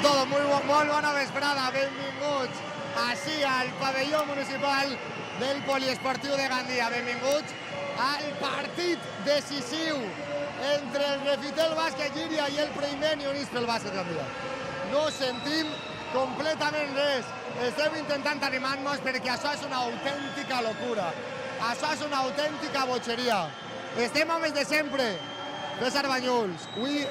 de todo, muy, molt bona vesprada, benvinguts així al pavelló municipal del Poliesportiu de Gandia. Benvinguts al partit decisiu entre el Refitel Bàsquet Llíria i el Primer Units pel Bàsquet Gandia. No sentim completament res. Estem intentant animar-nos perquè això és una autèntica locura. Això és una autèntica bogeria. Estem homes de sempre. César Banyuls, avui,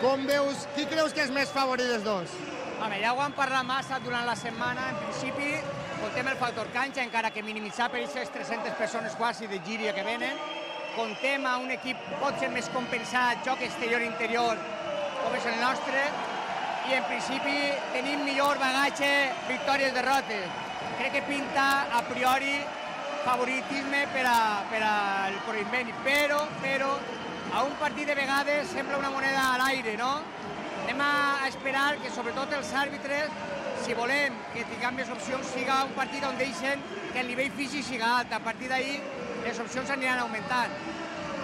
com veus, qui creus que és més favorit dels dos? Home, ja ho hem parlat massa durant la setmana. En principi, contem el factor canxa, encara que minimitzar per aquestes 300 persones quasi de Gíria que venen. Contem a un equip pot ser més compensat, joc exterior-interior, com és el nostre, i en principi tenim millor bagatge victòries-derrotes. Crec que pinta a priori favoritisme per, a, per al Proinveni, però, però a un partit de vegades sembla una moneda a l'aire, no? Anem a esperar que sobretot els àrbitres, si volem que tinguem més opcions, siga un partit on deixen que el nivell físic siga alt. A partir d'ahir les opcions aniran augmentant.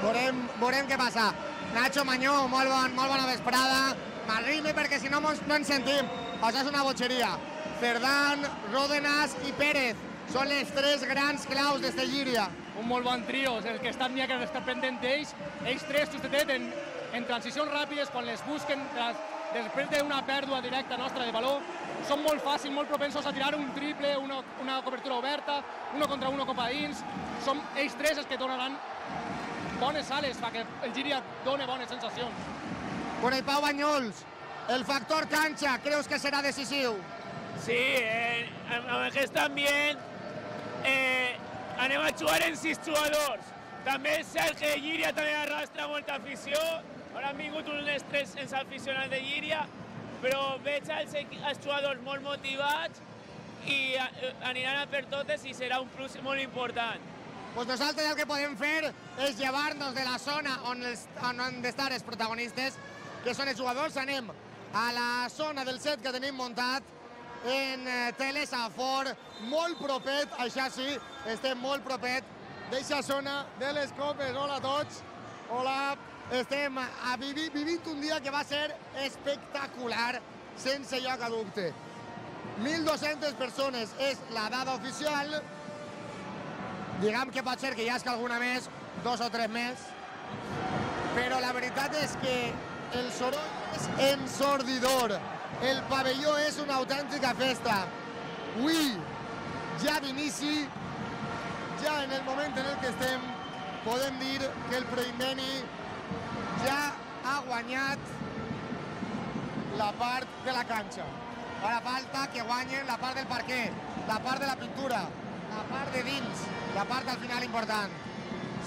Veurem, veurem què passa. Nacho Mañó, molt, bon, molt bona vesprada. M'arrime perquè si no no ens sentim. Això és una botxeria. Cerdán, Ródenas i Pérez són les tres grans claus d'esta Llíria. Un molt bon trio, el que està n'hi ha que estar pendent d'ells, ells tres justetet en, en transicions ràpides, quan les busquen les, després d'una pèrdua directa nostra de valor, són molt fàcils, molt propensos a tirar un triple, una, una cobertura oberta, uno contra uno cap a dins, són ells tres els que donaran bones ales, fa que el Gíria doni bones sensacions. Bueno, i Pau Banyols, el factor canxa, creus que serà decisiu? Sí, eh, amb, amb aquest ambient eh, anem a jugar en sis jugadors. També és cert que Llíria també arrastra molta afició. Ara han vingut un estrès sense aficionats de Llíria, però veig els, els jugadors molt motivats i eh, aniran a per totes i serà un plus molt important. Pues nosaltres el que podem fer és llevar-nos de la zona on, els, on han d'estar els protagonistes, que són els jugadors. Anem a la zona del set que tenim muntat en eh, teles a fort, molt propet, això sí, estem molt propet d'eixa zona de les copes. Hola a tots. Hola. Estem a vivi, vivint un dia que va ser espectacular, sense lloc a dubte. 1.200 persones és la dada oficial, diguem que pot ser que hi hagi alguna més, dos o tres més, però la veritat és que el soroll és ensordidor. El pavelló és una autèntica festa. Avui, ja d'inici, ja en el moment en el que estem, podem dir que el Proimeni ja ha guanyat la part de la canxa. Ara falta que guanyen la part del parquet, la part de la pintura, la part de dins, la part al final important.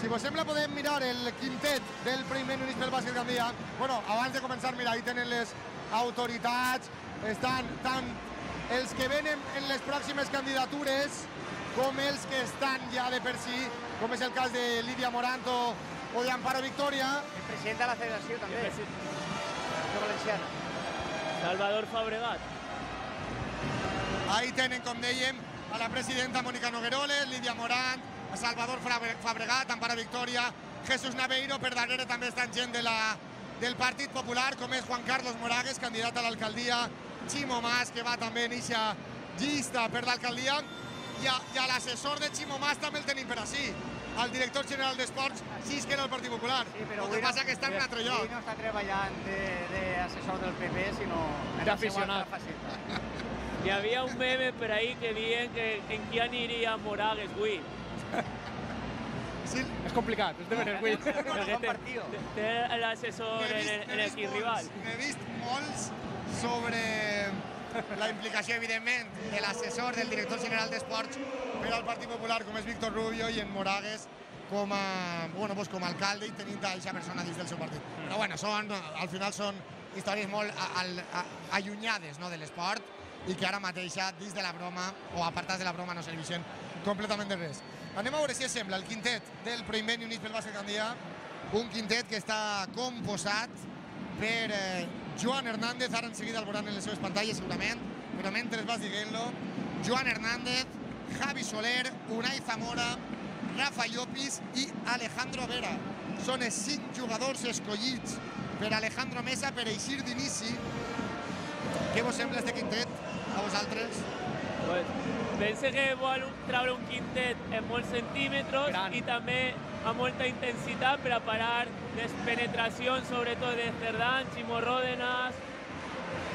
Si vos sembla podem mirar el quintet del primer unit pel bàsquet Gandia. Bueno, abans de començar, mira, ahí tenen les autoritats, estan tant els que venen en les pròximes candidatures com els que estan ja de per si, com és el cas de Lídia Moranto o d'Amparo Victoria. El president de la federació també, de Valenciana. Salvador Fabregat. Ahí tenen, com dèiem, a la presidenta Mónica Nogueroles, Lídia Morant, a Salvador Fabre- Fabregat, Ampara Victoria, Jesús Naveiro, per darrere també estan gent de la, del Partit Popular, com és Juan Carlos Moragues, candidat a l'alcaldia, Ximo Mas, que va també en eixa llista per l'alcaldia, i, a, i a l'assessor de Ximo Mas també el tenim per així, el director general d'Esports, sí és que era el Partit Popular. Sí, però el que passa que està en un altre lloc. Avui no està treballant d'assessor del PP, sinó en la seva altra faceta. Hi havia un meme per ahí que diuen que en qui aniria Moragues avui. Sí, És complicat, és de bon té, l'assessor en, vist l'equip rival. molts- N'he vist molts sobre la implicació, evidentment, de l'assessor del director general d'Esports per al Partit Popular, com és Víctor Rubio, i en Moragues com a, bueno, pues com a alcalde i tenint a aquesta persona dins del seu partit. Però bueno, són, al final són històries molt al, allunyades no, de l'esport i que ara mateix dins de la broma o apartats de la broma no serveixen completament de res. Anem a veure si sembla el quintet del Proinvent Units pel Bàsquet Gandia, un quintet que està composat per eh, Joan Hernández, ara en seguida el veuran en les seves pantalles segurament, però mentre vas dient-lo, Joan Hernández, Javi Soler, Unai Zamora, Rafa Llopis i Alejandro Vera. Són els cinc jugadors escollits per Alejandro Mesa per eixir d'inici Què vos sembla este quintet a vosaltres? Pues, pense que vol treure un quintet en molts centímetres Gran. i també amb molta intensitat per a parar les penetracions, sobretot de Cerdán, Ximo Ródenas,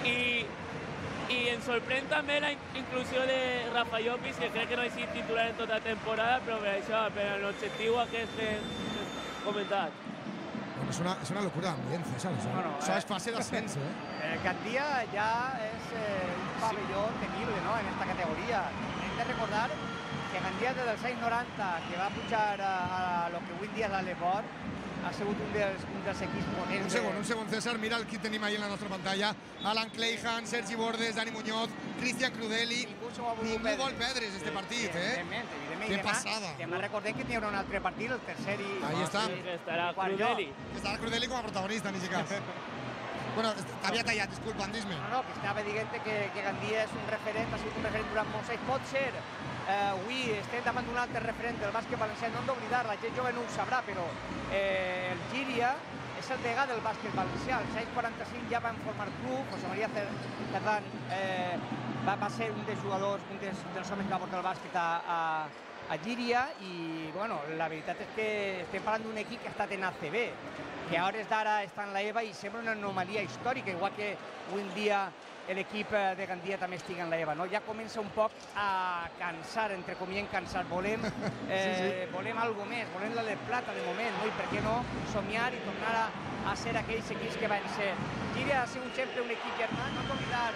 i, i ens sorprèn també la in- inclusió de Rafa Llopis, que crec que no ha sigut titular en tota temporada, però per això, per l'objectiu aquest que que he comentat. Bueno, es, una, es una locura César. Això, Bueno, això eh, és fase d'ascens, eh? Eh, Gandía ya es eh, un pabellón temible ¿no? en esta categoría. Hay que recordar que Gandía desde el 690, que va a pujar a, a lo que hoy en es l'Alebor, ha sigut un dels, un dels equips potents. Un segon, un segon, César. Mira el que tenim ahí en la nostra pantalla. Alan Cleihan, Sergi Bordes, Dani Muñoz, Cristian Crudeli. Se va Ningú vol perdre's este partit, eh? Evidentment, evidentment. Que passada. Demà recordem que n'hi haurà un altre partit, el tercer i... Ahí està. Sí, estarà Crudeli. Estarà Crudeli com a protagonista, ni si cas. bueno, t'havia tallat, disculpa, dis-me. No, no, que estava dient que, que Gandia és un referent, ha sigut un referent durant molts anys. Pot ser, eh, avui estem davant d'un altre referent del bàsquet valencià, no hem d'oblidar, la gent jove no ho sabrà, però eh, el Gíria és el degà del bàsquet valencià. Als anys 45 ja van formar club, José María Cer- Cerdán eh, va, va ser un dels jugadors, un dels, dels homes que va portar el bàsquet a, a, a Llíria i bueno, la veritat és que estem parlant d'un equip que ha estat en ACB, que a hores d'ara està en la EVA i sembla una anomalia històrica, igual que avui en dia l'equip eh, de Gandia també estigui en la EVA. No? Ja comença un poc a cansar, entre comillas, cansar. Volem, eh, volem algo més, volem la de plata de moment, no? i per què no somiar i tornar a, a ser aquells equips que van ser. Llíria ha sigut sempre un equip germà, no hem d'oblidar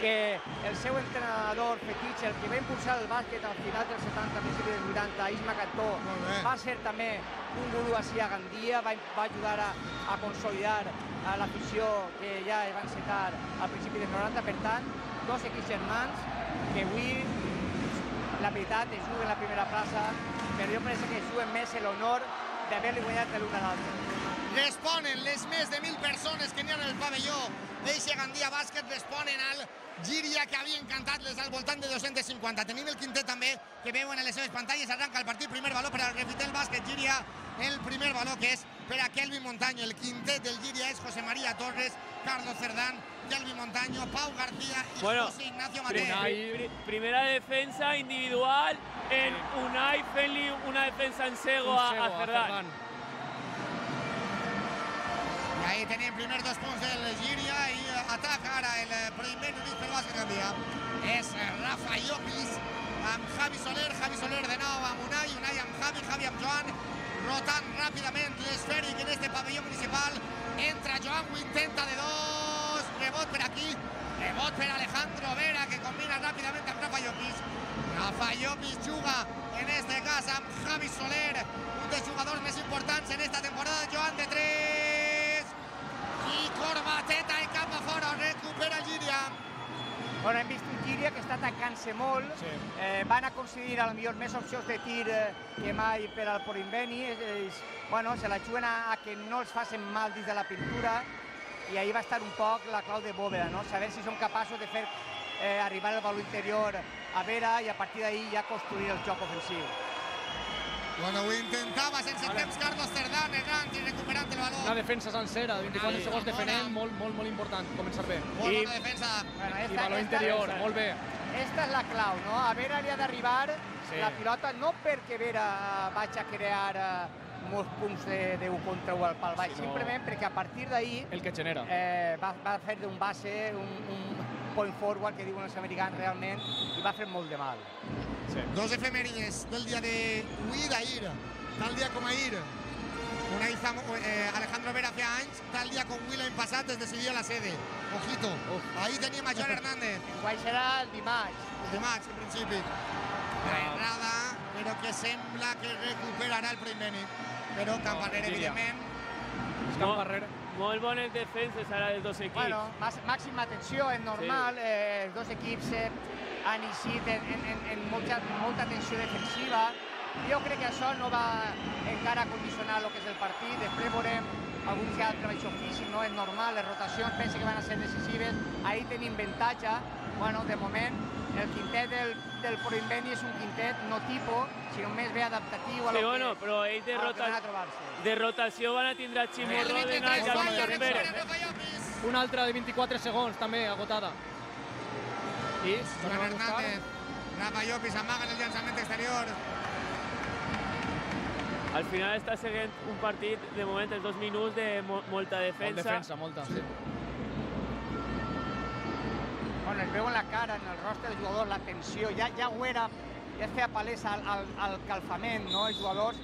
que el seu entrenador fetitxe, el que va impulsar el bàsquet al final dels 70, principis dels 80, Isma Cantó, va ser també un gurú així a Gandia, va, va ajudar a, a consolidar a l'afició que ja va encetar al principi dels 90, per tant, dos equips germans que avui, la veritat, es juguen la primera plaça, però jo penso que es juguen més l'honor d'haver-li guanyat l'un a l'altre. Responen les més de mil persones que n'hi ha en el pavelló d'Eixe Gandia Bàsquet, responen al Gíria que havien cantat les al voltant de 250. Tenim el quintet també que veuen a les seves pantalles. Arranca el partit, primer valor per al Refitel Bàsquet Gíria. El primer valor que és per a Kelvin Montaño. El quintet del Gíria és José María Torres, Carlos Cerdán, Kelvin Montaño, Pau García i Bueno, José Ignacio Mateo. Primera defensa individual en Unai fent-li una defensa en cego, a, cego, a Cerdán. Ahí tenim primer dos punts del Gíria i eh, ataca ara el eh, primer unit pel bàsquet Gandia. És eh, Rafa Llopis Javi Soler, Javi Soler de nou amb Unai, Unai Javi, Javi amb Joan, rotant ràpidament l'esfèric en este pavelló municipal. Entra Joan, ho intenta de dos, rebot per aquí, rebot per Alejandro Vera, que combina ràpidament amb Rafa Llopis. Rafa Llopis juga, en este cas, amb Javi Soler, un dels jugadors més importants en esta temporada, Joan de 3. I corbateta i cap a fora, recupera Gíria. Bueno, hem vist un Gíria que està atacant-se molt, Sí. eh, van aconseguir a lo millor més opcions de tir eh, que mai per al Porimbeni, és, és, bueno, se la juguen a, a que no els facin mal dins de la pintura i ahí va estar un poc la clau de Bóveda, no? saber si són capaços de fer eh, arribar el valor interior a Vera i a partir d'ahí ja construir el joc ofensiu. Bueno, ho intentava sense Vale. temps Carlos Cerdán, i recuperant el Una valor. defensa sencera, de 24 Sí. segons defenent, molt, molt, molt important, començar bé. Molt I- bona defensa. Bueno, I esta, valor esta, interior, molt bé. Esta és la clau, no? A Vera li ha d'arribar Sí. la pilota, no perquè Vera vagi a crear eh, molts punts de, de 1 contra 1 al pal baix, Sinó- simplement perquè a partir d'ahir El que genera. eh, va, va fer d'un base un, un point forward que diuen els americans realment i va fer molt de mal. Sí. Dos efemèrides del dia d'avui d'ahir, tal dia com ahir. Una hizo eh, Alejandro Vera hace anys, tal com avui l'any passat es decidia la sede. Ojito. Ahí teníem a Joan Hernández, Enguany serà el dimarts. el de maig, en principi. Errada, però que sembla que recuperarà el Primeni. Però Campanera, Gíria. evidentment, És. Molt bones defenses ara dels dos equips. Bueno, màxima atenció, és normal, eh, els dos equips eh, han eixit en, en, en, en molta, molta tensió defensiva. Jo crec que això no va encara condicionar el que és el partit. Després veurem alguns ja treball físic, no és normal, les rotacions penso que van a ser decisives. Ahí tenim avantatge. Bueno, de moment, el quintet del, del Proinveni és un quintet no tipo, sinó més bé adaptatiu a lo Sí, bueno, però ells de, a de rotació van a tindre Ximo el Ródenas 23 i Víctor recupera Pérez. Una altra de 24 segons, també, agotada. I Joan tornem a buscar. Hernández, Rafa Llopis amaga en el llançament exterior. Al final està seguint un partit, de moment, els dos minuts de mo molta Molt defensa. defensa, molta. Sí. Bueno, es veu en la cara, en el rostre del jugador, la tensió, ja, ja ho era, ja es feia palès al, al, al calfament, no?, els jugadors,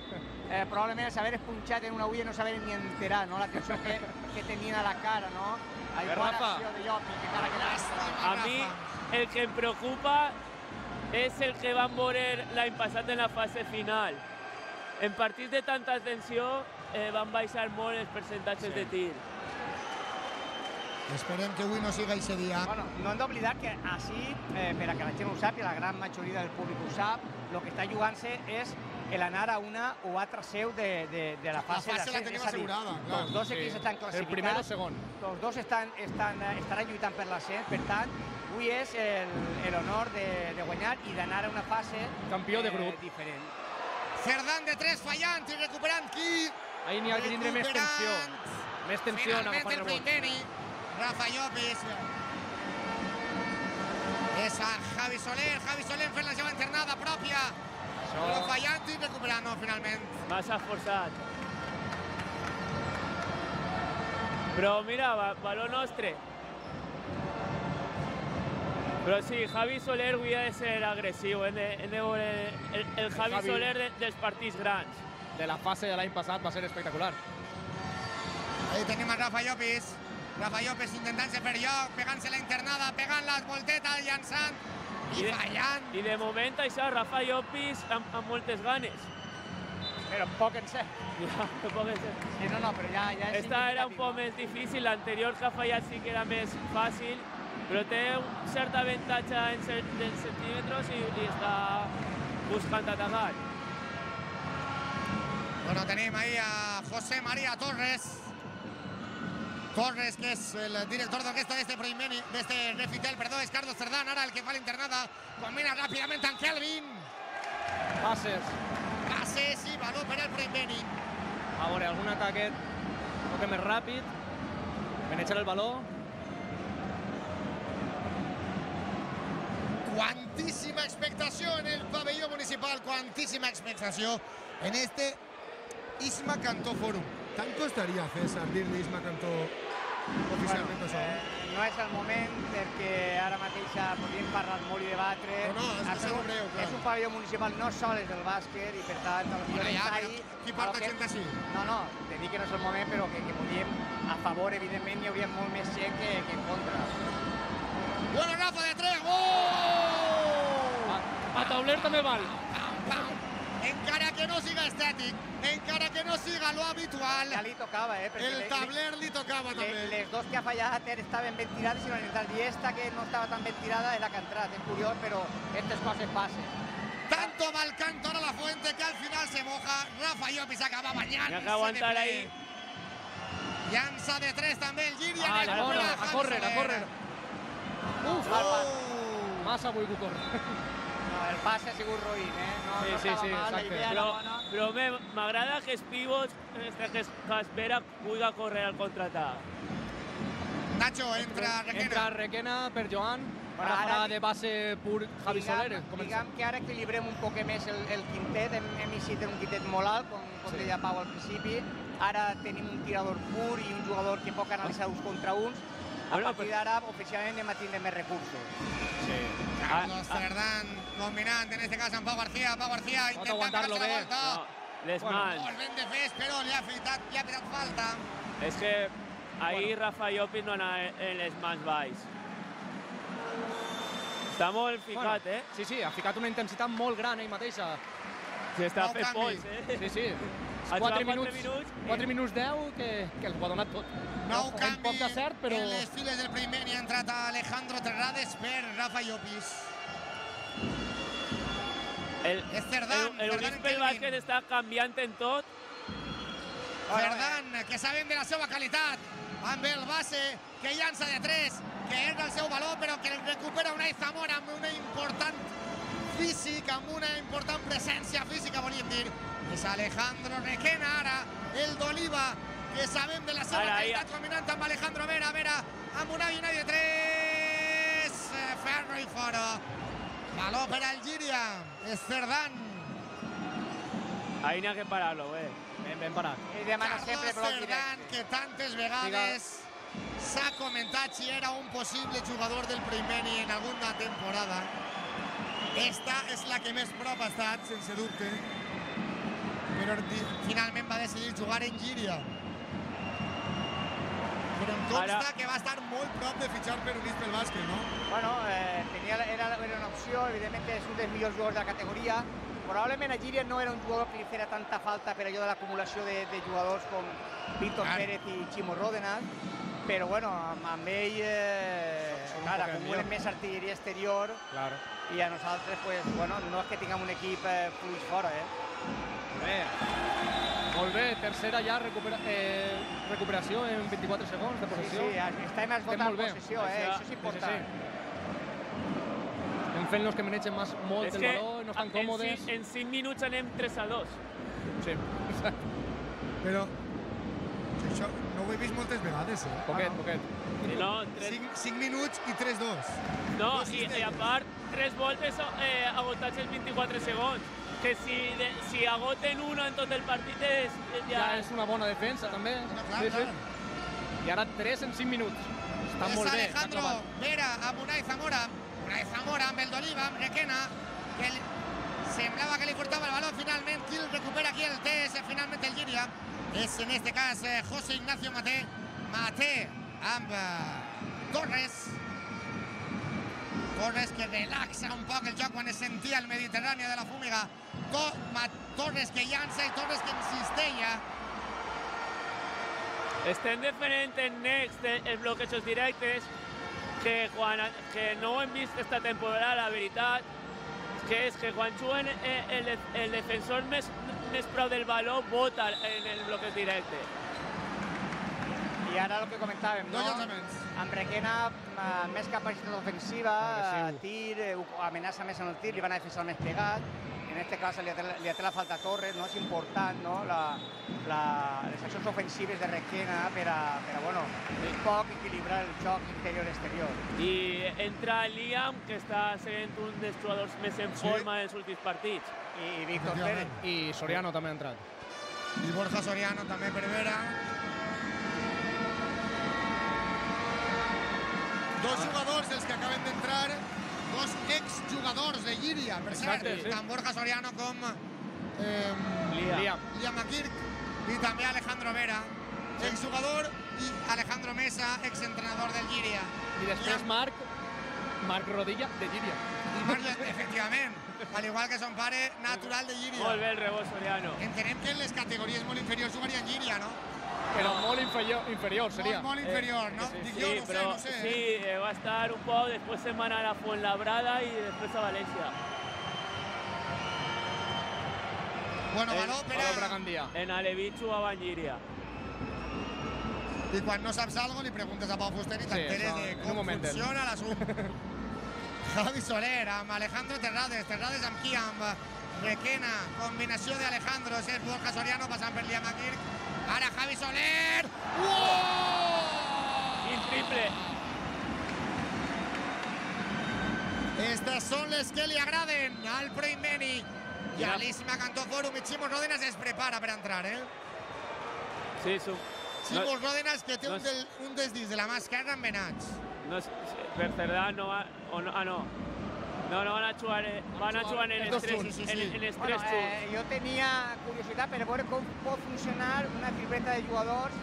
eh, probablement el saber punxat en una ulla no saber ni enterar, no?, la tensió que, que tenien a la cara, no? Ahí bona Rafa. de Llopi, que encara que A mi, el que em preocupa és el que vam veure l'any passat en la fase final. En partits de tanta tensió eh, van baixar molt els percentatges Sí. de tir. Esperem que avui no siga aquest dia. Bueno, no hem d'oblidar que així, eh, per a que la gent ho sàpiga, la gran majoria del públic ho sap, el que està jugant-se és el anar a una o altra seu de, de, de la fase, fase la d'ascens. tenim És a dir, assegurada, clar. Els dos Sí. equips estan El primer o classificats, segon. els dos estan, estan, eh, estaran lluitant per l'ascens, per tant, avui és el- l'honor de, de guanyar i d'anar a una fase Campió de eh, grup. diferent. Cerdán de 3 fallant i recuperant qui? Ahí n'hi ha que tindre més tensió. Més tensió en agafar el. Primeni, Rafa Llopis. És a Javi Soler, Javi Soler fent la seva internada pròpia. Però Això... fallant i recuperant, no, finalment. Massa forçat. Però mira, va, valor nostre. Però sí, Javi Soler avui ha de ser agressiu. Hem de, hem de veure el, el Javi, Javi. Soler de, dels partits grans. De la fase de l'any passat va ser espectacular. Ahí tenim a Rafa Llopis. Rafa Llopis intentant-se fer lloc, pegant-se la internada, pegant les voltetes, llançant i, I de- fallant. I de moment això, Rafa Llopis amb, amb moltes ganes. Però poc encert. Ja, tampoc és... Sí, no, no, però ja, ja és Esta era un poc més difícil, l'anterior que ha fallat sí que era més fàcil, però té un cert avantatge en cent, en centímetres i, i està buscant atacar. Bueno, tenim ahí a José María Torres. Torres, que és el director d'orquestra d'este Primeni, d'este Refitel, perdó, és Carlos Cerdán, ara el que fa l'internada, combina ràpidament amb Kelvin. Passes. Passes i valor per al Primeni. A veure, algun ataquet un poc més ràpid. Manejar el baló. Quantíssima expectació en el pavelló municipal, quantíssima expectació en este Isma Cantó Forum. Tant costaria, César, dir-li Isma Cantó oficialment això? eh, no és el moment perquè ara mateix podríem parlar molt i debatre. No, no, és creu, clar. És un pavelló municipal no sol és del bàsquet i per tant potser Bueno, ja, ahí... qui porta el que- gent així? No, no, te dic que no és el moment però que, que podríem a favor evidentment hi hauria molt més gent que, que en contra. Bueno, Rafa de 3, gol! A, a tauler també val. Pam, pam. Encara que no siga estètic, encara que no siga lo habitual, Ja li tocava, eh? perquè el le- tabler li tocava le- també. les dos que ha fallat estaven ben tirades i la veritat, i esta que no estava tan ben tirada és la que ha entrat. És curiós, però aquestes coses passen. Tanto va el canto ahora la fuente que al final se moja. Rafa Llopis acaba ha que aguantar de ahí. Llança de 3 també el Giri. Ah, bueno, recupera a Javi córrer, a córrer. Uf, Oh! Massa que córrer. El pas ha sigut roïn, eh? No, Sí, no sí, sí, mal, la exacte. idea era Però, bona. però m'agrada que els pivots, cas que espera, pugui córrer al contraatac. Nacho, entra Entra Requena. Requena per Joan. Bueno, Ara ara de base pur Javi Diguem- Soler. Comença. Diguem que ara equilibrem un poc més el, el quintet, hem, hem eixit un quintet molt alt, com, com Sí. deia Pau al principi. Ara tenim un tirador pur i un jugador que pot analitzar uns contra uns. A Bueno, partir d'ara, oficialment, anem a tindre més recursos. Carlos Cerdán combinant, en este cas amb Pau García. Pau García Pot intentant aguantar-lo la bé. volta. No, les Bueno. Molt ben defès, però li ha fitat, li ha pitat falta. És que ahir Rafa Llopis no anava en les mans baix. Està molt ficat, eh? Sí, sí, ha ficat una intensitat molt gran ell mateixa. Sí, està Nou fent canvi. pols, eh? Sí, sí. Ha 4 jugat minuts, quatre minuts i- 4 minuts 10 que, que els ho ha donat tot. Nou Un canvi poc de cert, però... en les files del primer i ha entrat Alejandro Terrades per Rafa Llopis. El, És Cerdán, el, el Kelvin. bàsquet està canviant en tot. Cerdán, que sabem de la seva qualitat, amb el base que llança de 3, que és el seu valor, però que recupera una Zamora amb una important físic, amb una important presència física, volíem dir. És Alejandro Requena ara, el d'Oliva, que sabem de la Ara, qualitat ja. combinant amb Alejandro Vera. Vera amb una i de tres. Eh, Ferro i fora. Baló per Algíria. És Cerdán. Ahí no hay que pararlo, güey. Ben, ben parat. I demana sempre Carlos bloc Cerdán, directe. que tantes vegades s'ha comentat si era un possible jugador del Primeni en alguna temporada. Esta és la que més prop ha estat, Sense dubte. Però finalment va decidir jugar en Gíria. Però em consta Ara- que va estar molt prop de Fitxar per units pel bàsquet, no? Bueno, eh, tenia, era, era una opció, evidentment és un dels millors jugadors de la categoria. Probablement a Gíria no era un jugador que li fera tanta falta per allò de l'acumulació de, de jugadors com Víctor Clar. Pérez i Chimo Ródenas, però bueno, amb, amb ell, eh, un clar, acumulen més artilleria exterior Claro. i a nosaltres, pues, bueno, no és que tinguem un equip eh, fluix fora, eh? Bé. Molt bé, tercera ja recupera, eh, recuperació en 24 segons de Sí, possessió. sí, estem esgotant molt bé. possessió, eh? Això- Això és important. Estem fent los que manegen más, molt Es el que valor, no estan en, còmodes. cinc, en cinc minuts anem 3 a 2. Sí, exacte. Però això no ho he vist moltes vegades, eh? Poquet, poquet. Si no, 3, 5, 5 minuts i 3-2. no i, i a part, 3 voltes eh, agotats els 24 segons. Que si, de, si agoten uno en tot el partit és, Ja ja... és una bona defensa, també. No, clar, Sí, clar. sí. I ara 3 en 5 minuts. Està és molt bé. està Alejandro. Vera amb Unai Zamora. Unai Zamora amb el d'Oliva, amb Requena, que li- semblava que li portava el baló finalment. Qui el recupera aquí el té és finalment el Gíria. És en este cas eh, José Ignacio Maté. Maté amb Torres. Torres que relaxa un poc el joc quan es sentia el Mediterrani de la Fúmiga. Ma Torres que llança i Torres que insisteix. Estem defendent en Next els bloquejos directes que, quan, que no hem vist esta temporada, la veritat, que és que quan juguen el, el defensor més, més prou del baló vota en el bloqueig directe. I ara el que comentàvem, no? Llançaments. Amb Requena, eh, més capacitat ofensiva, eh, tir, eh, amenaça més en el tir, li van a defensar més plegat. En aquest cas li ha, li ha tret la falta a Torres, no? És important, no? La, la, les accions ofensives de Requena per a, per a bueno, un poc equilibrar el joc interior-exterior. I entra Liam, que està sent un dels jugadors més en Sí. forma en els últims partits. I, i Víctor Pérez. I Soriano també ha entrat. I Borja Soriano també per Vera. Dos jugadors els que acaben d'entrar, dos exjugadors de Llíria, per cert, Exacte, sí. tant Borja Soriano com eh, Liam. Liam. McKirk i també Alejandro Vera, exjugador, i Alejandro Mesa, exentrenador del Llíria. I després Liam- Marc, Marc Rodilla, de Llíria. I Marc, efectivament, al igual que son pare, natural de Llíria. Molt bé el rebot Soriano. Entenem que en les categories molt inferiors jugaria en Llíria, no? Però molt inferior, inferior seria. Molt, molt inferior, no? Dic jo, Sí, no sé, però no sé. sí, eh? eh, va a estar un poco, después se van a la Fuenlabrada y después a Valencia. Bueno, baló per a... Bragandia. En Alevichu a Banyiria. I quan no saps alguna li preguntes a Pau Fuster i Sí, t'enteres això, de com funciona l'assumpte. Javi Soler amb Alejandro Terrades, Terrades amb qui? Amb Requena, combinació d'Alejandro, és Borja Soriano passant per Liam Akirk. Ara Javi Soler! Uoh! Quin triple. Estas són les que li agraden al Proimeni. I. Alíssima Cantó Forum i Chimo Ródenas es prepara per entrar, eh? Sí, su, Chimo no, Ródenas que té no un, és- del, un de la mà esquerra envenats. no es, per Cerdà no va... O no, ah, no. No, no van a jugar, eh, van a jugar en els tres, sí, sí, en, en els Bueno, tres eh, jo tenia curiositat per veure com pot funcionar una tripleta de jugadors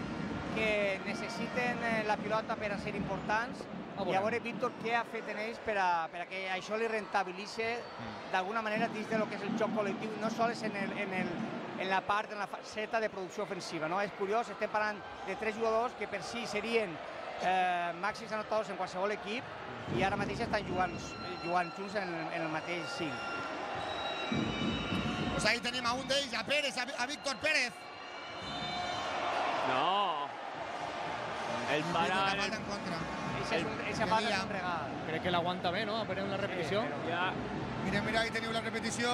que necessiten eh, la pilota per a ser importants A i veure. a veure Víctor què ha fet en ells per a, per a que això li rentabilitzi d'alguna manera dins de lo que és el joc col·lectiu, no sols en, el, en, el, en la part, en la faceta de producció ofensiva. No? És curiós, estem parlant de tres jugadors que per si serien eh, màxims anotadors en qualsevol equip i ara mateix estan jugant, jugant junts en, en el mateix cinc. Pues ahí tenim a un d'ells, a Pérez, a, a Víctor Pérez. No. El para... la falta en contra. Eixa, és un, falta és Liam. un regal. Crec que l'aguanta bé, no? A veure una repetició. però- Ja, Mira, mira, ahí teniu la repetició.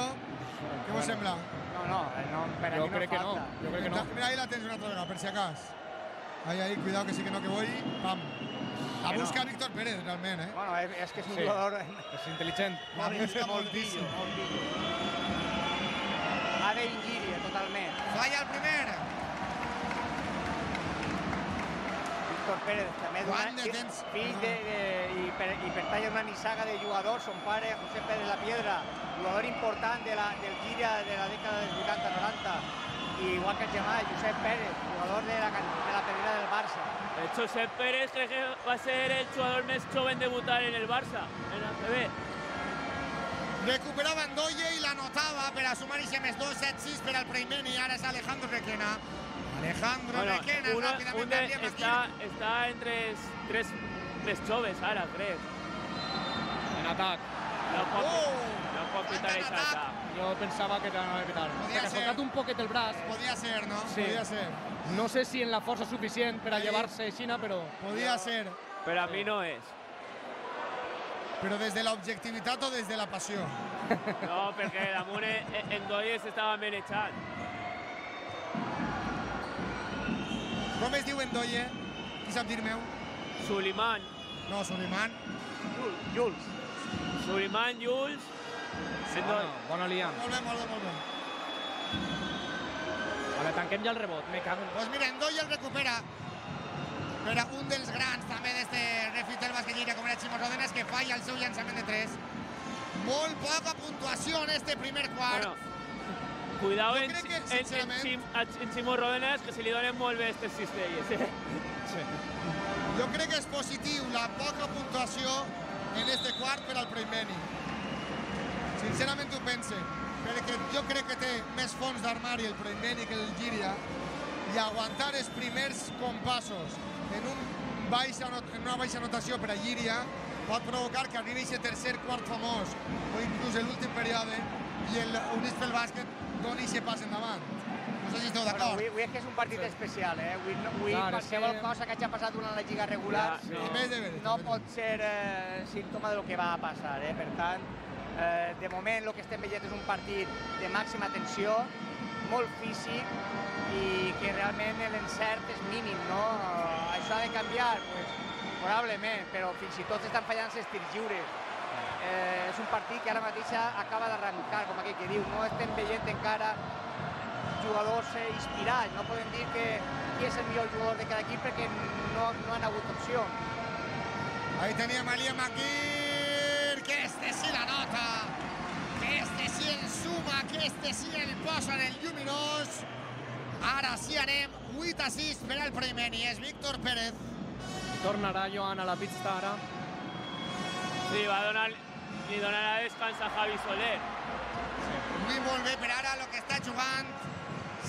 Què vos sembla? No, no, no per a Jo mi no crec que no. falta. Jo crec que no. Mira, ahí la tens una altra vegada, per si acas. Ahí, ahí, cuidado que sí que no que voy. Pam. La Que no. busca Víctor Pérez realment, eh? Bueno, és, és que és un Sí. jugador És intel·ligent. La busca molt moltíssim. Ha d'ingiria totalment. Falla el primer. Víctor Pérez, també Quant d'una- de temps? fill de, de, i, per, i pertany a una nissaga de jugadors, son pare José Pérez La Piedra, jugador important de la, del Gira de la dècada dels 80-90, i igual que el germà, Josep Pérez, jugador de la, de la pedrera del Barça. De hecho, Seth Pérez cree que va a ser el jugador más joven debutar en el Barça, en ACB. Recuperava Andoye i l'anotava per a sumar i més 2, 7, 6 per al Preimeni. Ara és Alejandro Requena. Alejandro Bueno, Requena, uno, ràpidament un de- entre tres, tres joves ahora, creo. En atac. No pot, Oh! no pot pitar Anda en esa atac. Etapa. Jo pensava que t'anava a pitar. Podia Perquè ha ser. soltat un poquet el braç. Podia ser, no? Sí. Podía ser. No sé si en la força suficient per a Sí. llevar-se Xina, però... Podía ser. Pero a mí no es. Pero desde la objetividad o desde la pasión. No, porque la Mune en Doyes estaba ben echado. Com es diu Endoye? Qui sap dir-me-ho? Sulimán, No, Suleiman. Jules. Sulimán, Jules, Bona, Doyes. bona liant. Molt bé, molt bé, molt bé. Vale, tanquem ja el rebot. Me cago en... Pues mira, Endoye el recupera. Per a un dels grans també d'este refit del bàsquet lliure com era Ximo Rodenes que falla el seu llançament de 3. Molt poca puntuació en este primer quart. Bueno, cuidado en, que, en, en, en Chimo Ródenas, que se li donen molt bé estes cistelles. Eh? Jo crec que és positiu la poca puntuació en este quart per al Preimeni. Sincerament ho pense, perquè jo crec que té més fons d'armari el Preimeni que el Gíria i aguantar els primers compassos en, un baixa, not- en una baixa notació per a Gíria pot provocar que arribi aquest tercer quart famós o inclús l'últim període i el Units pel bàsquet doni aquest pas endavant. No sé si esteu Bueno, d'acord. avui, avui és que és un partit especial, eh? Avui, no- avui Clar, és qualsevol que- cosa que hagi passat durant la lliga regular Ja, no, sí. No pot ser eh, símptoma de lo que va a passar, eh? Per tant, eh, de moment el que estem veient és un partit de màxima tensió, molt físic i que realment l'encert és mínim, no? Això ha de canviar? Pues, probablement, però fins i tot estan fallant els tirs lliures. Eh, és un partit que ara mateix acaba d'arrencar, com aquell que diu, no estem veient encara jugadors eh, inspirats, no podem dir que qui és el millor jugador de cada equip perquè no, no han hagut opció. Ahí teníem a Liam McGear, que este sí la nota, que este sí el suma, que este sí el posa en el lluminós. Ara sí anem 8 a 6 per al Preimeni, és Víctor Pérez. Tornarà Joan a la pista ara. Sí, va a donar, li donarà descans a Javi Soler. Muy molt bé per ara el que està jugant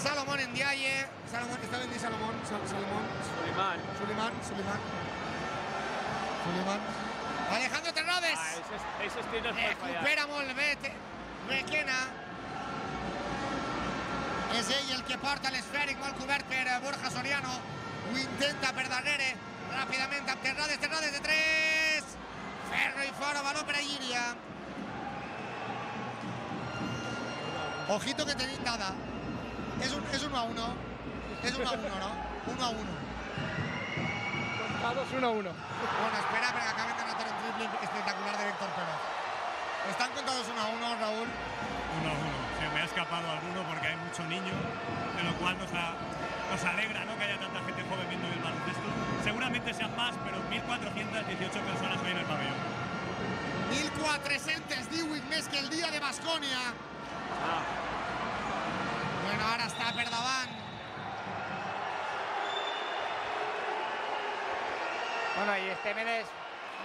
Salomón Ndiaye. Salomón, està ben dit Salomón, Sal Salomón, Sulimán. Suleiman, Suleiman. Suleiman. Alejandro Terrades. Ah, esos, esos tiros es. Recupera Te- Requena. És ell el que porta l'esfèric molt cobert per Borja Soriano. Ho intenta per darrere. Ràpidament amb Terrades, Terrades de 3. Ferro i fora, baló per a Llíria. Ojito que tenim dada. És un, és un a 1. És un a 1, no? 1 a 1. Contados 1 a 1. Bueno, espera, perquè acaben triple espectacular de Víctor Pérez. Están contados 1 a 1, Raúl. Uno a uno. Se me ha escapado alguno porque hay mucho niño, de lo cual nos, a- nos alegra ¿no? que haya tanta gente joven viendo el baloncesto. Seguramente sean más, pero 1.418 personas hoy en el pabellón. 1.418 més que el dia de Bascònia. Ah, Bueno, ara està per davant. Bueno, i estem en els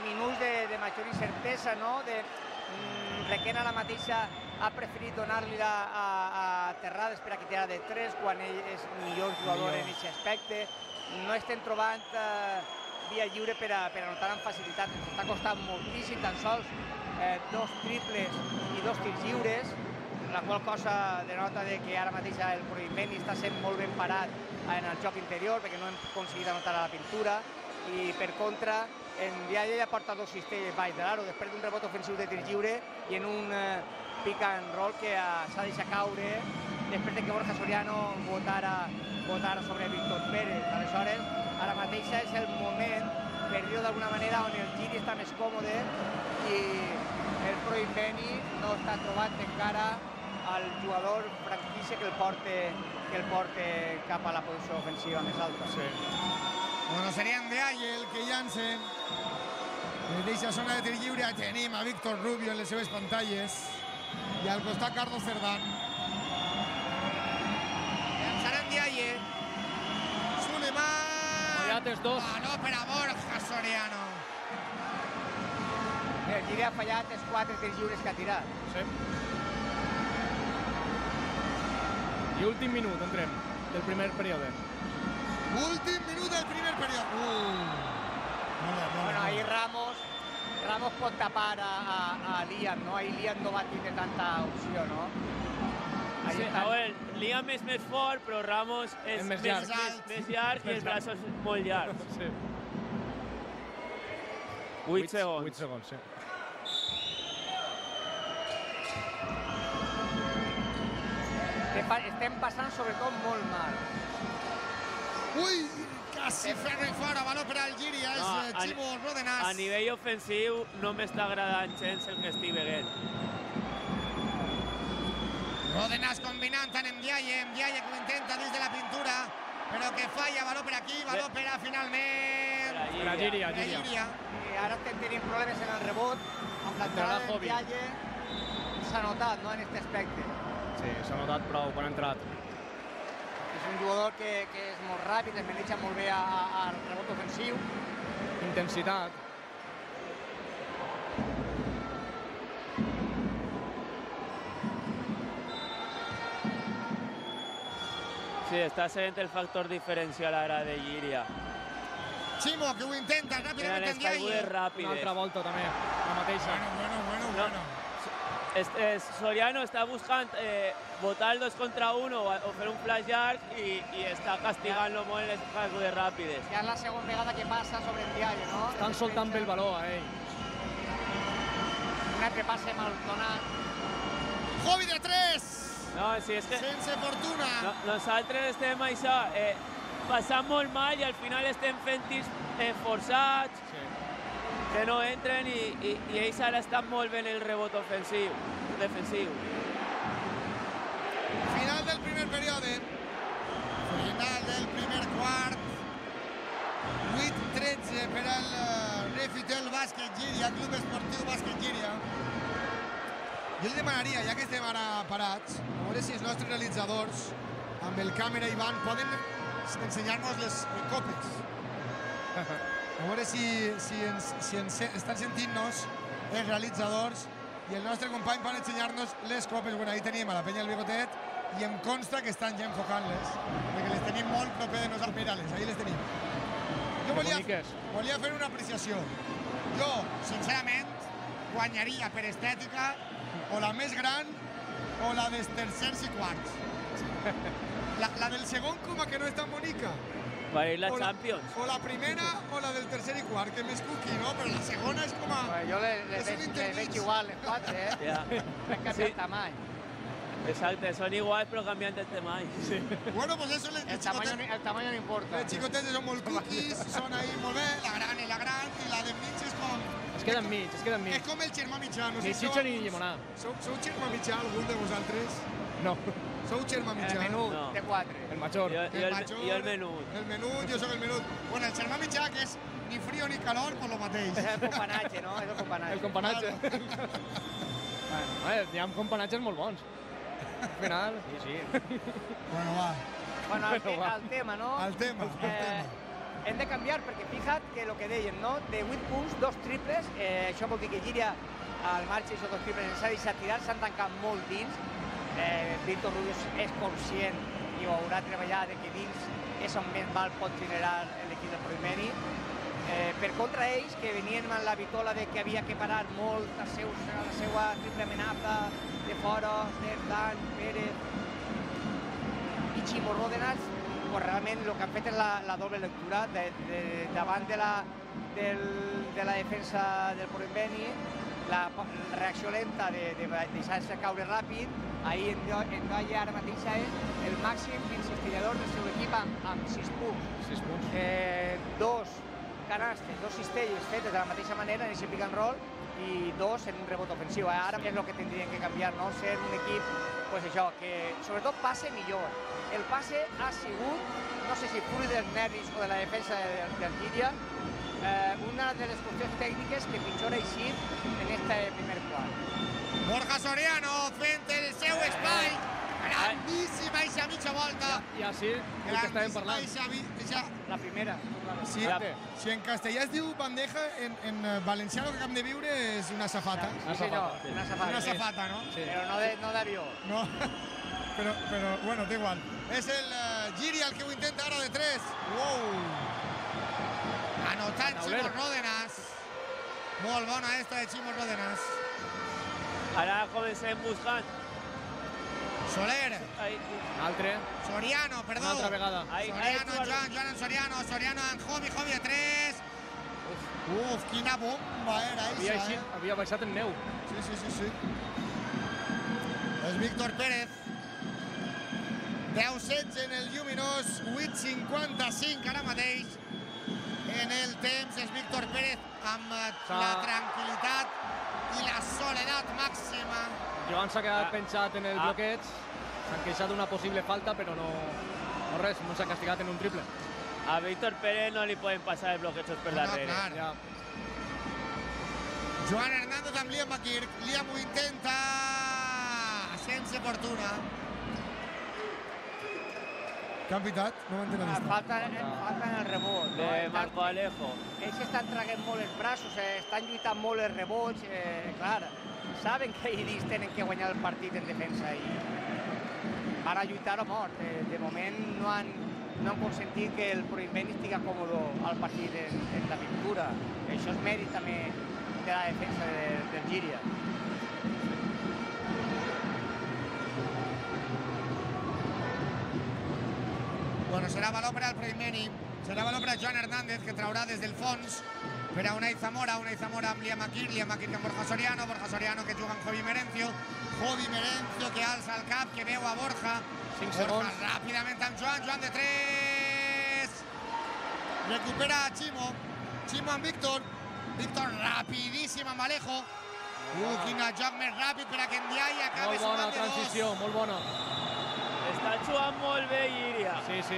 minuts de, de major incertesa, no? De, mm, Requena la mateixa ha preferit donar-li a, a, a Terrades per a que de 3 quan ell és millor jugador Millor. en aquest aspecte. No estem trobant eh, via lliure per a, per a anotar amb facilitat. Ens està costant moltíssim, tan sols eh, dos triples i dos tirs lliures, la qual cosa denota de que ara mateix el Proimeni està sent molt ben parat en el joc interior perquè no hem aconseguit anotar a la pintura i per contra en Dialle ja porta dos cistelles baix de l'aro després d'un rebot ofensiu de tir lliure i en un eh, pick and roll que eh, s'ha deixat caure després de que Borja Soriano votara, votara sobre Víctor Pérez. Aleshores, ara mateix és el moment, per dir-ho d'alguna manera, on el Giri està més còmode i el Pro Inveni no està trobant encara el jugador franquícia que el porte, que el porte cap a la posició ofensiva més alta. Sí. Bueno, seria Ndiaye el que llancen. Des d'aquesta zona de tir lliure tenim a Víctor Rubio en les seves pantalles i al costat Carlos Cerdán. Llançarà Ndiaye. Suleiman. Moyates dos. Baló per a Borja Soriano. El Giri ha fallat els quatre tirs lliures que ha tirat. Sí. I últim minut, entrem, del primer període. Últim minut del primer període. Uh. Bueno, ahí. Ramos, Ramos pot tapar a, a, a Liam, no? Ahí Liam no va tindre tanta opció, no? Ahí Sí, a veure, Liam és més fort, però Ramos és, És més més, llarg. més, més llarg i els braços molt llargs. Sí. 8 segons. 8 segons, sí. Estem, pa- estem passant sobretot molt mal. Ui, quasi ferro i fora, baló per al Giri, és No, eh, a- Ximo Rodenas. A nivell ofensiu no m'està agradant gens el que estic veient. Rodenas combinant amb Ndiaye. Ndiaye que ho intenta dins de la pintura, però que falla. Baló per aquí, baló per a finalment. Per a Giri, a Per a Giri. Llíria. I ara estem tenint problemes en el rebot, amb l'entrada de. Ndiaye s'ha notat, no?, en aquest aspecte. Sí, s'ha notat prou quan ha entrat. Un jugador que, que és molt ràpid, es maneja molt bé a- a- al rebot ofensiu. Intensitat. Sí, està sent el factor diferencial ara de Llíria. Ximo, que ho intenta ràpidament en Ndiaye. Una altra volta també, la mateixa. Bueno, bueno, bueno, No. Bueno. Es- es- Soriano està buscant eh, botar el 2 contra 1 o, fer un flash llarg i, i està castigant-lo molt en les caigudes ràpides. Ja és la segona vegada que passa sobre Ndiaye, no? Estan soltant bé el baló a ell. Un altre passe mal donat. Jovi de 3, No, si és que sense fortuna. no, nosaltres estem això, eh, passant molt mal i al final estem fent tirs eh, forçats. Que no entren i, i, i ells ara estan molt bé en el rebot ofensiu, defensiu. Final del primer període. Final del primer quart. 8-13 per al eh, Refitel Bàsquet Llíria, Club Esportiu Bàsquet Llíria. Jo li demanaria, ja que estem ara parats, a veure si els nostres realitzadors, amb el càmera Ivan, poden ensenyar-nos les copes. A veure si, si, ens, si ens, estan sentint-nos els realitzadors i el nostre company pot ensenyar-nos les copes. Bueno, ahí tenim a la penya del bigotet i em consta que estan ja enfocant-les, perquè les tenim molt proper de nosaltres. Mira-les, ahí les tenim. Jo volia, volia fer una apreciació. Jo, sincerament, guanyaria per estètica o la més gran o la dels tercers i quarts. La, la del segon coma que no és tan bonica. Per ir la o Champions. o la primera o la del tercer i quart, que és més cookie, no? Però la segona és com a... Bueno, jo les, les, És veig, intermig. veig igual, les quatre, eh? Ja. Han canviat Sí. tamany. Exacte, són iguals però canviant de temall. Sí. Bueno, pues eso, les, El tamaño, el tamaño no importa. les xicotetes són molt cookies, són ahí molt bé, la gran i la gran, i la de mig és com... Es queda enmig, es queda És enmig. com el germà mitjà, no sé Ni sou- ni llimonà. Sou, sou germà mitjà, algun de vosaltres? No, Sou germà El mitjà? menut, No. de quatre. el major. Jo, jo, el, major, jo el menut. El menut, jo sóc el menut. Bueno, el germà mitjà, que és ni frío ni calor, por lo mateix. És el companatge, no? És el companatge. El companatge. bueno, a veure, hi ha companatges molt bons. Al final... Sí, sí. Bueno, va, Bueno, al, te, Bueno, al tema, no? al tema, al Eh, tema. hem de canviar perquè fija't que el que deien, no? De 8 punts, dos triples, eh, això vol dir que Llíria al marge d'aquests dos triples ens ha deixat tirar, s'han tancat molt dins. Eh, Víctor Rubio és conscient i ho haurà treballat de que dins és on més mal pot generar l'equip del Proimeni. Eh, per contra ells, que venien amb la vitola de que havia que parar molt la, seu, la seva triple amenaça de fora, Cerdan, Pérez, i Ximo Ródenas, pues realment el que han fet és la, la doble lectura de, de, davant de la, del, de la defensa del Proinveni, la, reacció lenta de, de deixar-se caure ràpid, ahir en Noia ara mateix és el màxim insistidor del seu equip amb, amb 6 punts. 6 punts. Eh, dos canastes, dos cistelles fetes de la mateixa manera en aquest pick and roll i dos en un rebot ofensiu. Ara és el que tindrien que canviar, no? Ser un equip, pues això, que sobretot passe millor. El passe ha sigut, no sé si fruit dels nervis o de la defensa del, del eh, una de les qüestions tècniques que pitjor ha eixit en este primer quart. Borja Soriano fent el seu espai. Grandíssima eixa mitja volta. I així, el que estàvem Grandíssima parlant. eixa, vi- eixa... La primera. Si, si en castellà es diu bandeja, en, en eh, valencià el que acabem de viure és una safata. Sí, senyor, safata, sí. una safata. Una safata, no? Sí. Però no de- no d'avió. No, però, però bueno, da igual. És el uh, Giri el que ho intenta ara de 3. Wow! Anotant. Chimo Ródenas. Molt bona esta de Chimo Ródenas. Ara comencem buscant. Soler, Ahí, Un altre, Soriano, una perdó. altra vegada. Soriano, Joan, Joan en Soriano, Soriano en Jovi, Jovi de 3. Uf, quina bomba era Havia, eixa, eixit, eh? havia baixat en neu. Sí, sí, sí, sí. És Víctor Pérez. 10-16 en el Lluminós, 8-55 ara mateix. En el temps és Víctor Pérez amb la tranquil·litat i la soledat màxima. Joan s'ha quedat Ah. penjat en el Ah. bloqueig, s'han queixat d'una possible falta, però no, no res, no s'ha castigat en un triple. A Víctor Pérez no li poden passar els bloquejos per No, darrere. clar. Ja, Joan Hernández amb Liam McKirk. Liam ho intenta sense fortuna. Què han pitat? No m'entén Ah, Falta, falta en el rebot. De no? Marco Alejo. Ells estan traguent molt els braços, eh, estan lluitant molt els rebots, eh, clar, saben que ells tenen que guanyar el partit en defensa i van a lluitar a mort. Eh, de moment no han, no han consentit que el Proinvent estigui còmode al partit en, en la pintura. Això és mèrit també de la defensa de, del Gíria. Bueno, serà valor per al Primeni. Serà valor per a Joan Hernández, que traurà des del fons per a Unai Zamora. Unai Zamora amb Liam Akir, Liam Akir amb Borja Soriano, Borja Soriano que juga amb Jovi Merencio, Jovi Merencio que alça el cap, que veu a Borja. Cinc Borja segons. ràpidament amb Joan, Joan de 3. Recupera a Chimo. Chimo amb Víctor. Víctor rapidíssim amb Alejo. Uh, quin joc més ràpid per a que Ndiaye acabi molt bona sumant de dos. transició, molt bona. Està jugant molt bé Llíria. Sí, sí.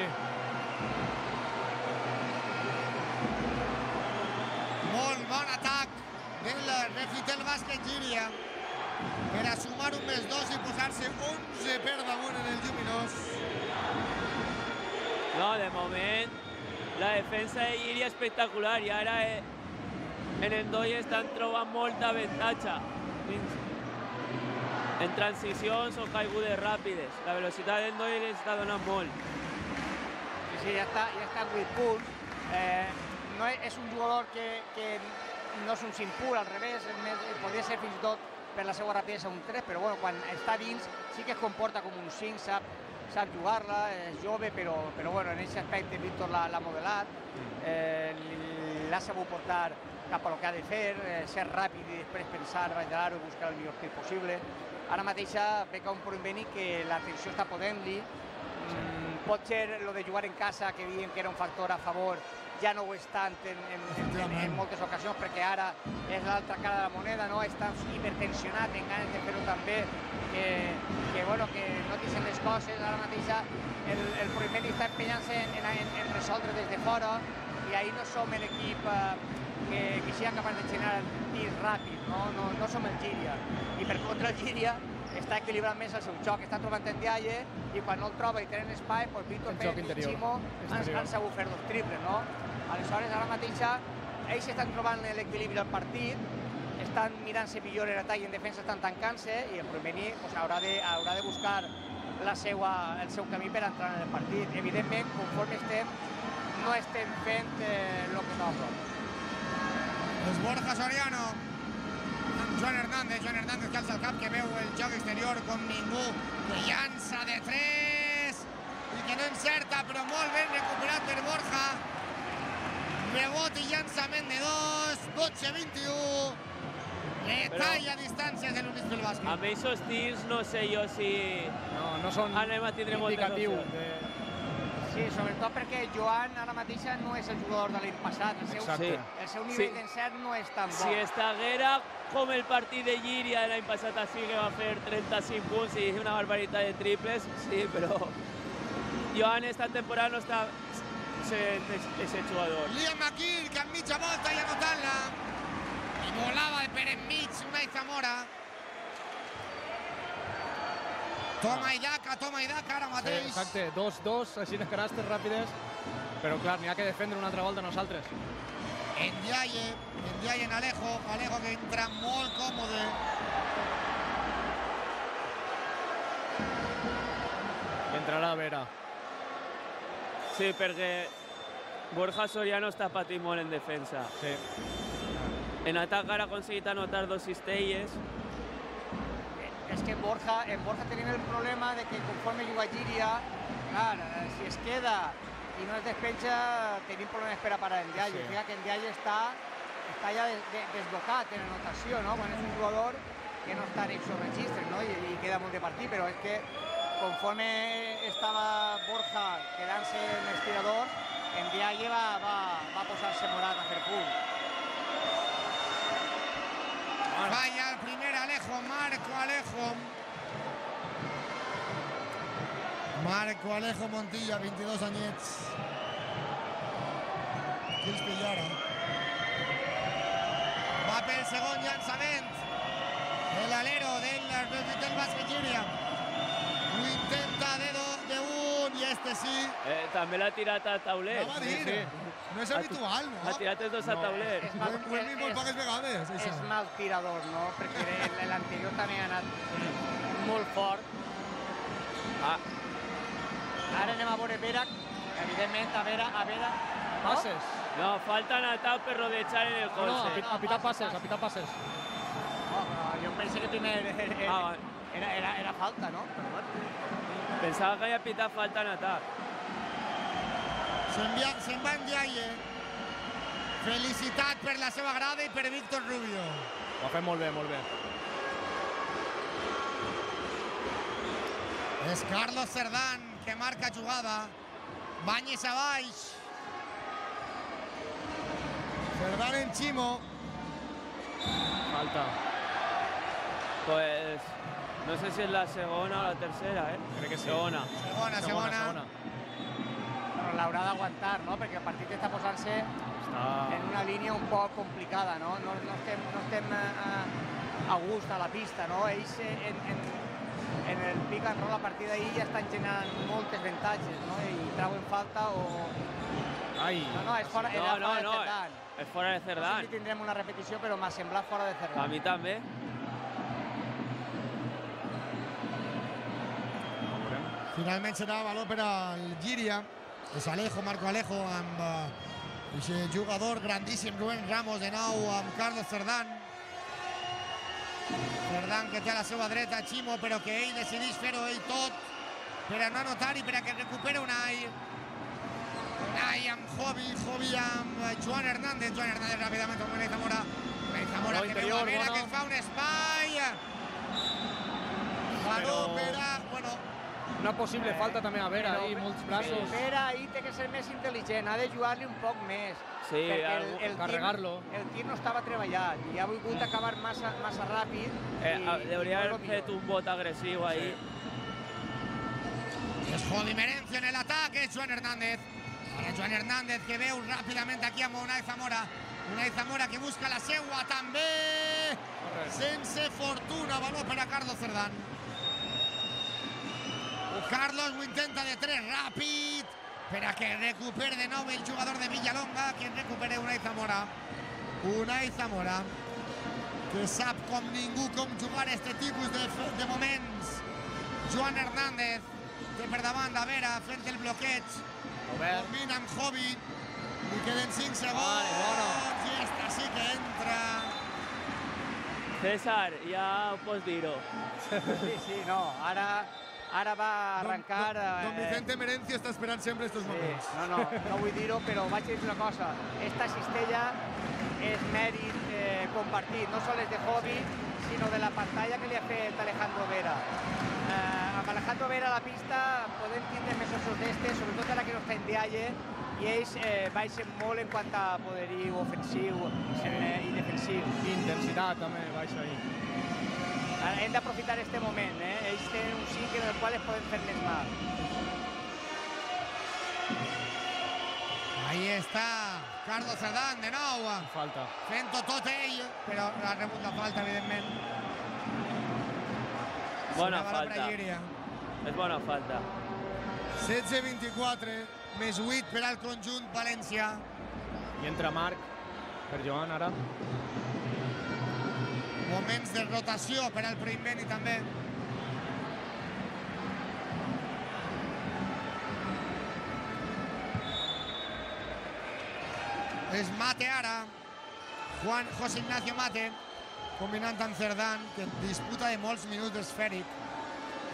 Molt bon atac del Refitel Bàsquet Llíria per a sumar un més dos i posar-se 11 per damunt en el Lluminós. No, de moment la defensa de Llíria espectacular i ara eh, en Endoi estan trobant molta avantatge. Dins- En transicions o caigudes ràpides. La velocitat d'Endoi li està donant molt. Sí, sí, ja està, ja està a 8 punts. Eh, no és, és un jugador que, que no és un sim pur, al revés, podria ser fins i tot per la seva rapidesa un 3, però bueno, quan està dins sí que es comporta com un 5, sap, sap jugar-la, és jove, però, però bueno, en aquest aspecte Víctor l'ha modelat, eh, l'ha sabut portar cap lo que ha de fer, eh, ser ràpid i després pensar l'aro i buscar el millor tir possible. Ara mateixa ve un Proinveni que la tensió està podent-li, Mm, pot ser lo de jugar en casa, que diuen que era un factor a favor, ja no ho és tant en, en, en, en, moltes ocasions, perquè ara és l'altra cara de la moneda, no? està hipertensionat, en ganes de fer-ho també, que, que, bueno, que no dicen les coses, ara mateix el, el Proimeni està empenyant-se en, en, en, en resoldre des de fora, i ahir no som l'equip eh, que, que sigui capaç de generar tirs ràpid, no? No, no som el Gíria. I per contra el Gíria està equilibrant més el seu joc, està trobant en Dialle i quan no el troba i tenen espai, doncs Víctor Pérez i Ximo han, han sabut fer dos triples, no? Aleshores, ara mateixa, ells estan trobant l'equilibri al partit, estan mirant-se millor en atac i en defensa estan tancant-se i el Promení pues, haurà, de, haurà de buscar la seua, el seu camí per entrar en el partit. Evidentment, conforme estem, no estem fent eh, el que toca. Borja Soriano amb Joan Hernández, Joan Hernández que alça el cap, que veu el joc exterior com ningú, que llança de 3 i que no encerta, però molt ben recuperat per Borja. Rebot i llançament de 2, 12-21. Retalla distàncies de l'Units pel bàsquet. Amb aquests tirs no sé jo si No, no són anem a tindre moltes indicatiu opcions. de... Sí, sobretot perquè Joan ara mateix no és el jugador de l'any passat. El seu, Exacte. el seu nivell Sí. d'encert no és tan bo. Si estaguera com el partit de Llíria l'any passat així que va fer 35 punts i una barbaritat de triples, sí, però Joan esta temporada no està sent ese jugador. Liam McKill, que en mitja volta i anotant-la. I volava per enmig una Zamora. Toma i daca, toma i daca ara Sí, mateix. exacte, dos, dos, així de caràcters ràpides, però clar, n'hi ha que defendre una altra volta nosaltres. En Ndiaye, en Alejo, Alejo que entra molt còmode. I entrarà a Vera. Sí, perquè Borja Soriano està patint molt en defensa. Sí. En atac ara ha aconseguit anotar dos cistelles. És que Borja, en Borja tenim el problema de que conforme juga Giria, clar, eh, si es queda i no es despenja, tenim problemes per a parar en Diallo. Sí. Sí. que en Diallo està, està ja des, de, desbocat en anotació, no? Quan és un jugador que no està en aquests registres, no? I, I queda molt de partit, però és que conforme estava Borja quedant-se en els tiradors, en Diallo va, va, va posar-se morat a fer punt. Falla el primer Alejo, Marco Alejo. Marco Alejo Montilla, 22 anyets. Quins pillara. Va pel segon llançament. El alero del, del bàsquet Llíria. Ho intenta de, do, de un i este sí. Eh, també l'ha tirat a tauler. Anava a dir, sí. No és habitual, no? Ha tirat els dos a tauler. És hem, ho hem vist molt és- poques vegades, és mal tirador, no? Perquè el- l'anterior també ha anat molt fort. Ah, Ara anem a veure Vera, evidentment, a Vera, a Vera... No? Passes. no, falta en atac per rodejar en el No, no, a, a pitar passes, a pitar passes. No, jo penso que primer era, Ah, era, era, era falta, no? Però bueno. Pensava que havia pitat falta en atac. Se'n va en Ndiaye. Felicitat per la seva grada i per Víctor Rubio. Ho ha fet molt bé, molt bé. És Carlos Cerdán que marca jugada. Banyes a baix. Cerdán en Chimo. Falta. Pues no sé si és la segona o la tercera, eh? Crec que sí. Segona. Segona, segona. segona. Però l'haurà d'aguantar, no? Perquè el partit està posant-se Està... en una línia un poc complicada, no? No, no estem, no estem eh, a gust a la pista, no? Ells eh, en, en, en el pick and roll a partir d'ahir ja estan generant moltes avantatges, no? I trauen falta o... Ai. No, no, és fora, No, era fora no. de Cerdán. És fora de No sé Cerdán. si tindrem una repetició, però m'ha semblat fora de A Cerdán. mi també. Finalment serà valor per al Llíria. És Alejo, Marco Alejo, amb uh, jugador grandíssim, Rubén Ramos, de nou amb Carlos Cerdán. Cerdán que té a la seva dreta Ximo, però que ell decideix fer-ho ell tot per a no anotar i per a que recupera Unai. Unai amb Jovi, Jovi amb eh, Joan Hernández, Joan Hernández ràpidament amb Unai Zamora. Unai Zamora que veu a Vera que es fa un espai. A... Bueno, Una possible falta també a Vera, ahí, molts braços. Vera ahir té que ser més intel·ligent, ha de jugar-li un poc més. Sí, perquè el, el, carregar-lo. el tir no estava treballat i ha volgut acabar massa, massa ràpid. Eh, i, a- i Deuria no és haver lo fet un vot agressiu ahir. Es Jodi Merencio en el ataque, es Joan Hernández. Eh, Joan Hernández que veu ràpidament aquí amb Unai Zamora. Unai Zamora que busca la seua també. Sense fortuna, valor per a Carlos Cerdán. Carlos intenta de tres ràpid per a que recupere de nou el jugador de Villalonga, que recupere Unai Zamora. Unai Zamora, que sap com ningú com jugar este tipus de, de moments. Joan Hernández, té per davant a Vera, fent el bloqueig. Obert. Combina amb Jovi. Li queden 5 segons. Vale, I esta sí que entra. César, ja ho pots dir-ho. Sí, sí, no, ara, ara va arrencar... Don, don eh, Vicente Merencio està esperant sempre estos Sí, moments. no, no, no vull dir-ho, però vaig dir una cosa. Esta cistella és mèrit eh, compartit, no sols de hobby, sinó de la pantalla que li ha fet Alejandro Vera. Eh, amb Alejandro Vera a la pista podem tindre més ossos d'este, sobretot ara que no està en Dialle, i ells eh, baixen molt en quant a poderiu ofensiu eh, i defensiu. Intensitat també baixa ahí. Hem d'aprofitar este moment, eh? ells tenen un 5 en el qual es poden fer més mal. Ahí està Carlos Cerdán, de nou, Falta. fent-ho tot ell, però ha rebut la falta, evidentment. Bona falta. És bona falta. 16-24, més 8 per al conjunt València. I entra Marc per Joan ara. Moments de rotació per al Primbeni també. És Mate ara. Juan José Ignacio Mate, combinant amb Cerdán, que disputa de molts minuts esfèric.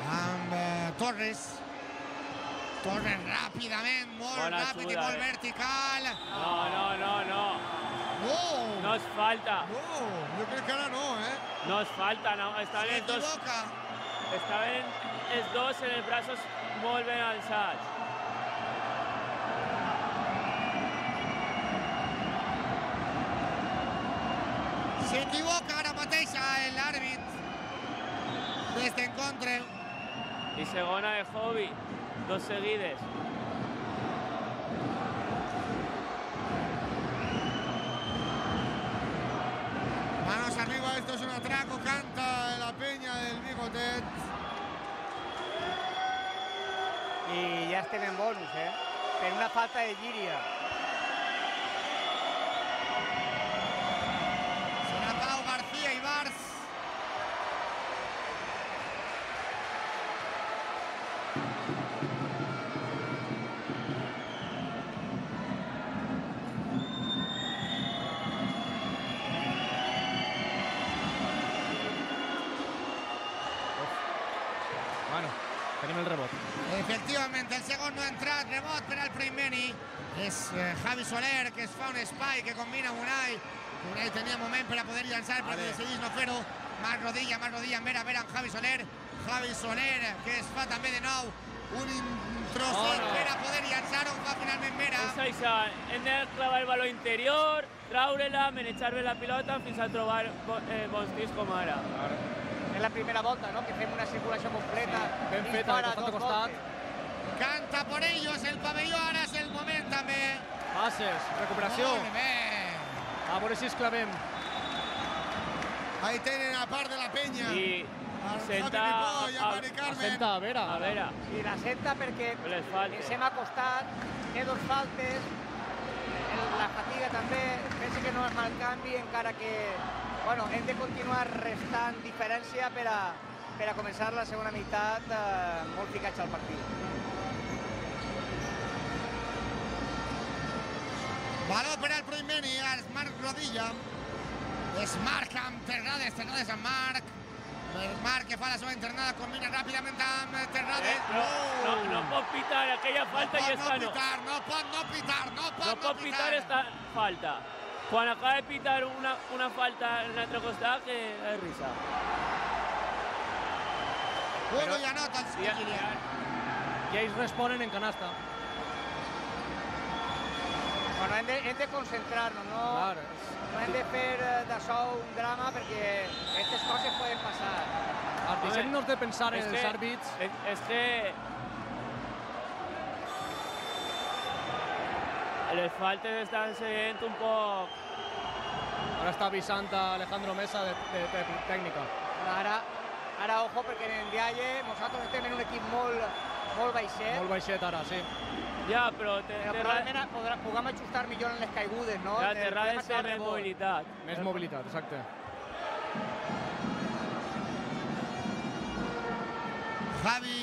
Amb eh, Torres. Torres ràpidament, molt Bona ràpid i molt eh? vertical. No, no, no, no. No! No és falta. No, jo crec que ara no, eh? No és falta, no. Estaven els dos, S'equivoca. estaven els dos en els braços molt ben alçats. S'equivoca ara mateix l'àrbit d'este encontre. I segona de Hobby, dos seguides. Manos arriba, esto es un atraco, canta la peña del Bigotet. I ja estem en bonus, eh? Per una falta de Llíria. Efectivament, el segon no ha entrat, rebot per al Primeni. És eh, Javi Soler, que es fa un espai, que combina amb Unai. Unai tenia moment per a poder llançar, però decideix no fer-ho. Marc Rodilla, Marc Rodilla, Vera, Vera amb Javi Soler. Javi Soler, que es fa també de nou un trosset Bona. per a poder llançar, on fa finalment Vera. És això, hem de clavar el valor interior, traure-la, manejar bé la pilota fins a trobar bo- eh, bons tirs com ara. És la primera volta, no?, que fem una circulació completa. ben Dins feta, de costat a dos costat. voltes. Canta por ellos el pavelló, ara és el moment també. Passes, recuperació. Molt bé. A veure si es clavem. Ahí tienen a par de la peña. I senta a a. Senta a Vera. a veure, I la senta perquè les faltes. ens hem acostat, té dos faltes, la fatiga també, penso que no és mal canvi, encara que bueno, hem de continuar restant diferència per a, per a començar la segona meitat eh, molt ficats al partit. Baló per al Primeni, és Marc Rodilla. És Marc amb Terrades, Terrades amb Marc. Marc que fa la seva internada, combina ràpidament amb Terrades. Eh, no, no, no pot pitar aquella falta i pot esta no no. pitar, no pot no pitar, no pot No pot pitar esta falta. Quan acaba de pitar una, una falta en l'altre costat, que és risa. Els I, Llíria. I ells responen en canasta. Bueno, hem de, hem de concentrar-nos, no, Clar. no hem de fer eh, d'això un drama perquè aquestes coses poden passar. Deixem-nos de pensar en els àrbits. És, que... Les faltes estan sent un poc... Ara està avisant a Alejandro Mesa de, de, de tècnica. Ara, ara ojo, perquè en Dialle nosaltres estem en un equip molt, molt baixet, Molt baixet ara, sí. Ja, però te, però te, probablement podrà, puguem ajustar millor en les caigudes, no? ja, En el te tema de ser més mobilitat. Més mobilitat, exacte. Javi.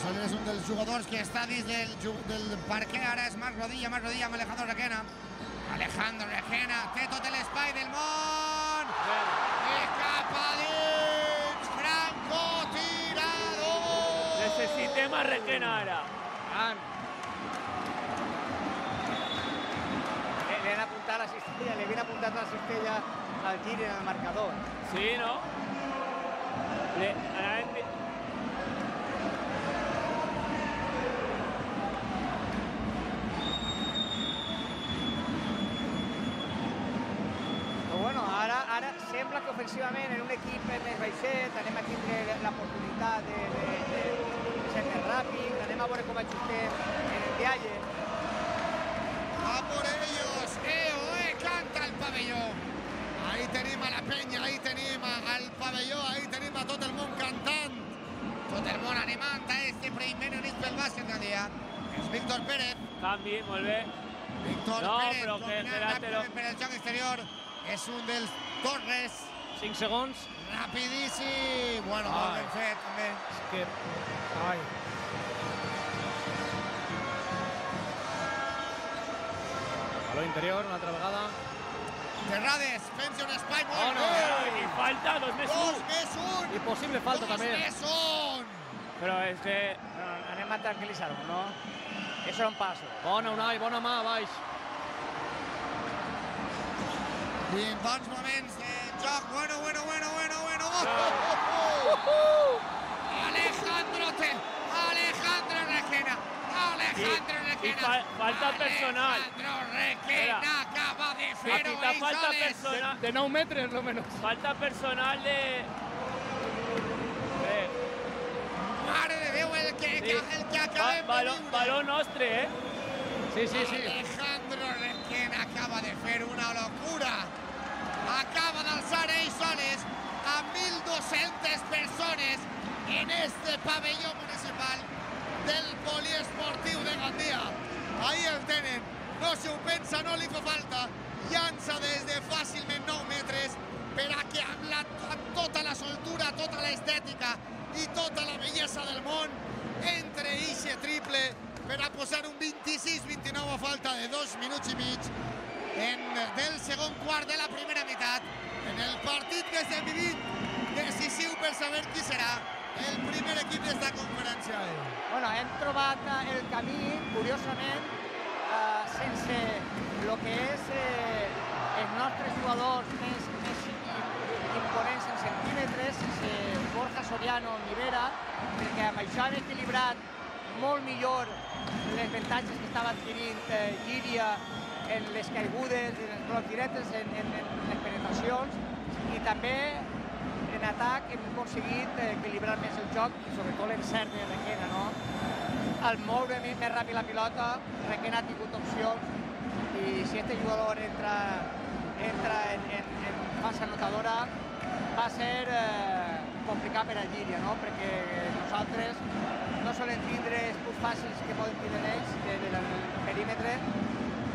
Soler és un dels jugadors que està dins del, del parquet, ara és Marc Rodilla, Marc Rodilla amb Alejandro Requena. Alejandro Requena té tot l'espai del món! I A Requena ara. Le- Li han apuntat l'assistent Mira, le viene apuntat la cistella al giri en el marcador. Sí, ¿no? Le, di- Però bueno, ara, ara sembla que ofensivament en un equip més baixet anem a tindre l'oportunitat de, de, de, de ser més ràpid, anem a veure com ajustem en el viatge. A por ellos, eo, eh, canta el pabellón. Ahí tenim a la penya, ahí tenim al pavelló, ahí tenim a tot el món cantant. Tot el món animant a este primer unit pel bàsquet del dia. És Víctor Pérez. canvi, molt bé. Víctor No, Pérez, però que ràpidament per el joc exterior. És un dels Torres. 5 segons. Rapidíssim. Bueno, molt Ai. ben fet, també. És que... Ai. Baló interior, una fent-se un espai molt Oh, no. I falta dos més Dos un. més un. I possible falta Dos també. més un. Però és que Però anem a tranquil·litzar-ho, no? Això era un passo. Bona, Unai, bona mà, baix. I en bons moments de joc. Bueno, bueno, bueno, bueno, bueno. Alejandro Te, Alejandro Requena, Alejandro Requena. fa- falta personal. Alejandro Requena acaba de a fer quitar falta personal, De 9 metres, lo menos. falta personal de... Eh, Mare de Déu, el que, sí. el que Va, acabem de baló, viure. baló nostre, eh? Sí, sí, sí. Alejandro Requena acaba de fer una locura. Acaba d'alçar ells soles a 1.200 persones en este pabelló municipal del poliesportiu de Gandia. Ahí el tenen. No se ho pensa, no li fa falta. Llança des de fàcilment 9 metres per a que amb, la, amb tota la soltura, tota l'estètica i tota la bellesa del món entre ixe triple per a posar un 26-29 a falta de dos minuts i mig en, del segon quart de la primera meitat en el partit que estem vivint decisiu per saber qui serà el primer equip d'esta conferència. Bueno, hem trobat eh, el camí, curiosament, eh, sense el que és eh, els nostres jugadors més, més imponents en centímetres, sense Borja Soriano ni Vera, perquè amb això hem equilibrat molt millor les avantatges que estava adquirint eh, Llíria en les caigudes, en els blocs directes, en, en, en les penetracions, i també en atac hem aconseguit equilibrar més el joc i sobretot l'encert de Requena, no? Al moure més, ràpid la pilota, Requena ha tingut opcions i si este jugador entra, entra en, en, en fase anotadora va ser eh, complicat per a Llíria, no? Perquè nosaltres no solen tindre punts fàcils que poden tindre ells de, de, del perímetre,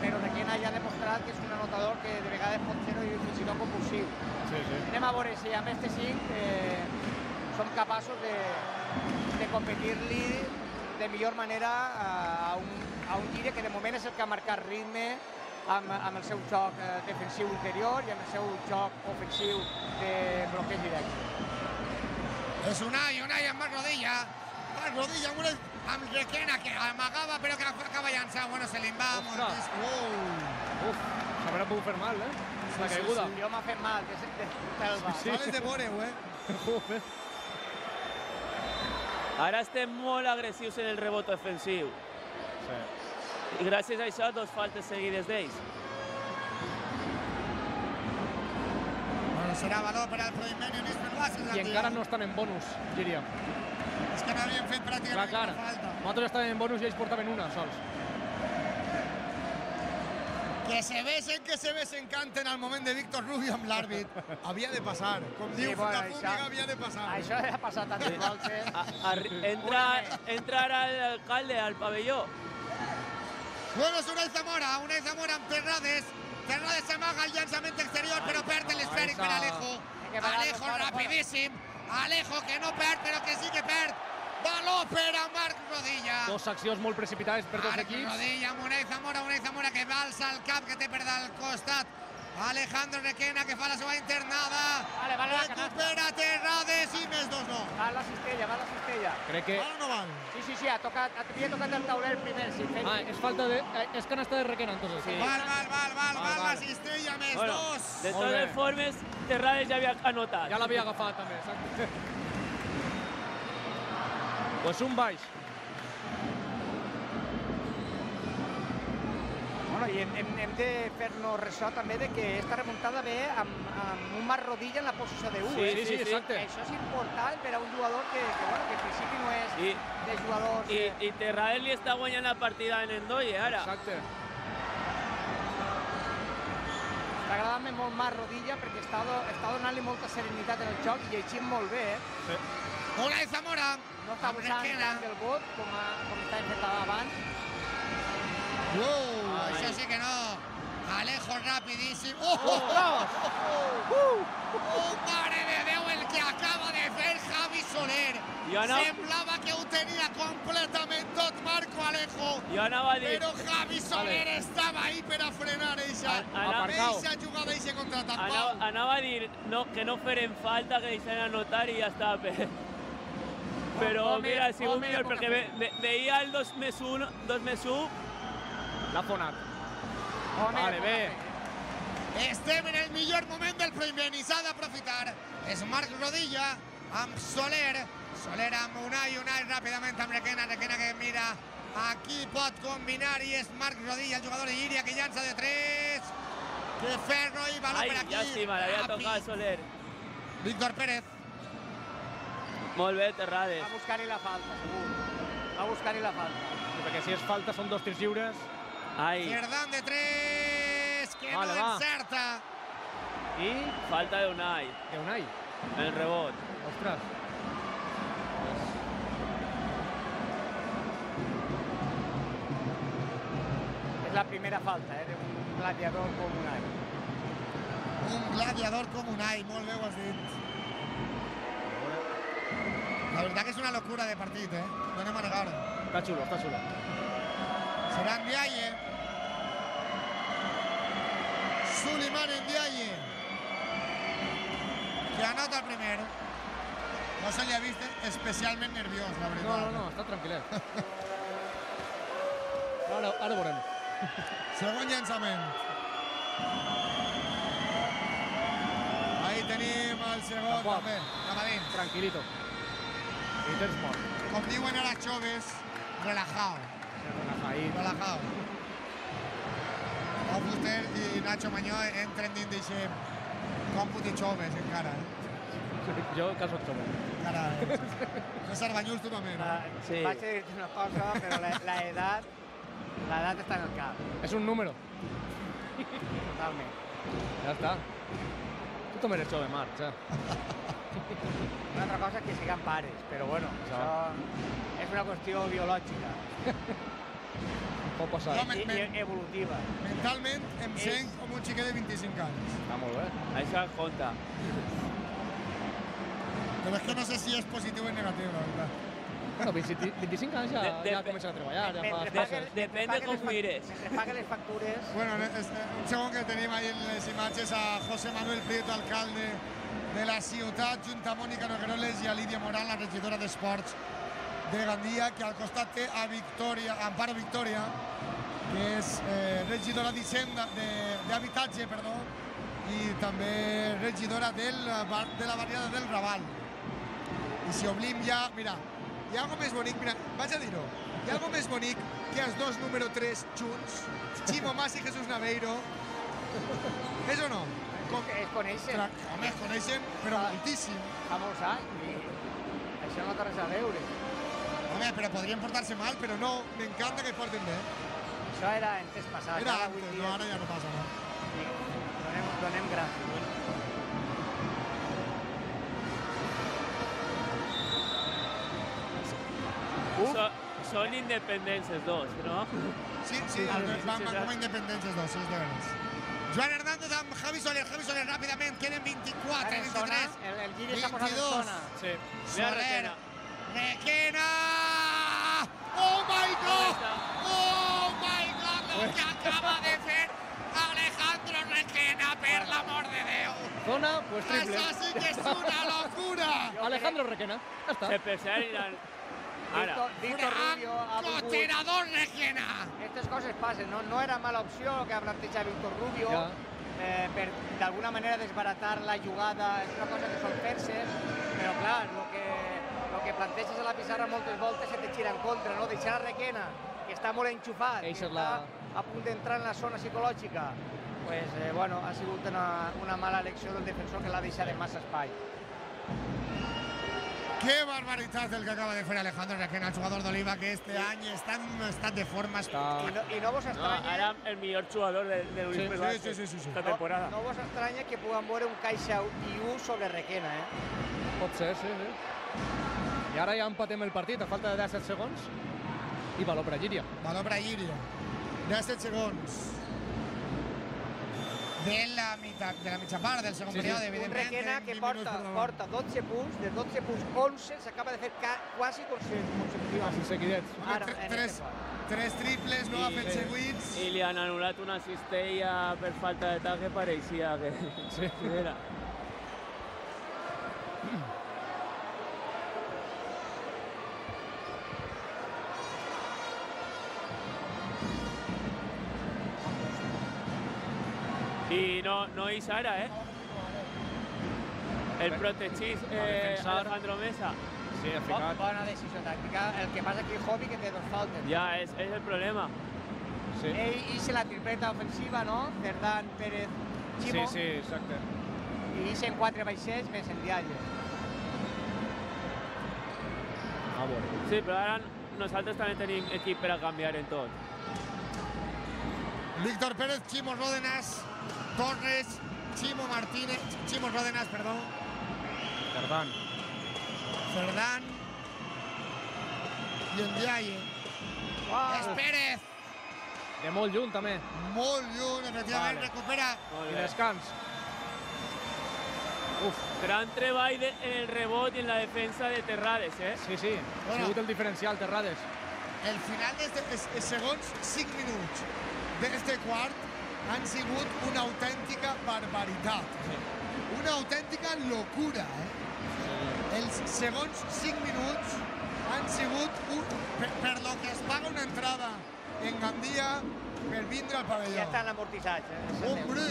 però Requena ja ha demostrat que és un anotador que de vegades pot ser fins i tot compulsiu. Sí, sí. Anem a veure si amb este 5 eh, som capaços de, de competir-li de millor manera a un, a un Llíria que de moment és el que ha marcat ritme amb, amb el seu joc eh, defensiu interior i amb el seu joc ofensiu de bloqueig directe. És Unai, Unai amb Marc Rodilla. Marc Rodilla amb, una, amb Requena que amagava però que acaba llançant. Bueno, se li va Ostres. Wow. Uf, s'haurà pogut fer mal, eh? La sí, caiguda. Jo m'ha fet mal, que és de Telva. Sí. Sales de veure-ho, eh? Joder. Ara estem molt agressius en el rebot ofensiu. Sí. I gràcies a això, dos faltes seguides d'ells. Bueno, serà valor per al Proimeni Units per bàsquet. I encara no estan en bonus, diria. És que n'havien fet Clar, pràcticament clar. una falta. Nosaltres estàvem en bonus i ells portaven una, sols. Que se besen, que se besen, canten al moment de Víctor Rubio amb l'àrbit. havia de passar. Com Sí, diu bueno, la això- havia de passar. Això ha passat tantes voltes. A- arri- entra, entra ara l'alcalde al pavelló. Bueno, és Unai Zamora, Unai Zamora amb Terrades. Terrades amaga el llançament exterior, però perd l'esfèric per. Alejo. Alejo rapidíssim. Alejo que no perd, però que sí que perd. Baló per a Marc Rodilla. Dos accions molt precipitades per dos Marc equips. Rodilla amb Unai Zamora, Unai Zamora que alçar el cap, que té per dalt costat. Alejandro Requena que fa la seva internada. Vale, vale. Recupera Terrades i més dos no. Va a la cistella, va a la cistella. Crec que... Val o no val? Sí, sí, sí, ha tocat, havia tocat el tauler primer, sí. Fent, Ah, és falta de... eh, És canasta de Requena, entonces. Sí. Val, val, val, val, Val, val, la cistella més Bueno, dos. de totes bé. formes, Terrades ja havia anotat. Ja l'havia agafat també, exacte. pues un baix. Bueno, i hem, hem, hem de fer-nos ressò també de que esta remuntada ve amb, amb un Marc Rodilla en la posició de 1. Sí, eh? sí, sí, exacte. Això és important per a un jugador que, que, bueno, que en principi no és I, de jugadors... i, eh, i Terrades li està guanyant la partida en Endoye, ara. Exacte. Està agradant-me molt Marc Rodilla perquè està, do, està donant-li molta serenitat en el joc i llegint molt bé. Eh? Unai Zamora. No està abusant tant del vot com, a, com està enfrentada abans. Uh, això sí que no. Alejo rapidíssim. Oh, oh, oh, oh, mare de Déu, el que acaba de fer Javi Soler. No- Semblava que ho tenia completament tot Marco Alejo. Jo anava a dir... Però Javi Soler estava ahí per a frenar eixa, jugada. Anava, anava a dir no, que no feren falta, que deixaren anotar i ja està. Però, però mira, sigut home, millor perquè ve, ve, veia el 2 més 1, 2 més 1 L'ha fonat. Home, Vale, bé. Estem en el millor moment del primer i s'ha d'aprofitar. És Marc Rodilla amb Soler. Soler amb Unai, Unai ràpidament amb Requena, Requena que mira aquí pot combinar i és Marc Rodilla, el jugador de Llíria que llança de 3. Que ferro i baló Ai, per aquí. llàstima, l'havia tocat Soler. Víctor Pérez. Molt bé, Terrades. Va buscar-hi la falta, segur. Va buscar-hi la falta. Perquè si és falta són dos tirs lliures. Cerdán de 3. Que Vale, no va. encerta. I falta de Unai. de Unai. El rebot. Ostres. És la primera falta, eh, d'un gladiador com un any. Un gladiador com Unai, molt bé ho has dit. La veritat que és una locura de partit, eh? No anem a negar. Està xulo, Serà Ndiaye. Suleiman Ndiaye. Que anota el primer. No se li ha vist especialment nerviós, la veritat. No, no, no, està tranquil·let. Ara, ara veurem. Segon llançament. Ahí tenim el segon Tampoc. també, cap a dins. Tranquilito. I tens mort. Com diuen ara els joves, relajado, Relajadit. relajado. O Fuster i Nacho Mañó entren d'aquest còmput de joves encara. Eh? Jo que soc jove. Encara. César Banyuls, tu també, no? La, Sí. Vaig a una cosa, però la, la edat, la edat està en el cap, És un número. totalment. Ja està. Tu també eres jove, Marc, ja. Una altra cosa és que siguem pares, però bueno, Això. això és una qüestió biològica Pot passar. I, i evolutiva. Mentalment em És- sent com un xiquet de 25 anys. Està molt bé. Això compta. Però és que no sé si és positiu o negatiu, la veritat. Bueno, 20, 25 anys ja, De- ja comença a treballar, ja fa les coses. Depèn de com mires. Mentre pague les factures, Bueno, és, un segon que tenim ahí en les imatges a José Manuel Prieto, alcalde de la ciutat, junt a Mònica Nogueroles i a Lídia Moral, la regidora d'Esports de Gandia, que al costat té a Victòria, a Amparo Victòria, que és eh, regidora d'Habitatge, perdó, i també regidora del, de la barriada del Raval. I si oblim ja, mira, hi ha alguna més bonic, mira, vaig a dir-ho, hi ha alguna més bonic que els dos número 3 junts, Ximo Mas i Jesús Naveiro. És o no? Com, es coneixen home, es coneixen, però moltíssim. fa molts anys. Això no té res a veure. Home, però podrien portar-se mal, però no, m'encanta que porten bé. Això era en temps passat. Era ara antes, no, ara ja no passa, no? Donem, donem gràcies. So, són independents els dos, no? Sí, sí, Ah, van, van sí, com a dos, sí, és de veres. Joan Hernández amb Javi Soler, Javi Soler ràpidament, queden 24, Ara en zona, 23. el, el Giri s'ha posat en 22. zona. Sí. Soler, Requena. Oh my God! Oh my God! Lo que acaba de fer Alejandro Requena, per l'amor de Déu! Zona, pues triple. Això sí que és una locura! Alejandro Requena. Iran... Ara, Víctor, Víctor Rubio Requena! Aquestes coses passen, no, no era mala opció el que ha plantejat Víctor Rubio, Ja. eh, per d'alguna manera desbaratar la jugada, és una cosa que sol fer-se, però clar, el que planteges a la pissarra moltes voltes se te gira en contra, no? Deixar a Requena, que està molt enxufat, que està la- a punt d'entrar en la zona psicològica, pues, eh, bueno, ha sigut una, una mala elecció del defensor que l'ha deixat en massa espai. Qué barbaridad el que acaba de hacer Alejandro Requena, el jugador de Oliva, que este año está estado de forma Està... I no, i no vos No, estranya... ara el millor jugador de, de Luis Sí, sí, sí, sí, sí, sí. esta no, temporada. no vos estranya que puguem veure un caixa i un sobre Requena, eh? Pot ser, sí, sí. I ara ja empatem el partit, a falta de 17 segons. I valor per a Llíria. Valor para Iria. 17 segons. De la mitad, de la mitja part del segon Sí, sí. període, Un evidentment. Requena que 20 porta, per porta 12 punts, de 12 punts 11 s'acaba de fer ca, quasi conse- consecutivament. Quasi seguidets. Ara, tres, tres triples, no ha fet seguits. I li han anul·lat una cistella per falta de tag que pareixia que Sí. que era. I no, no hi Sara, eh? El protegís eh. Alejandro Mesa. Sí, ha ficat. Bona decisió tàctica. El que passa aquí, Hobby, que té dos faltes. Ja, és, és el problema. Sí. Ell ix la tripleta ofensiva, no? Cerdán, Pérez, Sí, Ximo. sí, exacte. I ixen quatre baixets més en Dialle. A veure. Sí, però ara nosaltres també tenim equip per a canviar en tot. Víctor Pérez, Chimo Ródenas, Torres, Chimo Martínez, Chimo Ródenas, perdón, Cerdán. Cerdán i en Diaye. Ah, És Pérez, De molt lluny, també. molt lluny, efectivament, Vale. recupera. I descans. Uf, Gran treball de, en el rebot i en la defensa de Terrades, eh? sí, sí. Ha Bueno. sigut el diferencial, Terrades. El final dels de, segons 5 minuts d'este quart han sigut una autèntica barbaritat. Una autèntica locura, eh? Els segons 5 minuts han sigut un, per, per lo que es paga una entrada en Gandia per vindre al pavelló. ja estan amortitzats. Eh? Hombre,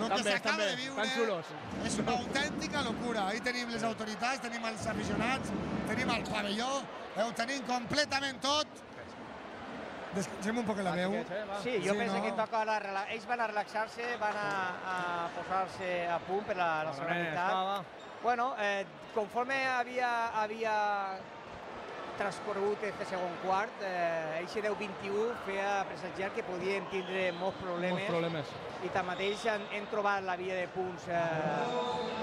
lo que També, s'acaba de viure Tan xulos. és una autèntica locura. Ahí tenim les autoritats, tenim els aficionats, tenim el pavelló, ho tenim completament tot. Descansem un poc la veu. Eh. Sí, jo Sí, penso no? que toca ara... rela- Ells van a relaxar-se, van a, a posar-se a punt per la, la segona meitat. Bueno, eh, conforme havia, havia transcorregut este segon quart, eh, eixe 10-21 feia presagiar que podien tindre molts problemes, Molts problemes. i tanmateix han, hem trobat la via de punts eh,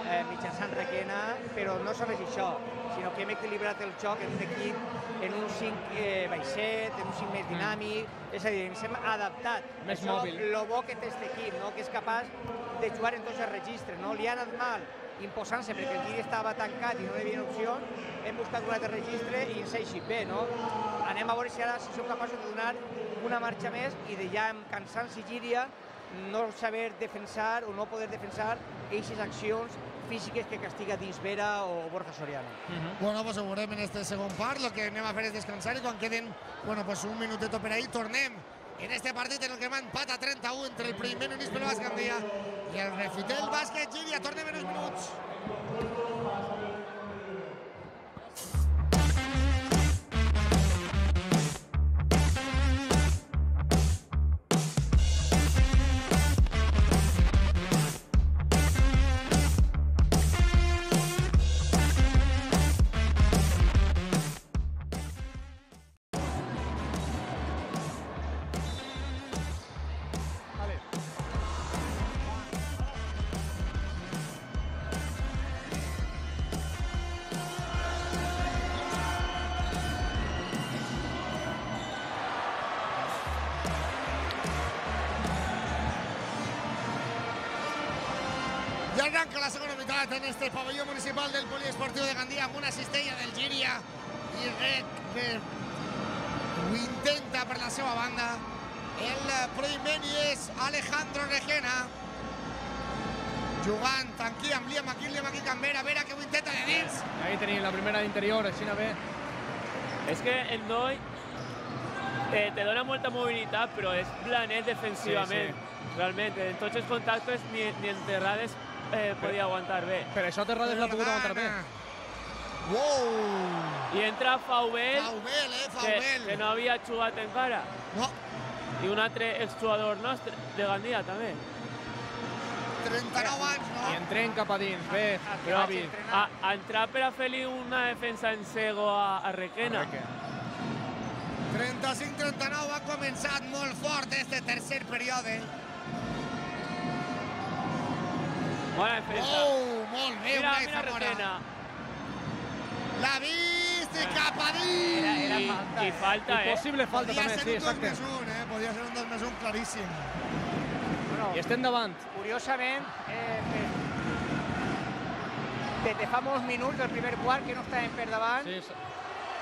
eh, mitjançant Requena, però no només això, sinó que hem equilibrat el joc en un equip, en un 5 eh, baixet, en un 5 més dinàmic, és a dir, ens hem adaptat. Més Això mòbil. Lo bo que té aquest equip, no? que és capaç de jugar en tots els registres. No? Li ha anat mal imposant-se perquè el Giri estava tancat i no hi havia opcions, hem buscat un altre registre i ens ha eixit bé, no? Anem a veure si ara si som capaços de donar una marxa més i de ja amb cansanci gíria no saber defensar o no poder defensar aquestes accions físiques que castiga dins Vera o Borja Soriano. Bueno, pues ho veurem en este segon part. Lo que anem a fer és descansar i quan queden bueno, pues un minuteto per ahí tornem en este partit en el que va empat a 31 entre el primer Unís pel Bàsquet Gandia i el Refitel Bàsquet Gíria. Tornem en uns minuts. Alejandro Regena jugant aquí amb Liam aquí, Liam aquí, Canberra, Vera que ho intenta de dins. Ahí tenim la primera d'interior, així bé. És que el noi eh, te dona molta mobilitat, però és planet defensivament. Sí, realmente. En tots els contactes ni, ni en Terrades eh, podia aguantar bé. Per això Terrades l'ha pogut aguantar bé. Wow! I entra Faubel, Faubel, eh, que, Faubel. que no havia jugat encara. No, I un altre exjugador nostre, de Gandia també. 39 anys, I no? entrem cap a dins. Bé, Però Gavi. A, a entrar per a fer-li una defensa en cego a, a Requena. 35-39 ha començat molt fort este tercer període. Bona defensa. Oh, molt bé, mira, Unai mira. Requena. L'ha vist i cap a dins! Era- era I, falta, I eh? falta, eh? Possible falta també, sí, un 2 exacte. més 1, eh? Podia ser un 2 més 1 claríssim. Bueno, I estem davant. curiosament, eh, des, des de fa molts minuts del primer quart que no estàvem per davant Sí,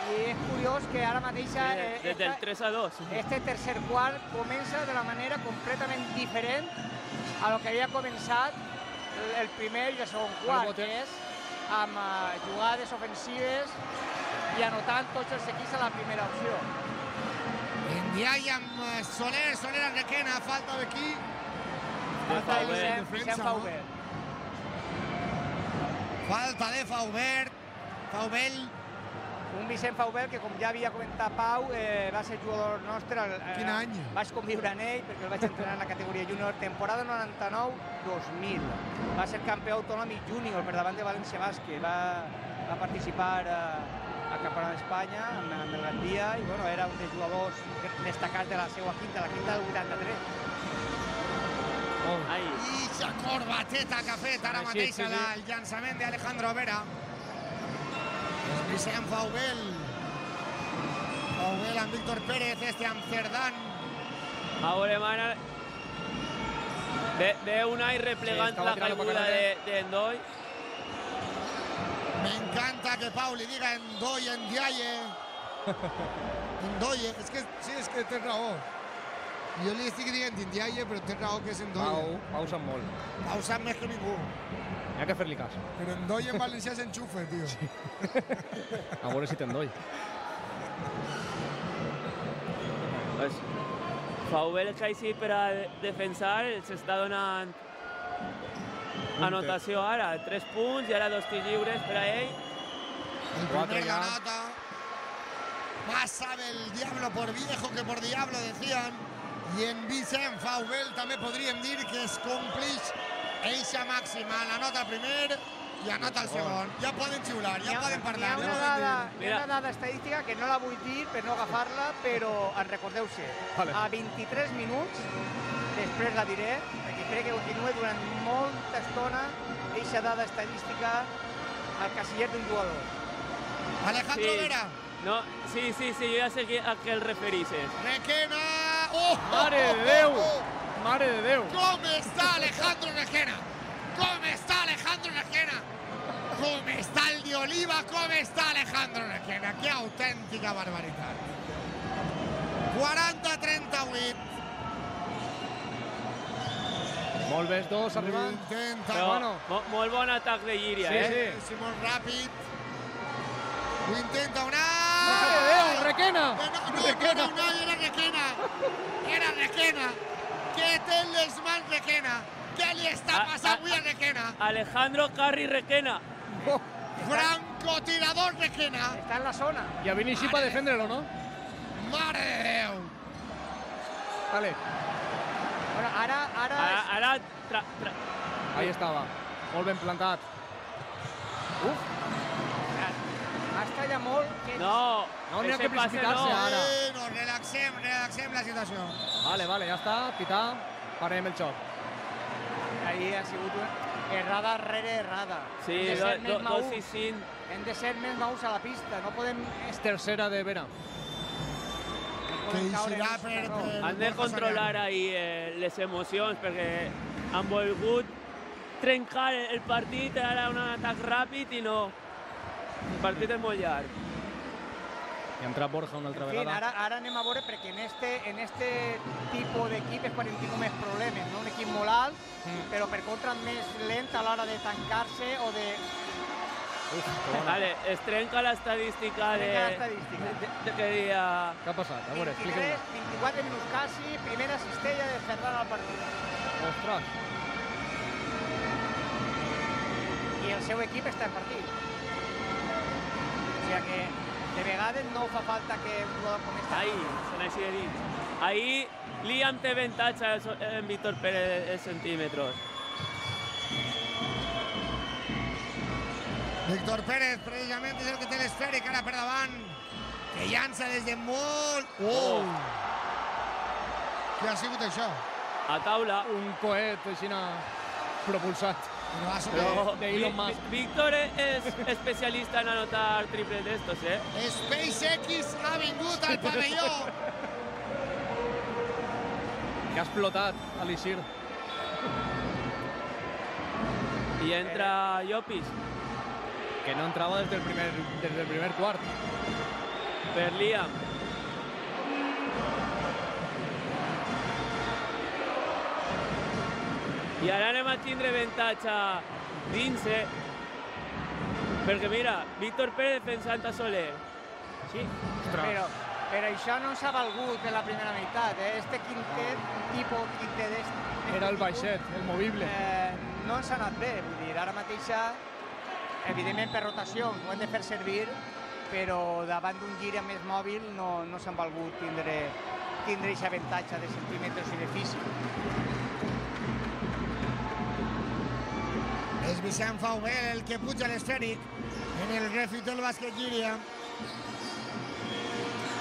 i és curiós que ara mateix Sí, eh, des del 3 a 2. este tercer quart comença de la manera completament diferent a lo que havia començat el- primer i el segon quart, que és amb eh, jugades ofensives i anotant tots els equips a la primera opció. Ndiaye amb eh, Soler, Soler amb Requena, falta d'aquí. Falta de. Vicent, Defensa, Vicent. Falta de Faubert. Faubel, Un Vicent Faubel que, com ja havia comentat Pau, eh, va ser jugador nostre. Eh, Quin any? Vaig conviure amb ell perquè el vaig entrenar en la categoria júnior. Temporada 99-2000. Va ser campió autonòmic júnior per davant de València Bàsquet. Va, va participar eh, al Campionat d'Espanya amb, amb el Gandia i bueno, era un dels jugadors destacats de la seva quinta, la quinta del 83. Molt. Ai, i la corbateta que ha fet ara Sí, mateix sí, sí. la- el llançament d'Alejandro Vera. Vicent Faubel. Faubel amb Víctor Pérez, este amb Cerdán. a veure, ara... Ve, ve Unai Sí, replegant estava la de, darrere. de Endoi. Me encanta que Pau li diga Endoye, Ndiaye. Endoye, és que sí, és que tens raó. Jo li estic dient Ndiaye, però tens raó que és Endoye. Pau, Pau sap molt. Pau sap més que ningú. Hi ha que fer-li cas. Però Endoye en valencià s'enxufa, tio. A veure si te'n doy. Pues, Faubel que així per a de- defensar s'està donant anotació ara, 3 punts i ara dos tirs lliures per a ell. El primer nota. Más sabe el diablo por viejo que por diablo, decían. I en Vicent Faubel també podríem dir que es complix eixa màxima. La nota el primer i anota el segon. Ja poden xiular, Hi ja ha- poden Hi parlar. ha ja una dada, hi ha una dada estadística que no la vull dir per no agafar-la, però en recordeu-se. Vale. A 23 minuts, després la diré, crec que continua durant molta estona eixa dada estadística al casiller d'un jugador. Alejandro Sí. Vera. No, sí, sí, sí, jo ja sé que- a què el referisses. Requena. Oh, Mare de oh, Déu! oh. Mare de Déu! Com està Alejandro Requena? Com està Alejandro Requena? Com està el de Oliva? Com està Alejandro Requena? Que autèntica barbaritat. 40-38. Molt bé, dos arribant. Intenta. Però bueno. mo, molt bon atac de Llíria, Sí, eh? sí. Sí, molt ràpid. Ho intenta una... Mare de Déu, Requena! Que no, no, Requena. no, no, era Requena. Era Requena. Què té les mans Requena? Què li està Ah, passant ah, avui a Requena? Alejandro Carri Requena. Oh, Francotirador Requena. Està en la zona. I a així per defendre-lo, no? Mare de Déu. Vale, Bueno, ara, ara, Ara, ara tra, tra, ahí estava. Molt ben plantat. està ja molt que no, No, n'hi ha que precipitar-se no. ara. Bueno, relaxem, relaxem la situació. Vale, vale, ja està. Pitar. Parem el xoc. ahir ha sigut una errada rere errada. Sí, do, do, dos i cinc. Hem de ser més maús a la pista, no podem, És tercera de Vera. Que aquest per... per Han de controlar ahir eh, les emocions perquè han volgut trencar el partit, ara un atac ràpid i no. El partit és molt llarg. I ha entrat Borja una altra vegada. ara, ara anem a veure perquè en este, en este tipus d'equip és quan hem tingut més problemes, no? Un equip molt alt, Mm. però per contra més lent a l'hora de tancar-se o de. Vale, es trenca l'estadística de... Trenca l'estadística. De, de, que dia... Què ha passat? A veure, 23, explica-ho. 24 minuts quasi, primera cistella de Ferran al partit. Ostres, I el seu equip està en partit. O sigui que de vegades no fa falta que un jugador com este... Ahí, se n'ha de dins. Ahí Liam té avantatge en Víctor Pérez de centímetres. Víctor Pérez, precisament, és el que té l'esfèric ara per davant. Que llança des de molt... Oh. Què ha sigut això? A taula. un coet així propulsat. Però de Elon Musk. Víctor és especialista en anotar triples d'estos, eh? SpaceX ha vingut al pavelló. Que ha explotat l'Ixir. I entra Llopis Que no entrava des del primer, des del primer quart. per Liam. I ara anem a tindre avantatge dins, eh? Perquè mira, Víctor Pérez defensant a Soler. Sí, Ostres. però, però això no s'ha valgut en la primera meitat. Eh? Este quintet, tipus quintet d'este... Era el baixet, el movible. Eh, no ens ha anat bé, vull dir, ara mateixa, evidentment per rotació ho hem de fer servir, però davant d'un gira més mòbil no, no s'han valgut tindre tindre aquest avantatge de centímetres i de físic. És Vicent Faubel el que puja l'esfèric en el refit del bàsquet Llíria.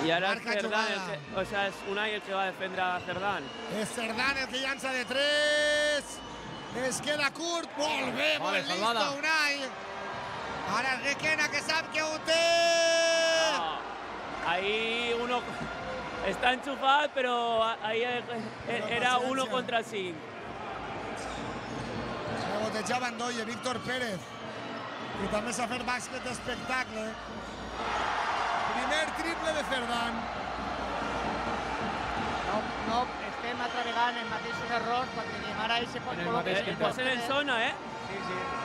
I ara és Marca Cerdán, el que, o sea, és Unai el que va a defendre a Cerdán. És Cerdán el que llança de 3. Es queda curt. Molt bé, Vale, molt salvada. listo, Unai. Ara és Requena que sap que ho té. Ah, ahí uno está enchufado, pero ahí era uno contra cinco. Rebotejava Andoye, Víctor Pérez, que també s'ha fet bàsquet d'espectacle. Primer triple de Cerdán. No, no estem altra vegada en els mateixos errors tenim ara ell se pot En el col·locar... mateix Eh, posen en zona, eh? Sí, sí.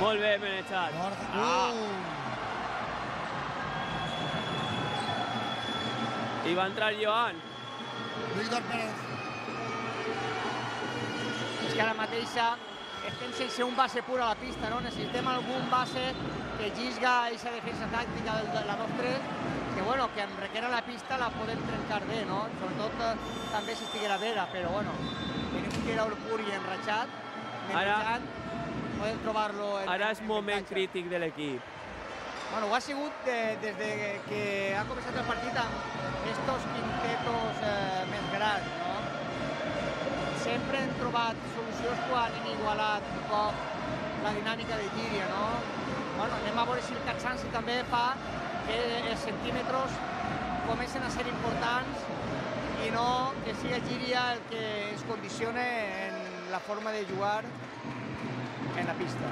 Molt bé, Menechat. Borja. Ah. Uh. I va entrar Joan. Víctor Pérez. És que ara mateixa estem sense un base pur a la pista, no? Necessitem algun base que llisga aquesta defensa tàctica de la 2-3, que bueno, que amb requera la pista la podem trencar bé, no? Sobretot eh, també si estiguera vera, però bueno, tenim un tiraur pur i enratxat, Ara- menjant, podem trobar-lo Ara és en moment crític de l'equip. Bueno, ho ha sigut de, des de que ha començat el partit amb estos quintetos eh, més grans, no? Sempre hem trobat solucions quan hem igualat un cop la dinàmica de Llíria, no? Bueno, anem a veure si el cansanci també fa que els centímetres comencen a ser importants i no que sigui Llíria el que es condicione en la forma de jugar en la pista.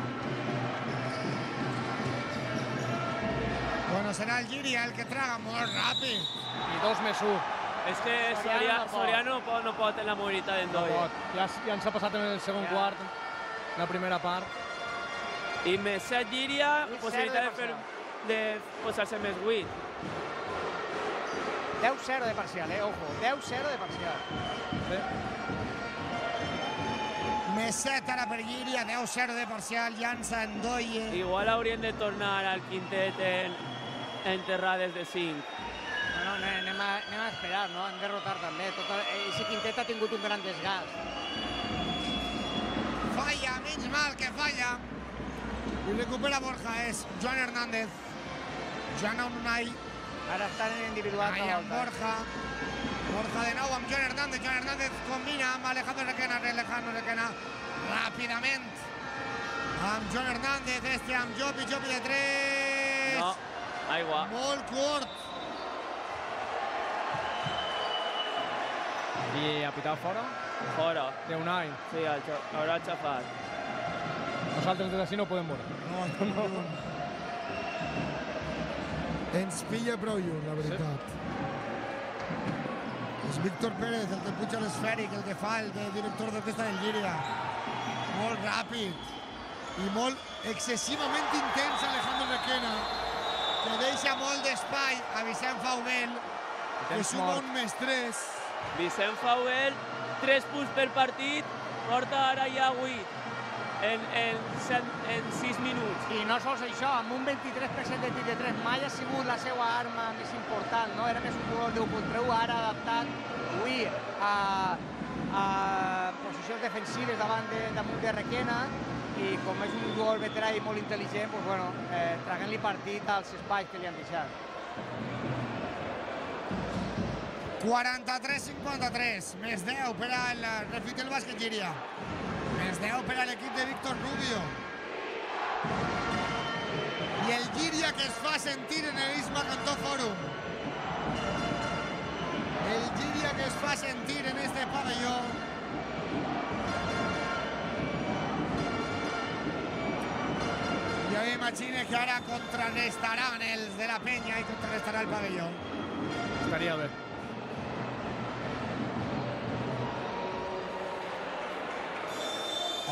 Bueno, serà el Llíria el que traga molt ràpid. I dos més un. És que Soriano no. Soriano no pot, no pot en la mobilitat No d'Endoy. pot. Ja, ja ens ha passat en el segon Ja. quart, la primera part. I més set Llíria, Vuit possibilitat de, fer, de posar-se més 8. 10-0 de parcial, eh? Ojo, 10-0 de parcial. Bé. Més 7 ara per Llíria, 10-0 de parcial, llança Andoye. Igual haurien de tornar al quintet en, en terrades de 5. No, no, anem a, anem a esperar, no? Hem de rotar també. Tot el, eh, ese quintet ha tingut un gran desgast. Falla, menys mal que falla. I recupera Borja, és Joan Hernández. Joan Unai, Ara estan en individual. Ahí Borja. Borja de nou amb Joan Hernández. Joan Hernández combina amb Alejandro Requena. Alejandro Requena ràpidament. Amb Joan Hernández, este amb Jopi, Jopi de 3. No, aigua. Molt curt. I ha pitat fora. Fora. Té un any. Sí, haurà xafat. Nosaltres des d'ací no podem veure. No, no, no. Ens pilla prou lluny, la veritat. És És Víctor Pérez el que puja l'esfèric, el que fa el de director d'orquestra del Llíria. Molt ràpid i molt excessivament intens Alejandro Requena, que deixa molt d'espai a Vicent Faubel, que suma un més 3. Vicent Fauel, 3 punts per partit, porta ara ja 8 en, en, set, en 6 minuts. I no sols això, amb un 23% de tir de 3 mai ha sigut la seva arma més important, no? Era més un jugador de 1 contra 1, ara adaptat avui a, a posicions defensives davant de, damunt de Requena i com és un jugador veterà i molt intel·ligent, doncs, bueno, eh, tragant-li partit als espais que li han deixat. 43-53, més 10 per al Refitel Bàsquet Llíria. Més 10 per a l'equip de Víctor Rubio. I el Llíria que es fa sentir en el Isma Cantó Fòrum. El Llíria que es fa sentir en este pavelló. Jo m'imagino que ara contrarrestaran els de la penya i contrarrestarà el pavelló. Estaria bé.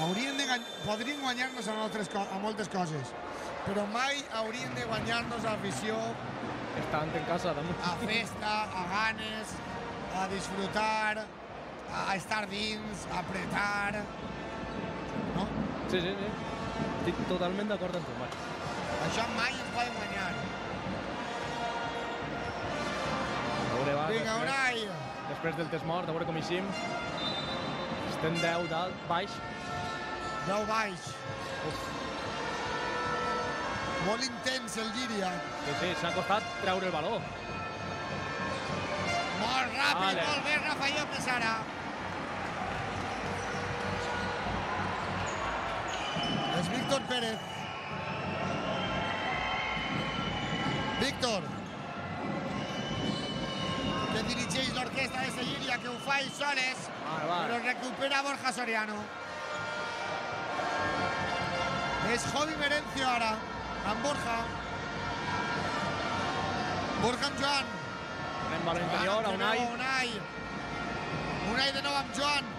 Haurien de. Podrien guanyar-nos a, altres a moltes coses, però mai haurien de guanyar-nos a afició, Estant en casa damunt. a festa, a ganes, a disfrutar, a estar dins, a apretar... No? Sí, sí, sí. Estic totalment d'acord amb tu, Marc. Això mai ens poden guanyar. A veure, va, Vinga, després, Unai! després del test mort, a veure com eixim. Estem 10 dalt, baix. 10 baix. Molt intens el Llíria. Sí, sí, s'ha costat treure el baló. Molt ràpid, Vale. molt bé, Rafa Llopes ara. És Víctor Pérez. Víctor. Que dirigeix l'orquestra de Seguiria, que ho fa ell soles, Vale, vale. però recupera Borja Soriano. És Jovi Merencio ara, amb Borja. Borja amb Joan. Anem baló interior, a Unai. Unai. Unai de nou amb Joan.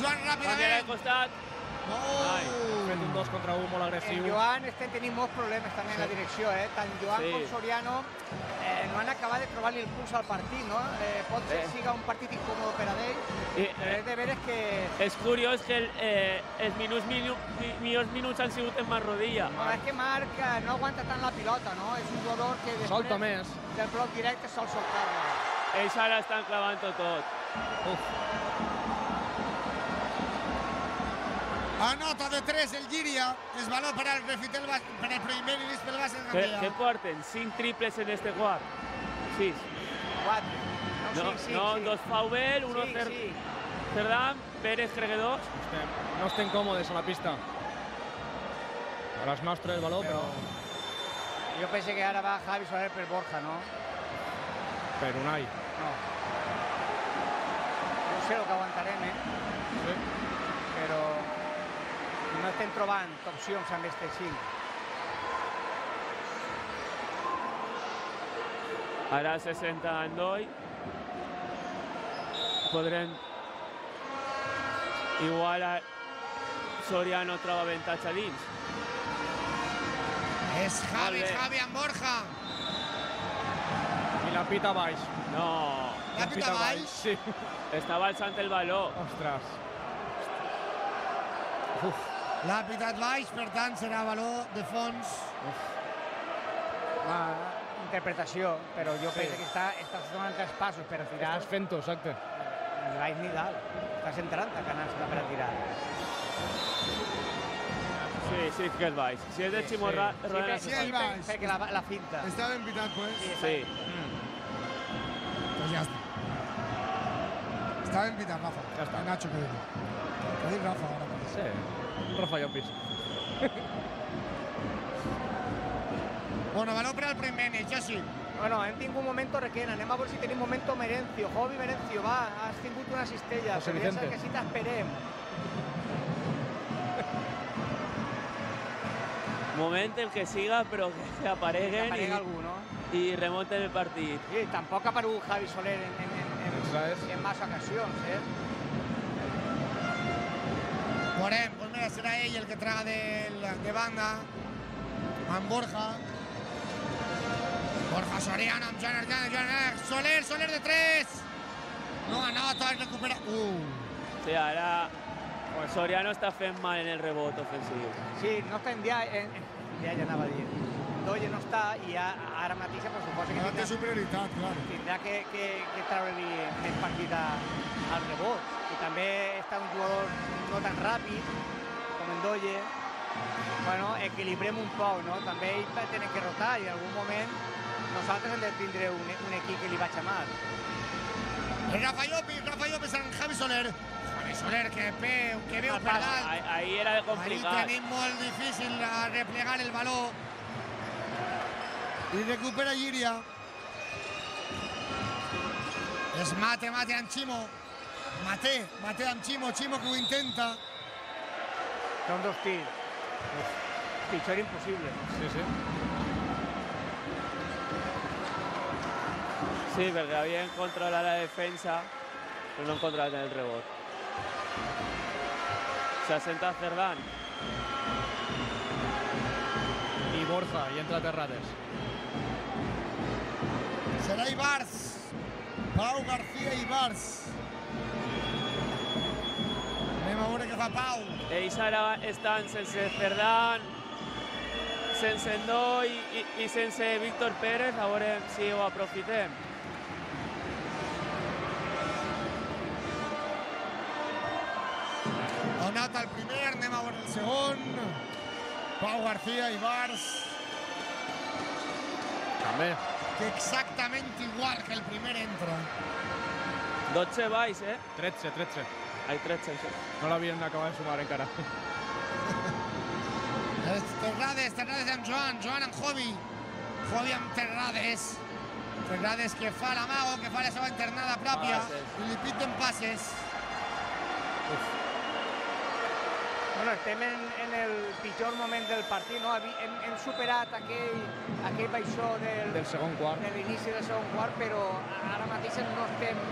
Joan al ràpidament. Ai, Oh! fet un 2 contra 1 molt En agressiu. Joan estem tenint molts problemes també en la direcció, eh? Tant Joan Sí. com Soriano eh, no han acabat de trobar-li el puls al partit, no? Eh, pot ser que Eh. siga un partit incòmode per a ell, I, però és de veres que... és curiós que el, eh, els minuts, minu, mi, millors minuts han sigut en Marrodilla. No, és que Marc eh, no aguanta tant la pilota, no? És un jugador que després Solta més. del bloc directe sol soltar-la. Ells ara estan clavant-ho tot. Uf, Anota de 3 el Llíria. És valor per al Refitel, per al primer i pel Bàsquet Què, Gandia. què porten? 5 triples en este quart. 6. Quatre. No, sí, sí, no sí. dos Faubel, uno sí, Cer sí. Cerdán, Pérez crec que dos. estem, no estem còmodes a la pista. A les nostres el baló, però Jo penso que ara va Javi Soler per Borja, no? per Unai. No. No sé el que aguantarem, eh? Sí. Però no estem trobant opcions amb este 5. Ara se senta Andoi. Podrem... Igual a Soriano troba avantatge dins. És Javi. Javi amb Borja. I la pita baix. No, La pita baix. Sí. estava alçant el baló. Ostres. L'ha pitat baix, per tant serà valor de fons. La interpretació, però jo Sí. penso que està, estàs donant tres passos per tirar. Estàs fent-ho, exacte. El baix ni dalt. Estàs entrant a canasta per a tirar. Sí, sí que és baix. Si és de Chimorra, Sí, Rodena, per, sí, sí, baix. perquè la, la finta. Està ben pitat, pues. Sí. Pues ja està. Està ben pitat, Rafa. Ja està. Nacho, que diu. Que diu Rafa ara. Sí. Rafa Llopis. Bueno, valor per al primer, això sí. Bueno, hem tingut un moment Requena, anem a veure si tenim moment Merencio. Jovi Merencio, va, has tingut una cistella, José ja Vicente. que sí t'esperem. Moment el que siga, però que apareguen Aparega i, algú, no? i remunten el partit. Sí, tampoc ha aparegut Javi Soler en, en, en, en, en más ocasions, eh? Morem, mira, será ell el que traga del, de banda. Amb Borja. Borja Soriano Joan Hernández, Joan. Soler, Soler de 3. No anota, es recupera. Uh. Sí, ara pues Soriano està fent mal en el rebot ofensiu. Sí, no està en dia... En, ja, ja anava a dir. Doye no està i ja, ara mateix pues, suposa que Ara té superioritat, clar. tindrà que, que, que treure-li més partit al rebot. I també està un jugador no tan ràpid com en Doye. Bueno, equilibrem un poc, no? També ells tenen que rotar i en algun moment nosaltres hem de tindre un, un equip que li vaig a mal. Rafa Llopis, Rafa Llopis amb Javi Soler. Javi Soler, que, peu, que veu dalt. Ahí, ahí era Ahí complicat. tenim molt difícil a replegar el baló. I recupera Llíria. Es mate, mate amb Ximo. Mate, mate amb Ximo, Ximo que ho intenta. Són dos tirs. Uf, pitjor impossible. Sí, sí. Sí, perquè havien controlat la defensa, però no han controlat el rebot. Se senta Cerdán. I Borja, i entra Terrades. Serà Ibars. Pau García Ibars. Anem a veure què fa Pau. Ells ara estan sense Cerdán, sense Endó i, i, i sense Víctor Pérez, a veure si ho aprofitem. Anota el primer, anem a veure el segon. Pau García, Ibars, També. que exactament igual que el primer entra. 12 baix, eh? 13, 13. Ai, 13, això. No l'havien acabat de sumar encara. És Terrades, Terrades amb Joan, Joan amb Jovi. Jovi amb Terrades. Terrades que fa l'amago, que fa la seva internada pròpia. I li piten passes. Bueno, estem en, en el pitjor moment del partit, no? Hem, hem superat aquell, aquell baixó del, Del segon quart. de l'inici del segon quart, però ara mateix no estem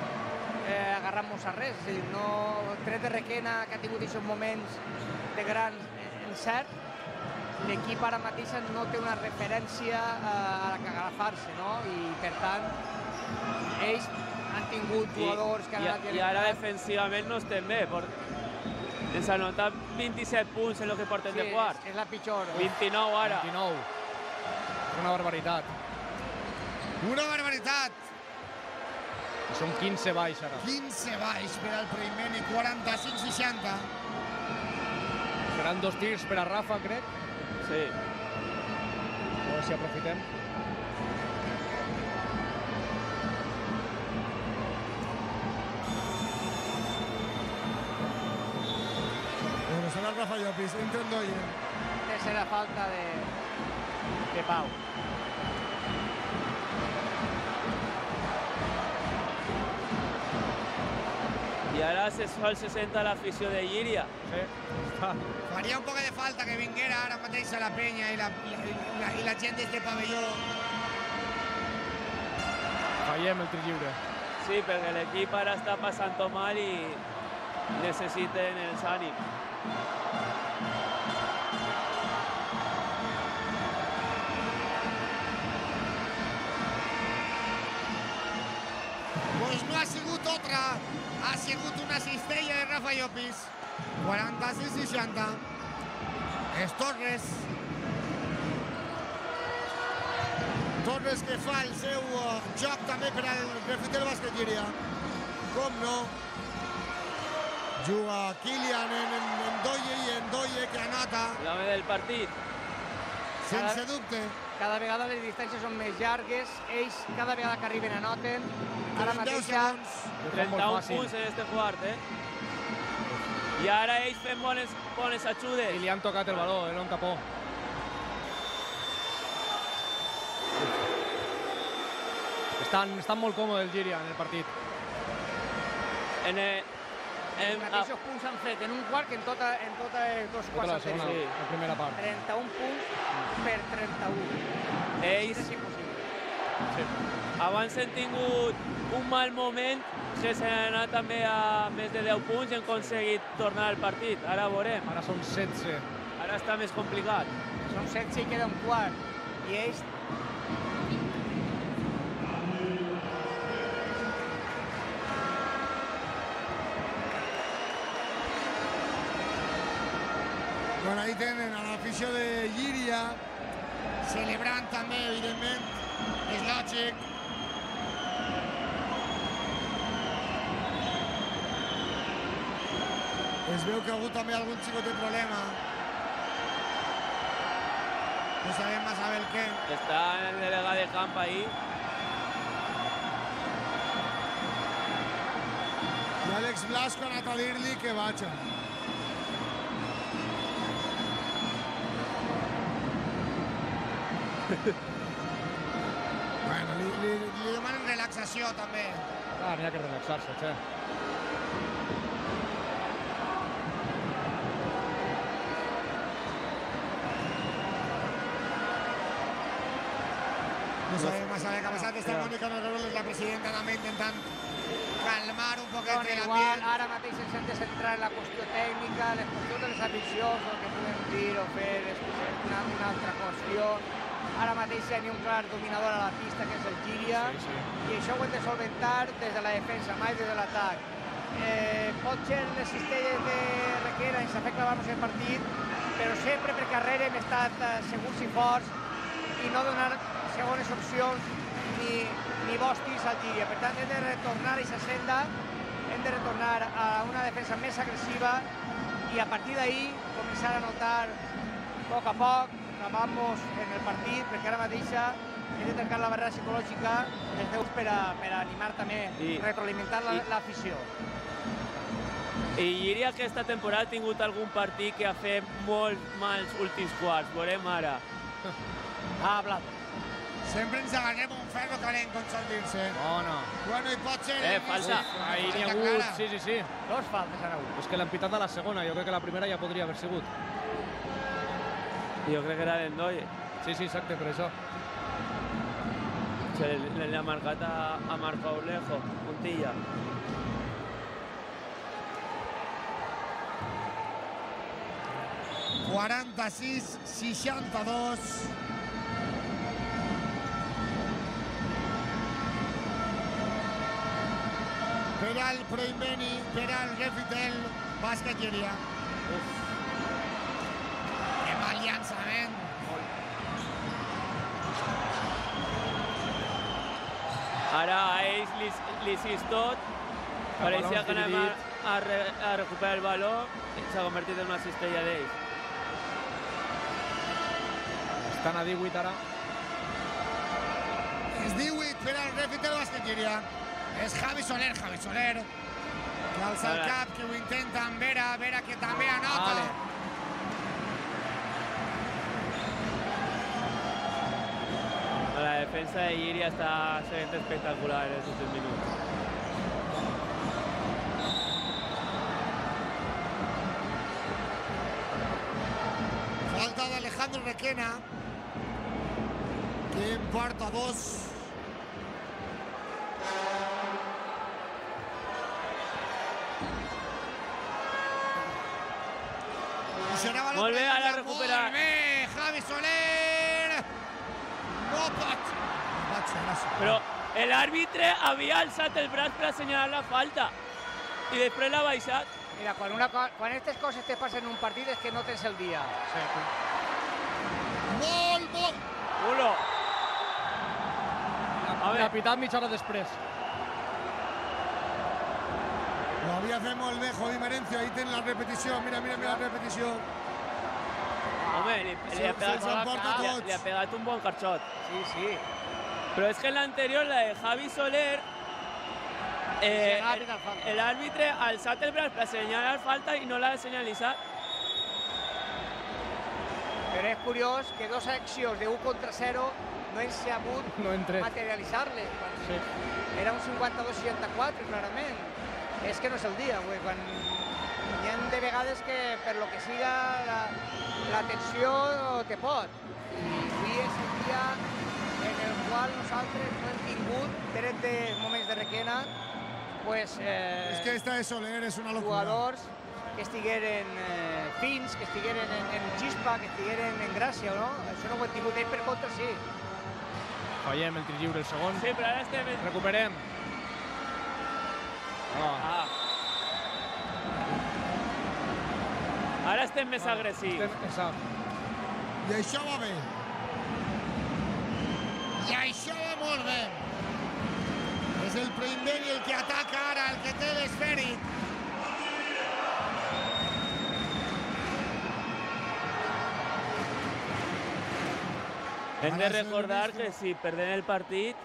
eh, agarrant-nos a res. És a dir, no, tret de Requena, que ha tingut aquests moments de gran encert, l'equip ara mateix no té una referència eh, a la que agafar-se, no? I, per tant, ells han tingut I, jugadors que han i, anat i ara defensivament no estem bé. Por... Ens han notat 27 punts en el que portem de quart. És, és la pitjor. 29 ara. 29. És una barbaritat. Una barbaritat. Són 15 baix ara. 15 baix per al primer i 45-60. Seran dos tirs per a Rafa, crec. Sí. A veure si aprofitem. Bueno, serà el Rafa Llopis. Entra en Doye. Tercera falta de, de Pau. Ara se sol se senta l'afició de Llíria. Sí. Faria un poc de falta que vinguera ara mateix a la penya i la, i la, i la gent d'este pavelló. Fallem el tir lliure. Sí, perquè l'equip ara està passant-ho mal i necessiten els ànims. Ha sigut una cistella de Rafa Llopis. 46-60. És Torres. Torres que fa el seu joc també per al refit del bàsquet Llíria. Com no. Juga Kilian en, en, en Doye i en Doye que anota, L'home del partit. sense dubte. Cada vegada les distàncies són més llargues, ells cada vegada que arriben anoten. Ara Queden 10 mateix fan 31 molt fàcil. punts en este quart, eh? I ara ells fent bones, bones I ajudes. li han tocat el baló, era un tapó. Estan, estan molt còmodes el Gíria en el partit. En, el, Els en, a, mateixos punts han fet en un quart que en tota, en tota els dos Tota quarts la segona, anteriors. Sí. la primera part. 31 punts per 31. ells, És impossible. Sí. Abans hem tingut un mal moment que s'ha anat també a més de 10 punts i hem aconseguit tornar al partit. Ara veurem. Ara són 16. Ara està més complicat. Són 16 i queda un quart. I ells Bueno, ahí tenen a l'afició de Llíria, celebrant també, evidentment, és lògic. Es veu que ha hagut també algun xicot de problema. No sabem massa bé el què. Està el delegat de camp ahí. I Àlex Blasco ha anat a dir-li que vaja. bueno, li, li, li demanen relaxació també. Ah, n'hi ha que relaxar-se, xe. No sabem massa bé què ha passat. Està Mònica Norrol, la presidenta, també intentant calmar un poquet Són igual, l'ambient. ara mateix ens hem de centrar en la qüestió tècnica, les qüestions de les aficions, el que podem dir o fer és una, una altra qüestió. Ara mateix n'hi ha un clar dominador a la pista, que és el Gíria, Sí, sí. i això ho hem de solventar des de la defensa, mai des de l'atac. Eh, pot ser les cistelles de Requera ens ha fet clavar-nos el partit, però sempre per carrera hem estat eh, segurs i forts i no donar segones opcions ni, ni bostis al Gíria. Per tant, hem de retornar a aquesta senda, hem de retornar a una defensa més agressiva i a partir d'ahí començar a notar a poc a poc, clavant-nos en el partit, perquè ara mateixa hem de trencar la barrera psicològica dels deus per a, per a animar també, I- retroalimentar la- i- l'afició. I diria que aquesta temporada ha tingut algun partit que ha fet molt mals últims quarts. Veurem ara. Ha hablat. Sempre ens agarrem un ferro calent, com sol dir-se. Bona. Bueno, i pot ser... Eh, falta. Ahir n'hi ha hagut... Sí, sí, sí. Dos faltes han hagut. És que l'han pitat a la segona. Jo crec que la primera ja podria haver sigut. Jo crec que era d'Endoy. Sí, sí, exacte, per això. Se le, le ha marcat a, a Marc Paulejo, puntilla. ...46, 62. Per al Proimbeni, per al Refitel, bàsquet Llíria. Que mal llançament. Ara a ells li, li sis tot. Pareixia balons que anem a, a, re, a recuperar el baló i s'ha convertit en una cistella d'ells. Estan a 18 ara. És 18 per al Refitel, bàsquet Llíria. És Javi Soler, Javi Soler. Que alça el cap, que ho intenta amb Vera, Vera que també anota. Vale. Defensa de Llíria està sent espectacular en els últims minuts. Falta de Alejandro Requena, que porta dos. Però l'àrbitre havia alçat el braç per assenyalar la falta i després l'ha baixat. Mira, quan, una, quan aquestes coses te passen en un partit és que no tens el dia. Molt, molt. Ulo. A veure, pitat mitja hora després. Lo havia fet molt bé Javi Merencio, ahí ten la repetició, mira, mira, mira la repetició. home, li, li, ha pegat, li, li ha pegat un bon carxot. Sí, sí. Però és que en l'anterior, la de Javi Soler, eh, el àrbitre ha alçat el braç per assenyalar falta i no l'ha senyalitzat. Però és curiós que dos accions de 1 contra 0 no hem sabut No materialitzar-les. Sí. Era un 52-64, clarament. És que no és el dia, güey. Quan hi ha de vegades que, per lo que siga, la, la tensió te pot. I avui és el dia el qual nosaltres no hem tingut, tret de moments de requena, pues, eh, Es que esta de Soler es una locura. jugadors que estigueren eh, fins, que estigueren en, en xispa, que estigueren en gràcia, no? Això no ho hem tingut. Ell per contra sí. Fallem el tir lliure, el segon. Sí, però ara estem... Recuperem. Ah. Ah. Ara estem més agressius. Estem- Exacte. I això va bé. I això va molt bé. És el Preimbeni el que ataca ara, el que té l'esfèric. Hem de recordar que si perdem el partit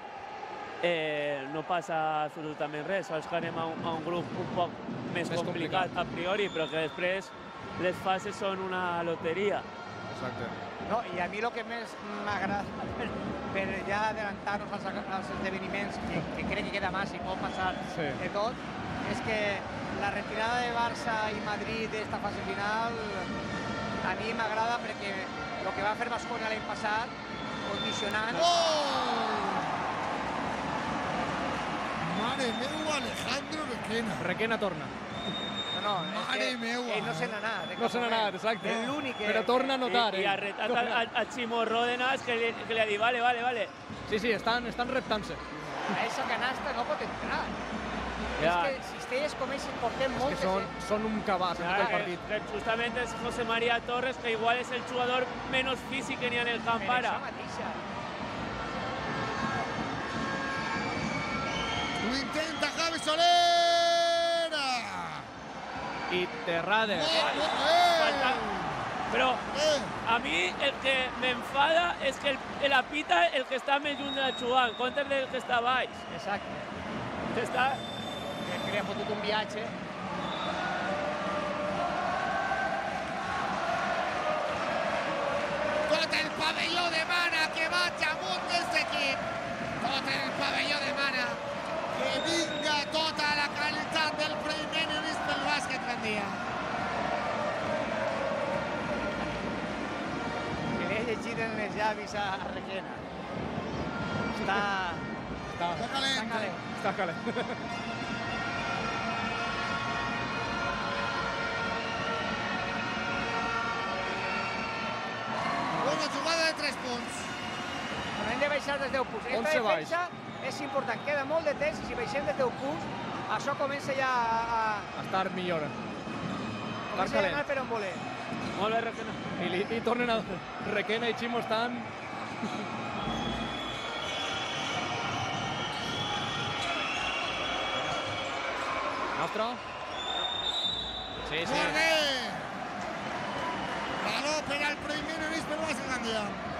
eh, no passa absolutament res, sols que anem a un, a un grup un poc més, Més complicat, a priori, però que després les fases són una loteria. Exacte. No, I a mi el que més m'agrada, per, per ja adelantar-nos als, als esdeveniments, que, que crec que queda massa i pot passar Sí. de tot, és que la retirada de Barça i Madrid d'esta fase final a mi m'agrada perquè el que va fer Basconia l'any passat, condicionant... Oh! Mare meu, Alejandro Requena. Requena torna. No, no, és Mare que ell no se eh? n'ha anat. No se n'ha anat, exacte. És l'únic que... Però torna a notar, I, i eh? ha retat a, a, a Ximo Ródenas que li, que li ha dit, vale, vale, vale. Sí, sí, estan, estan reptant-se. A esa canasta no pot entrar. Ja. És que cistelles com ells en portem Que moltes. són, eh? són un cabàs en tot el partit. que, que justament és José María Torres, que igual és el jugador menys físic que n'hi ha en el camp ara. mateixa. Ho intenta Javi Soler. Falta. Però Eh! a mi el que m'enfada és que el, la pita el que de la jugada, en comptes del que està baix. Exacte. Que està... Que li ha fotut un viatge. Tot el pavelló demana que vaig amunt aquest equip. Tot el pavelló demana que vinga tota la qualitat del primer units pel bàsquet ben dia. Que li he llegit en els llavis a Requena. Està... Està, Està calent. Està calent. està calent. Bona jugada de 3 punts. Però hem de baixar dels 10 punts. Aquesta 11 baix. defensa és important. Queda molt de temps i si baixem dels 10 punts, això comença ja a, a, Estar millor. comença a calent. anar per on voler. Molt bé, Requena. I, li, I tornen a... Requena i Ximo estan... Nostre? Sí, sí. Molt bé. Valor per al primer units pel bàsquet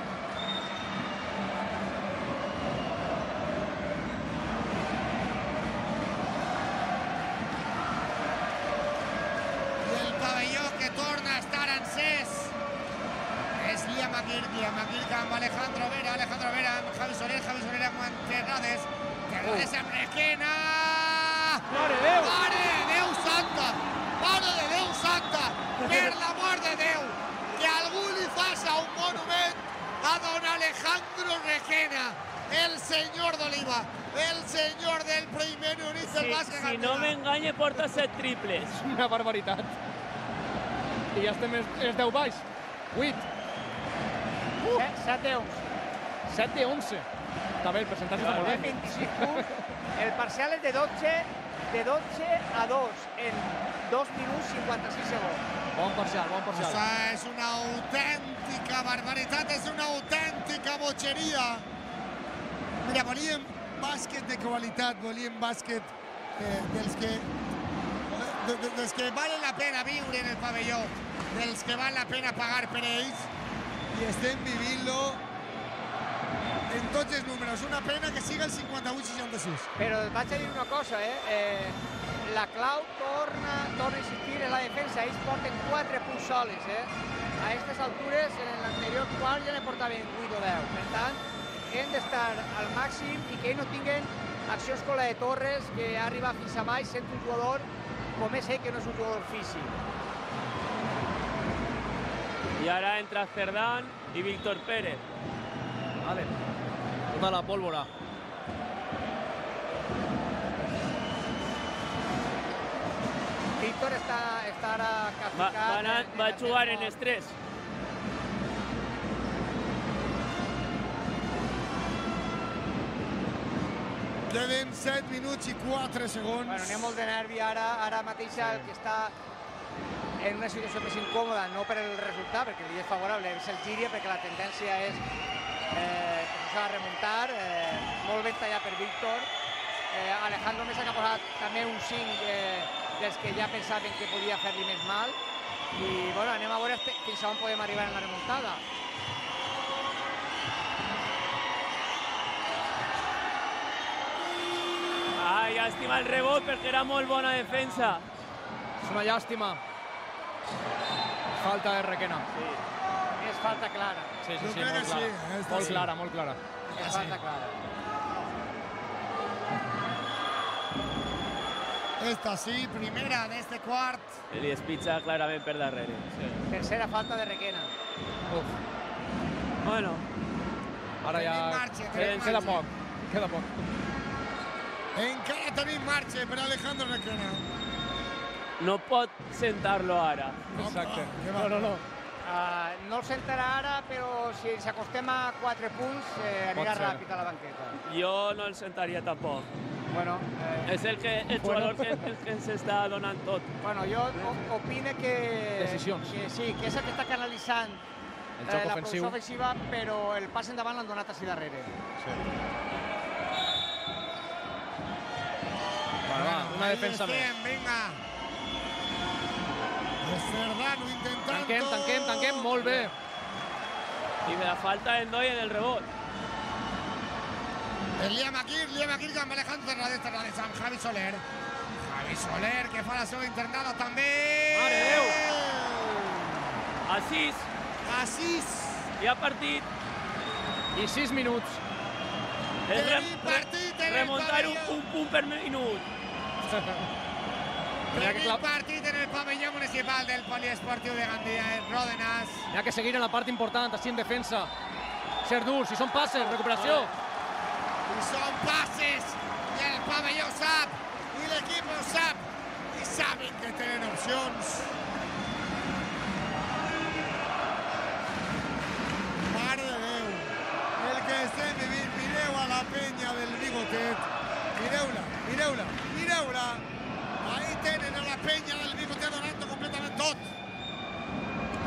Alejandro Vera, Alejandro Vera Javi Soler, Javi Soler amb Terrades, Terrades amb Requena! Mare de Déu! De santa! Mare de Déu santa! Per l'amor de Déu! Que algú li faça un monument a don Alejandro Requena, el senyor d'Oliva, el senyor del primer unit del Si, bàsquet si no català. m'enganye, porta set triples. Una barbaritat. I ja estem els 10 baix. 8, 7 11. 7 de 11. Està bé, el percentatge està molt bé. 25 punts. El parcial és de 12, de 12 a 2 en 2 minuts 56 segons. Bon parcial, bon parcial. sea, es una auténtica barbaridad, es una auténtica bochería. Mira, volíem bàsquet de qualitat, volíem bàsquet eh, dels que de, de, dels que valen la pena viure en el pavelló, dels que val la pena pagar per ells, i estem vivint-lo en tots els números. Una pena que siga el 58-66. Però et vaig a dir una cosa, eh? eh la clau torna, torna a insistir en la defensa. Ells porten 4 punts solis, eh? A aquestes altures, en l'anterior quart ja ne portaven 8 o 10. Per tant, hem d'estar al màxim i que ells no tinguen accions com la de Torres, que ha arribat fins a baix sent un jugador com és ell, que no és un jugador físic. I ara entra Cerdán i Víctor Pérez. Vale. Tota la pólvora. Víctor està ara Va, castigat. va, anar, en- va el jugar en mort. estrès. Queden 7 minuts i 4 segons. Bueno, ha molt de nervi ara, ara mateix el que està en una situació més incòmoda, no per el resultat, perquè li és favorable, és el Gíria, perquè la tendència és eh, de remuntar, eh, molt ben tallat per Víctor. Eh, Alejandro Mesa que ha posat també un 5 eh, dels que ja pensaven que podia fer-li més mal. I bueno, anem a veure fins a on podem arribar en la remuntada. Ai, llàstima el rebot perquè era molt bona defensa. És una llàstima. Falta de Requena. És falta clara, Sí, sí, sí, molt clara. sí, molt clara, molt clara. és falta clara. Esta sí, primera de este quart. Li espitza clarament per darrere. Sí. Tercera falta de Requena. Uf, Bueno, ara ja... Marxa, queda, tenim queda poc, queda poc. Encara tenim marxa per Alejandro Requena. No pot sentar-lo ara. Exacte. No, no, no. Uh, no el sentarà ara, però si ens acostem a 4 punts eh, anirà ràpid a la banqueta. Jo no el sentaria tampoc. Bueno, eh, És el, que, el jugador que, el que ens està donant tot. bueno jo opine que, Decisions. que sí, que és el que està canalitzant El eh, joc la ofensiu. ofensiva, però el pas endavant l'han donat així darrere. Sí. Bueno, va, una defensa més. És Cerdano intentant... Tanquem, tanquem, tanquem, molt bé. I la falta d'Endoi en el rebot. El Liam Akir, Liam Akir amb Alejandro Terrades, Terrades amb Javi Soler. Javi Soler, que fa la seva internada també. Mare de Déu. A 6, A 6. hi ha partit. I 6 minuts. És Tenim rem- partit el remuntar un, un punt per minut. Cla- partit en el pavelló municipal del Poliesportiu de Gandia, el Rodenas. N'hi ha que seguir en la part important, així en defensa. Ser durs, si són passes, recuperació. I són passes, i el pavelló sap, i l'equip ho sap, i saben que tenen opcions. Mare de Déu, el que estem vivint, mireu a la penya del Bigotet, mireu-la, mireu-la, mireu-la, Ahí tenen a la penya del Bigotet donant completament tot.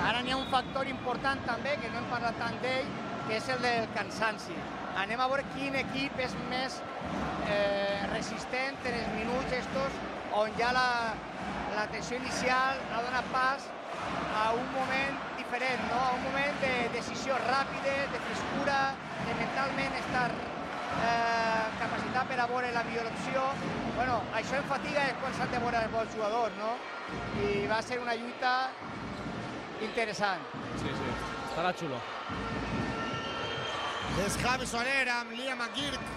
Ara n'hi ha un factor important també, que no hem parlat tant d'ell, que és el del cansanci. Anem a veure quin equip és més eh, resistent en els minuts estos on ja la, la tensió inicial ha donat pas a un moment diferent, no? a un moment de decisió ràpida, de frescura, de mentalment estar eh, capacitat per a veure la millor opció. Bueno, això en fatiga és quan s'han de veure els bons jugadors, no? I va ser una lluita interessant. Sí, sí. Estarà xulo. És Javi Soler amb Liam Akirk.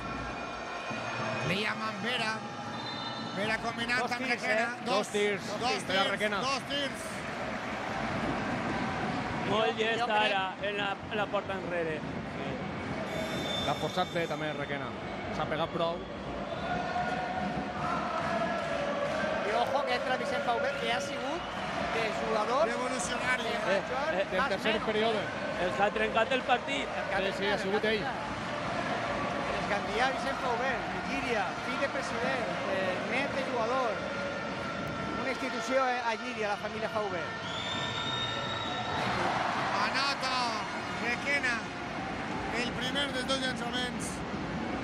Liam amb Vera. Vera Dos amb tirs, Requena. eh? Dos tirs. Dos Per a tirs, Requena. dos tirs. Molt llest ara en la, en la porta enrere. L'ha forçat bé també Requena. S'ha pegat prou. I ojo que entra Vicent Pauver, que ha sigut de jugador revolucionari. Eh, eh, del tercer període. El que ha trencat el partit. El que Sí, sí, ha sigut ell. El Gandià Vicent Pauver, Llíria, fill de president, eh, net de jugador. Una institució eh, a Llíria, la família Pauver. Anota Requena. El primer dels dos llançaments.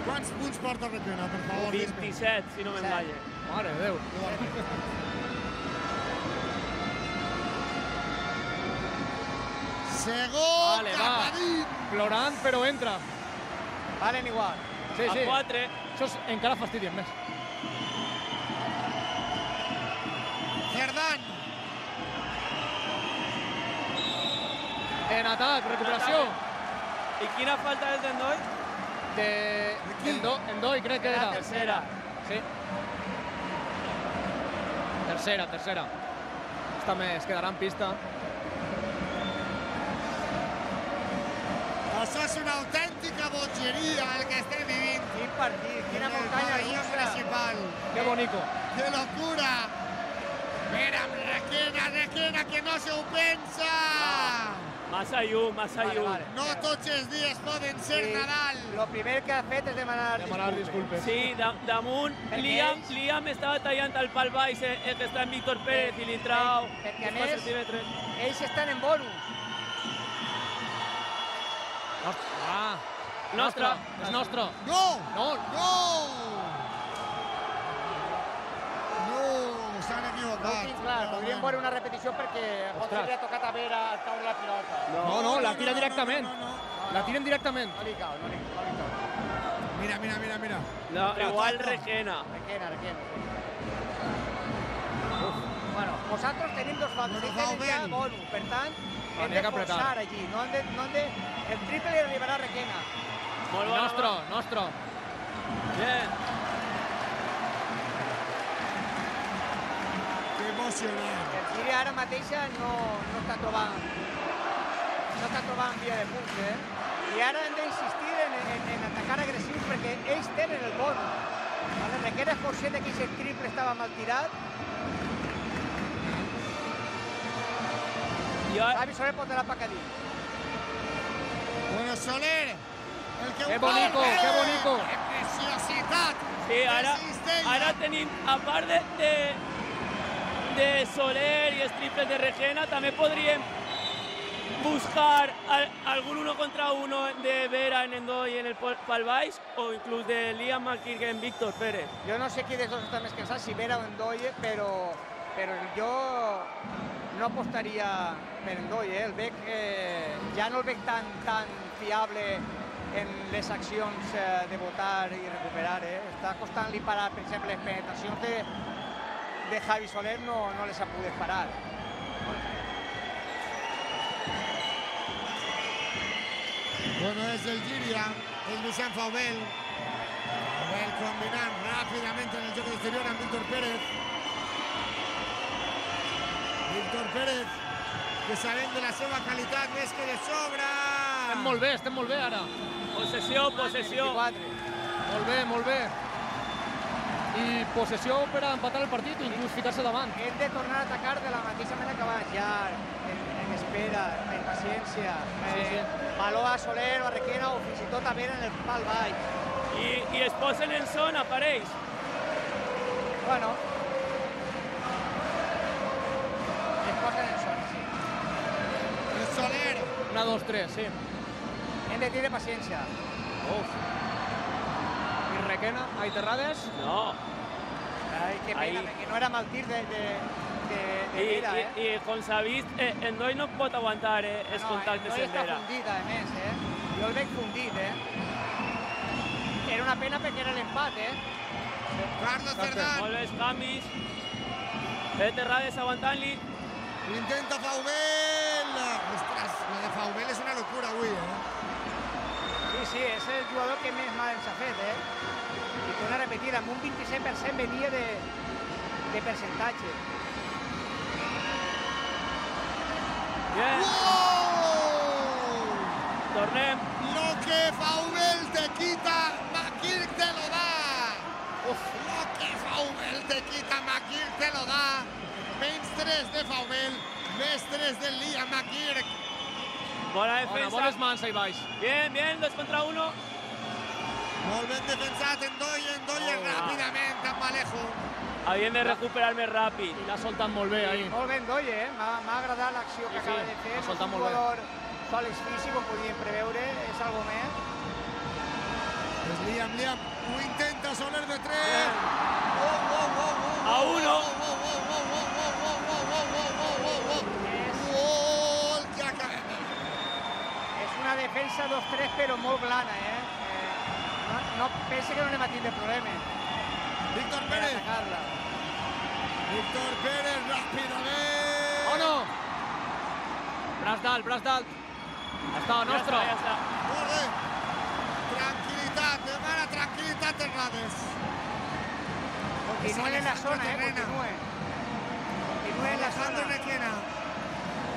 Quants punts porta Requena, per favor? dis-me? 27, si no m'enganya. Mare de Déu. Segon Vale, cap va. a dins. Plorant, però entra. Valen igual. Sí, A sí. 4, Això és, encara fastidien més. Cerdán. En atac, recuperació. I quina falta és d'Endoi? De... Endo, Endoi, crec que La era. tercera. Sí. Tercera, tercera. Esta me es quedarà en pista. Això és una autèntica bogeria el que estem vivint. Quin partit, quina en el muntanya russa. principal. Qué bonito. ¡Qué locura! Mira, Requena, Requena, que no se ho pensa! Massa llum, massa Vale, llum. vale. No tots els dies poden ser Sí, Nadal. Lo primer que ha fet és demanar, Demanar disculpes. Sí, da, damunt, Perquè Liam, ells- Liam estava tallant el pal baix, eh, el que està en Víctor Pérez i li trau. Perquè, a més. Ells estan en bonus. Ah, Nostre. És nostre. No! No, No! No, s'han No equivocat. clar, podríem veure una repetició perquè potser Ostres. li ha tocat a veure al cau de la pilota. no, no, la tira directament. No, no, no. La tiren directament. No li cau, no li, no li cau. Mira, mira, mira, mira. No, igual Regena. Requena, requena. Bueno, nosaltres tenim dos faltes, Bueno, ja Faubel. bonus, per tant, hem de que apretar. forçar allí, no hem de, no hem de... El triple li arribarà a Requena. Molt bona Nostre, mà. nostre. Bien. Que emocionant. El Giri ara mateixa no, no està trobant no està trobant via de punts, eh? I ara hem d'insistir en, en, en atacar agressius perquè ells tenen el bonus. Vale? Requena és conscient de que aquest triple estava mal tirat. Ara, Xavi Soler pot anar a dins. Bueno, Soler, el que Qué ho bonico, veure. bonico. Que preciositat. sí, ara, Que ara tenim, a part de, de, de Soler i els triples de Regena, també podríem buscar al- algún uno contra uno de Vera en Endoy en el pal pal baix o inclús de Liam McKirk en Víctor Pérez. Jo no sé qui dels dos més cansat, si Vera o Endoye, però, però jo no apostaria per Endoye. Eh? El veig, eh, ja no el veig tan, tan fiable en les accions eh, de votar i recuperar. Eh? Està costant-li parar, de, de Javi Soler no, no les ha pogut parar. Es el Giria, es Vicent Faubel. Faubel combinant ràpidament en el joc exterior amb Víctor Pérez. Víctor Pérez, que sabem de la seva qualitat més que de sobra. Estem molt bé, estem molt bé ara. Possessió, possessió. 24. Molt bé, molt bé. I possessió per a empatar el partit o inclús ficar-se davant. Hem de tornar a atacar de la mateixa manera que abans, ja en espera, en paciencia. Sí, eh, sí. A Soler, Barrequena, visitó también en el mal bike. Y, y esposen en zona, paréis. Bueno. Esposen en el zona, sí. El Soler. Una, dos, tres, sí. Ende tiene paciencia. Uf. ¿Y Requena? ¿Hay terrades? No. Ay, qué pena, que no era mal tir de... de, de I, eh? i, i com s'ha vist, eh, Endoy no pot aguantar eh, els no, contactes no en està Vera. fundit, a més, eh? Jo el veig fundit, eh? Era una pena perquè era l'empat, eh? Carlos Cerdán, Molt bé, els canvis. Ve Terrades aguantant-li. intenta Faubel. Ostres, lo de Faubel és una locura avui, eh? Sí, sí, és el jugador que més mal ens ha fet, eh? I torna a repetir, amb un 26% venia de, de percentatge. Bien, ¡Wow! tornem. Lo que Faubel te quita, Makir te lo da. Lo que Faubel te quita, Makir te lo da. Menys 3 de Faubel, més 3 del Liam Makir. Bona Bona, defensa. bones mans ahí baix. Bien, bien, dos contra uno. Molt ben defensat Endoye, Endoye Oh, ràpidament amb Alejo. Havien de recuperar-me ràpid. I l'ha soltat molt bé, ahir. Molt ben Doye, eh? M'ha agradat que sí, acaba de fer. L'ha soltat molt bé. Un jugador físic, com podíem algo més. Liam, Liam. Ho intenta Soler de 3. Oh, oh, oh, oh, A uno. Gol una defensa 2-3, però molt blana, eh? No, no, que no anem a tindre problemes. Víctor Pérez. Víctor Pérez rápidamente. ¡Oh no! Brasdal, Brasdal. Ha estado nuestro. nostre. Ja està, ja està. Tranquil·litat, demana Hernández. En la zona, eh, continúen. Continúen en la zona.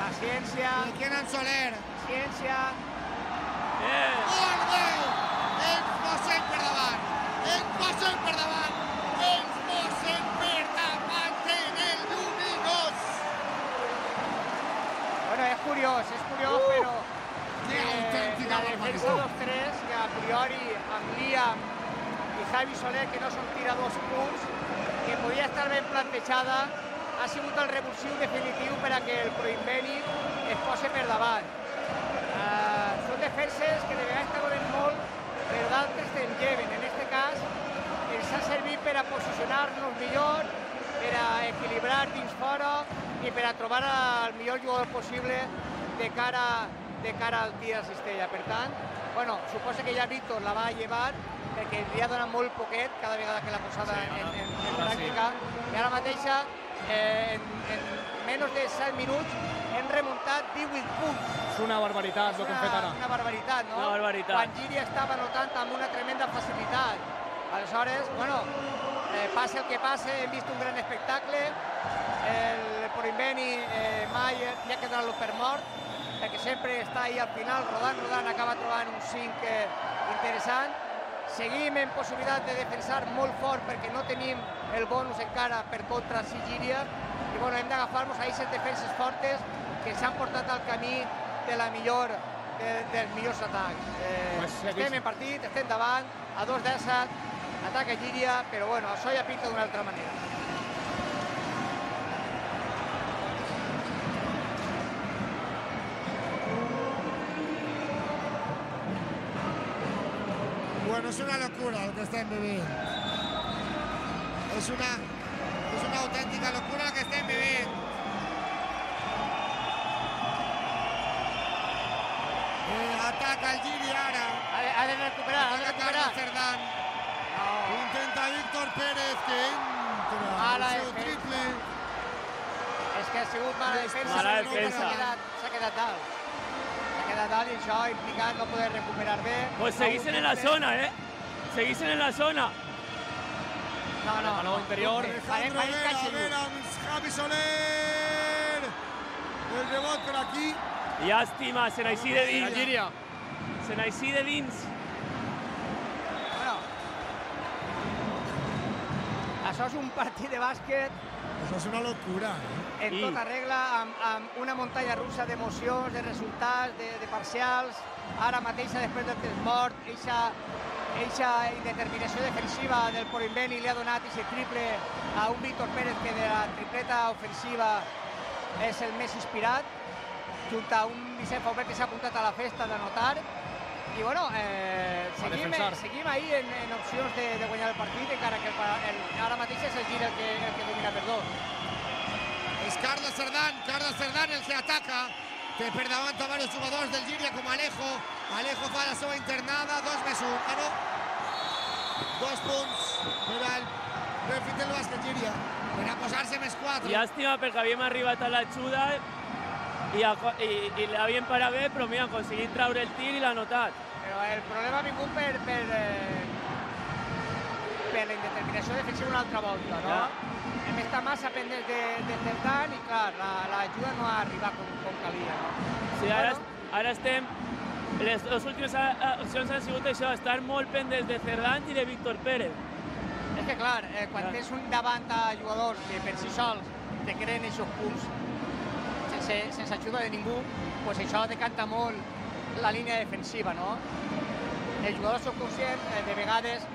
Paciencia. Requena en Soler. Paciencia. Bien. Yeah. El gol! El Pasell per davant! El Pasell! És curiós, és curiós, però Que eh, autèntica la defensa barbaritat. dels tres, que a priori amb Liam i Javi Soler, que no són tiradors punts, que podria estar ben plantejada, ha sigut el revulsiu definitiu per a que el Proimbeni es posi per davant. Eh, són defenses que de vegades treballen molt, però d'altres te'n lleven. En aquest cas, ens ha servit per a posicionar-nos millor, per a equilibrar dins fora i per a trobar el millor jugador possible de cara, de cara al tir a cistella. Per tant, bueno, suposa que ja Víctor la va llevar perquè li ha donat molt poquet cada vegada que l'ha posada Sí, en, ara- en, en ara sí. pràctica. I ara mateixa, eh, en, en menys de 7 minuts, hem remuntat 18 punts. És una barbaritat el que hem fet ara. Una barbaritat, no? Una barbaritat. Quan Giri estava notant amb una tremenda facilitat. Aleshores, bueno, eh, passa el que passa, hem vist un gran espectacle. El Porimbeni eh, mai li ha quedat per mort, perquè sempre està ahí al final, rodant, rodant, acaba trobant un 5 eh, interessant. Seguim en possibilitat de defensar molt fort perquè no tenim el bonus encara per contra Sigiria i bueno, hem d'agafar-nos a aquestes defenses fortes que ens han portat al camí de la millor, de, dels millors atacs. Eh, Pues, estem en partit, estem davant, a dos d'Assad, ataca Giria, però bueno, això ja pinta d'una altra manera. És una locura el que estem vivint. És una, és una autèntica locura el que estem vivint. Eh, ataca el Giri ara. Ha de, recuperar, ha de recuperar. No. Intenta Víctor Pérez que entra. El seu defensa. triple. És que ha sigut mala defensa. Mala defensa. S'ha quedat, dalt. S'ha quedat dalt i això ha implicat no poder recuperar bé. Pues seguisen en la zona, ¿eh? Seguisen en la zona. No, no, no. interior. Alejandro Vera, Javi Soler. El rebot per aquí. Llàstima, se n'així de dins. Algíria. Se n'així de dins. Bueno. Això és un partit de bàsquet Això és una locura. Eh? en I- tota regla, amb, amb una muntanya russa d'emocions, de resultats, de, de parcials. Ara mateixa, després del temps mort, eixa, eixa indeterminació defensiva del Porimbeni li ha donat aquest triple a un Víctor Pérez que de la tripleta ofensiva és el més inspirat, junt a un Vicent Faubert que s'ha apuntat a la festa d'anotar. I bueno, eh, seguim, defensar. seguim ahí en, en opcions de, de guanyar el partit, encara que el, el, ara mateix és el Gir el que, el que domina per dos. És Carlos Cerdán, Carlos Cerdán el que ataca. Té per davant a diversos jugadors del Gíria com Alejo. Alejo fa la seva internada, dos més un. Ah, no. Dos punts per al refit del bàsquet Gíria. Per a posar-se més quatre. Llàstima perquè havíem arribat a l'ajuda i, a, i, i l'havien parat bé, però mira, han aconseguit treure el tir i l'ha notat. Però el problema ha vingut per, per, eh, per la indeterminació defensiva una altra volta, no? Ja. Estat massa pendents de, de Cerdán i, clar, la- l'ajuda no ha arribat com, com calia, no? Sí, ara, Bueno. ara estem... Les, les últimes a- opcions han sigut això, estar molt pendents de Cerdán i de Víctor Pérez. És que, clar, eh, quan Clar. tens un davant a jugadors que per si sols te creen aquests punts sense, sense ajuda de ningú, pues això decanta molt la línia defensiva, no? Els jugadors són conscients, eh, de vegades,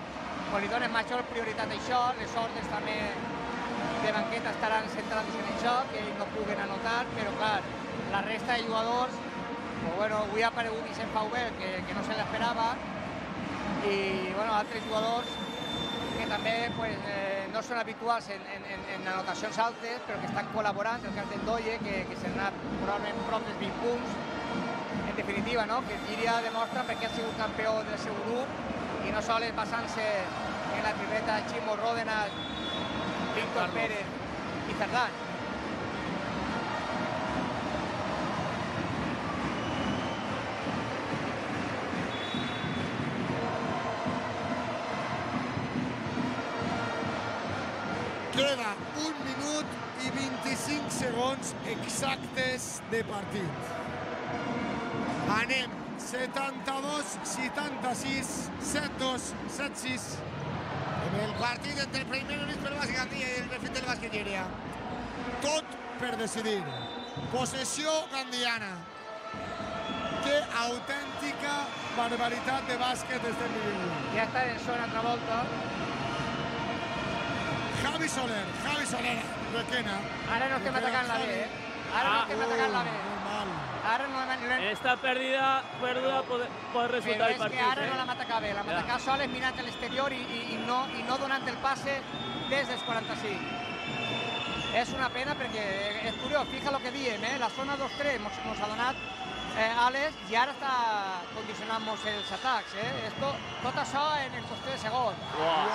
quan li donen major prioritat a això, les ordres també de banqueta estaran centrades en això, que ells no puguen anotar, però clar, la resta de jugadors, pues, bueno, avui ha aparegut Vicent Faubert, que, que no se l'esperava, i bueno, altres jugadors que també pues, eh, no són habituals en, en, en, anotacions altes, però que estan col·laborant, el cas d'Endoye, que, que s'ha anat probablement prop dels 20 punts. En definitiva, no? que Giria demostra perquè ha sigut campió del seu grup i no sols basant-se en la tripleta Chimo Ródenas, Víctor Carlos. Pérez i Cerdán. Queda un minut i 25 segons exactes de partit. Anem 72, 76, 7-2, 7-6. En el partit entre el primer pel Bàsquet Gandia i el Refit del Bàsquet Llíria. Tot per decidir. Possessió gandiana. Que autèntica barbaritat de bàsquet estem vivint. Ja està en zona altra volta. Javi Soler, Javi Soler, Requena. Ara no estem atacant la B, eh? Ara no Ah, estem atacant la B. Ara no l'hem... Esta pérdida, pérdida puede, puede Però resultar el és que partido. ara no l'hem atacat bé. L'hem Ja. atacat soles mirant a l'exterior i, i, i, no, i no donant el passe des dels 45. És una pena perquè és curiós, fija el que diem, eh? la zona 2-3 mos, mos ha donat eh, Ales i ara està condicionant-nos els atacs. Eh? Esto, tot això en, en qüestió de segons. Wow.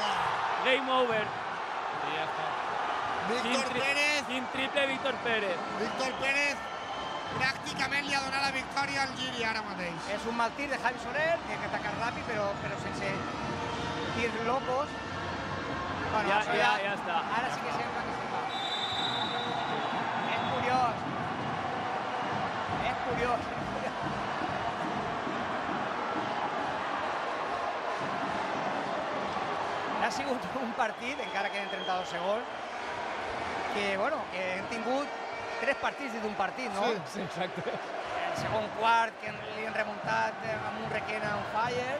Game over. I ja està. Víctor Pérez, quin triple Víctor Pérez. Víctor Pérez pràcticament li ha donat la victòria al Llíria ara mateix. És un mal tir de Javi Soler, que ha atacat ràpid, però, però sense tirs locos. Bueno, Ja- això ja- ja està. Ara sí que sembla que se fa. És curiós. És curiós. Ha sigut un partit, encara queden 32 segons, que, bueno, que hem tingut tres partits dins d'un partit, no? Sí, exacte. el segon quart que li han remuntat eh, amb un Requena on fire,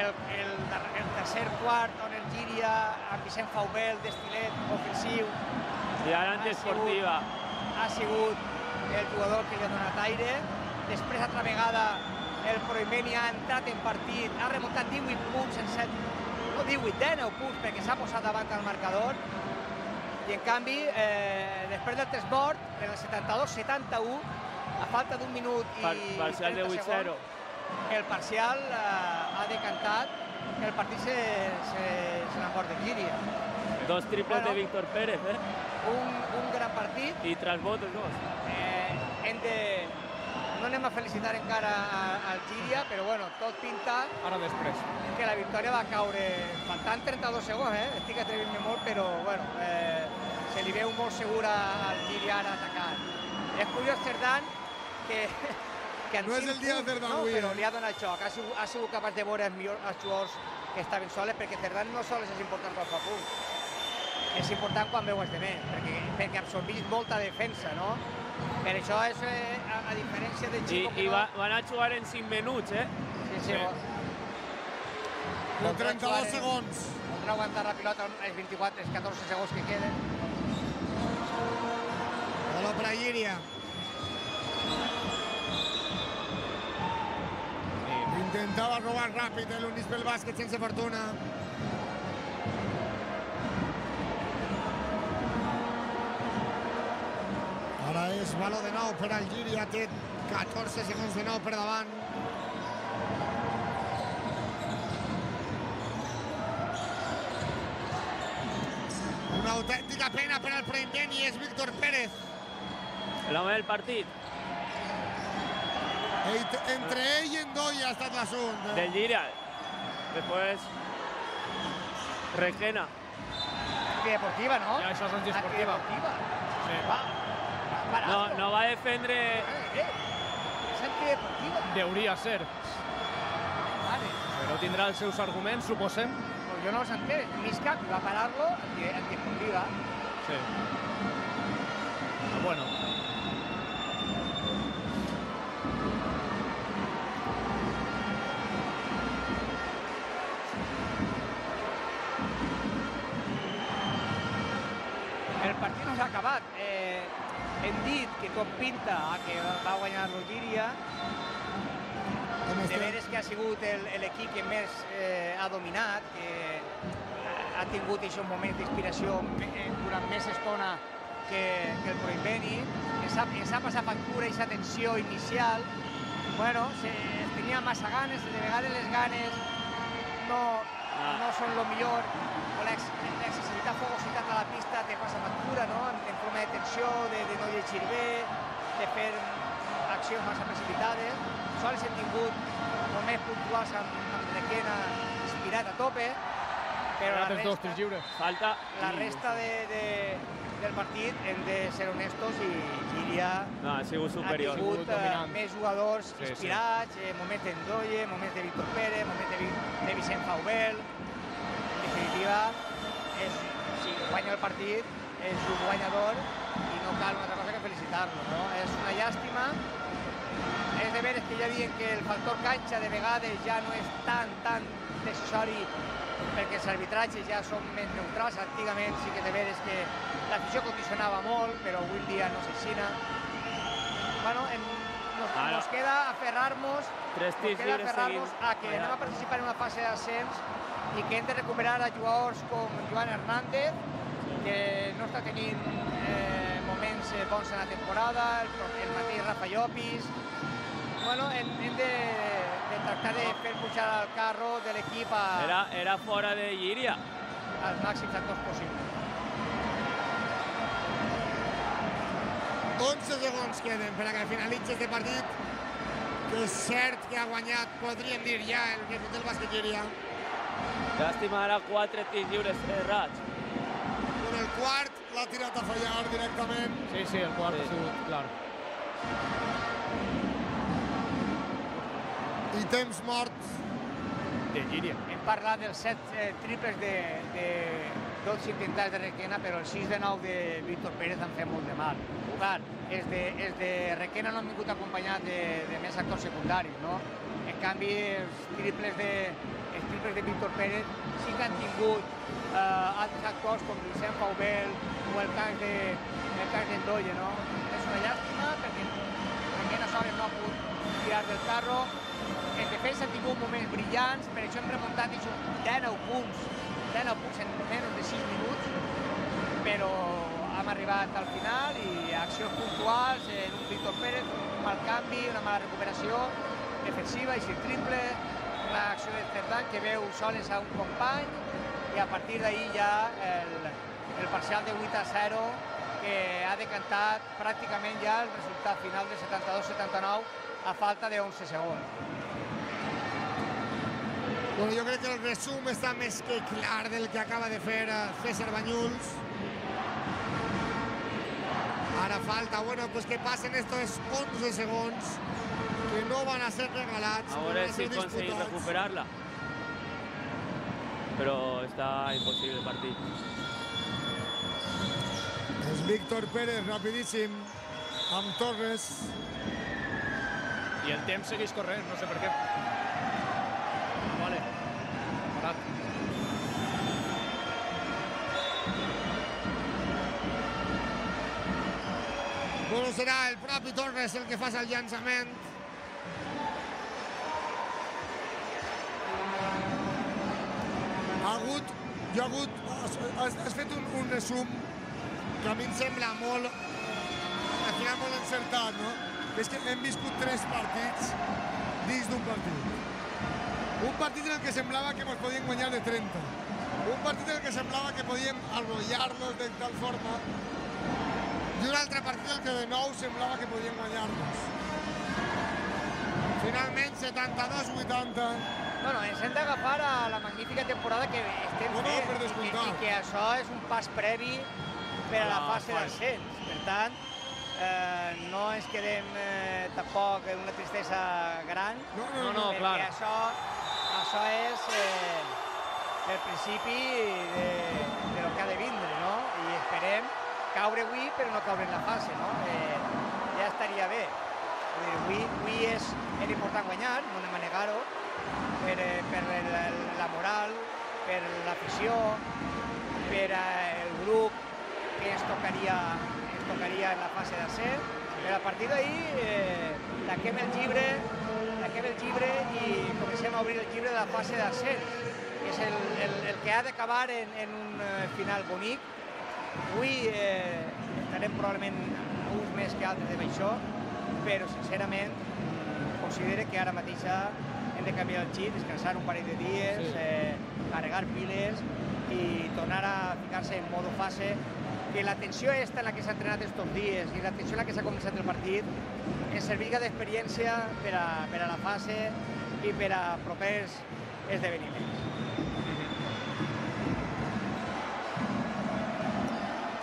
el, el, el tercer quart on el Gíria amb Vicent Faubel d'estilet ofensiu Y adelante Ha sigut- Sportiva. ha sigut el jugador que li ha donat aire. Després, altra vegada, el Proimeni ha entrat en partit, ha remuntat 18 punts en 7, no 18, 19 punts, perquè s'ha posat davant del marcador. I en canvi, eh, després del test mort, en el 72-71, a falta d'un minut i Par- parcial de 30 8-0. segons, el parcial eh, ha decantat que el partit se, se, se l'emporta el Gíria. Dos triples Bueno. de Víctor Pérez, ¿eh? Un, un gran partit, Y tras votos dos. eh, hem de... No anem a felicitar encara a- al Gíria, però bueno, tot pinta Ara després. que la victòria va caure faltant 32 segons, eh? estic atrevint-me molt, però bueno, eh, se li veu molt segura al ara atacant. És curiós, Cerdán, que, que No és el dia de Cerdán no, avui, però eh? li ha donat xoc, ha sigut, ha sigut capaç de veure els, millors, els jugadors que estaven soles, perquè Cerdán no sols és important quan fa punts, és important quan veu els demés, perquè, perquè absorbís molta defensa, no? Per això és, eh, a, a diferència del Y, Chico, que y no... va- van a jugar en 5 minutos, ¿eh? Sí, sí, bo- Con 32 segons. Contra aguantar la pilota els 24, els 14 segons que queden. Golo per a Llíria. Intentava robar ràpid l'Units pel bàsquet sense fortuna. Ara és baló de nou per al Llíria, té 14 segons de nou per davant. Una autèntica pena per al Preimeni és Víctor Pérez. El home del partido. Ell- Entre ell i Endoi ha estat. Del Giria. Después. Regena. Antideportiva, no? Ja, això és antideportiva. Antideportiva. Sí. Va, va, No, no va a defender. Eh, eh, és antideportiva. Deuria ser, Vale. però tindrà els seus arguments, suposem. Pues yo no los enteré. Misca va a pararlo, anti- antideportiva. Sí. Ah, Bueno, s'ha acabat. Eh, hem dit que tot pinta a que va guanyar l'Ogiria. De veres que ha sigut el- l'equip que més eh, ha dominat, que ha tingut aquest moment d'inspiració eh, durant més estona que, que el Proimbeni. Ens ha, ens ha passat factura aquesta tensió inicial. Bueno, se, tenia massa ganes, de vegades les ganes no, no són lo millor, o l'excessivitat fogositat a la pista te passa factura, no? En, en forma de tensió, de, de no llegir bé, de fer accions massa precipitades. Sols hem tingut moments puntuals amb, amb Requena inspirat a tope, però la dos resta, tirs lliures. Falta. la resta de, de, del partit hem de ser honestos i Llíria No, ha sigut superior. ha tingut dominant. més jugadors Sí, sí. inspirats, eh, moments d'Endoye, moments de Víctor Pérez, moments de, de Vicent Faubel. En definitiva, guanya el partit, és un guanyador i no cal una altra cosa que felicitar-lo. No? És una llàstima. És de veres que ja diuen que el factor canxa de vegades ja no és tan, tan decisori perquè els arbitratges ja són més neutrals. Antigament sí que de veres que l'afició condicionava molt, però avui dia no s'aixina. Bueno, en, nos, Ara. nos queda aferrar-nos a que Allà. anem a participar en una fase d'ascens i que hem de recuperar a jugadors com Joan Hernández, que no està tenint eh, moments eh, bons en la temporada, el, el mateix Rafa Llopis. Bueno, hem, hem de, de tractar de fer pujar al carro de l'equip a, Era, era fora de Llíria. als màxims actors possibles. 11 segons queden per a que finalitzi este partit, que és cert que ha guanyat, podríem dir ja, el que del bàsquet Llíria. Llàstima ara quatre tirs lliures errats. En el quart l'ha tirat a fallar directament. Sí, sí, el quart Sí. ha sigut clar. I temps mort. De Llíria. Hem parlat dels set eh, triples de, de 12 intentats de Requena, però el 6 de 9 de Víctor Pérez han fet molt de mal. Clar, els de, els de Requena no han vingut acompanyats de, de més actors secundaris, no? En canvi, els triples de, triples de Víctor Pérez sí que han tingut eh, altres actors com Vicent Faubel o el cas de el cas d'Endoye, no? És una llàstima perquè Requena Soles no ha pogut tirar del carro, en defensa ha tingut moments brillants, per això hem remuntat i són 19 punts, 19 punts en menys de 6 minuts, però hem arribat al final i accions puntuals, en un Víctor Pérez, un mal canvi, una mala recuperació defensiva i sin triple, una acció de Cerdán que veu soles a un company i a partir d'ahir ja el, el parcial de 8 a 0 que ha decantat pràcticament ja el resultat final de 72-79 a falta de 11 segons. Bueno, jo crec que el resum està més que clar del que acaba de fer eh, César Banyuls. Ara falta, bueno, pues que passen estos 11 segons que no van a ser regalats. A no si disputats. recuperar-la. Però està impossible el partit. És Víctor Pérez, rapidíssim, amb Torres. I el temps segueix corrent, no sé per què. Vale. Parat. Bueno, serà el propi Torres el que fa el llançament. Ha hagut, hi ha hagut, has, has, fet un, un resum que a mi em sembla molt, al final molt encertat, no? Que és que hem viscut tres partits dins d'un partit. Un partit en el que semblava que ens podien guanyar de 30. Un partit en el que semblava que podíem arrollar-los de tal forma. I un altre partit el que de nou semblava que podien guanyar-nos. finalment 72-80. Bueno, ens hem d'agafar a la magnífica temporada que estem No, no, fent i que, i que això és un pas previ per a la Ah, fase d'ascens. Per tant, eh, no ens quedem eh, tampoc en una tristesa gran, No, no, No, no, perquè clar. això, això és eh, el principi de, de lo que ha de vindre, no? I esperem caure avui, però no caure en la fase, no? Eh, ja estaria bé. Avui, avui és, era important guanyar, no anem a negar-ho, per, eh, per el, la moral, per l'afició, per eh, el grup que ens tocaria, ens tocaria en la fase d'ascens. Però a partir d'ahir eh, tanquem el llibre, tanquem el llibre i comencem a obrir el llibre de la fase d'ascens, que és el, el, el que ha d'acabar en, en un eh, final bonic. Avui eh, estarem probablement uns més que altres de això, però sincerament considero que ara mateix hem de canviar el xip, descansar un parell de dies, Sí. eh, carregar piles i tornar a ficar-se en modo fase que la tensió esta en la que s'ha entrenat estos dies i la tensió en la que s'ha començat el partit ens servirà d'experiència per, a, per a la fase i per a propers esdeveniments.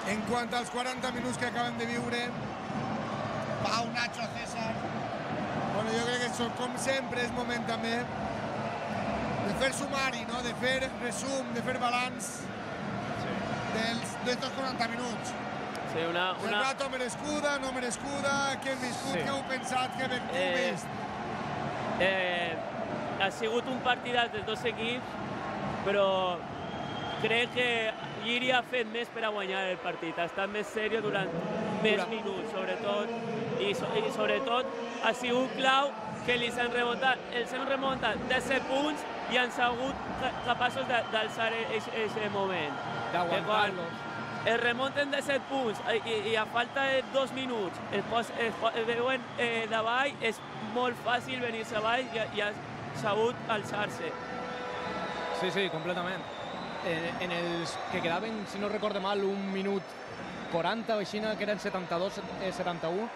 En quant als 40 minuts que acabem de viure, Pau, Nacho, César... Jo crec que això, com sempre, és moment també de fer sumari, no? de fer resum, de fer balanç dels d'estos 40 minuts. Sí, una, Una... una, rato merescuda, no merescuda, què hem viscut, Sí. què heu pensat, què hem Eh, vist. eh, ha sigut un partidàs dels dos equips, però crec que Giri ha fet més per a guanyar el partit, ha estat més seriós durant més minuts, sobretot, i, so, i sobretot ha sigut clau que li s'han remuntat, els hem remuntat 17 punts i han sigut ca- capaços de- d'alçar aquest moment. Que quan D'aguantar-los. es remunten de 7 punts i, i, i a falta de dos minuts es, pos, es, es veuen eh, davall, és molt fàcil venir-se avall i, i ha sabut alçar-se. Sí, sí, completament. En, en els que quedaven, si no recorde mal, un minut 40 o així, que eren 72, eh, 71,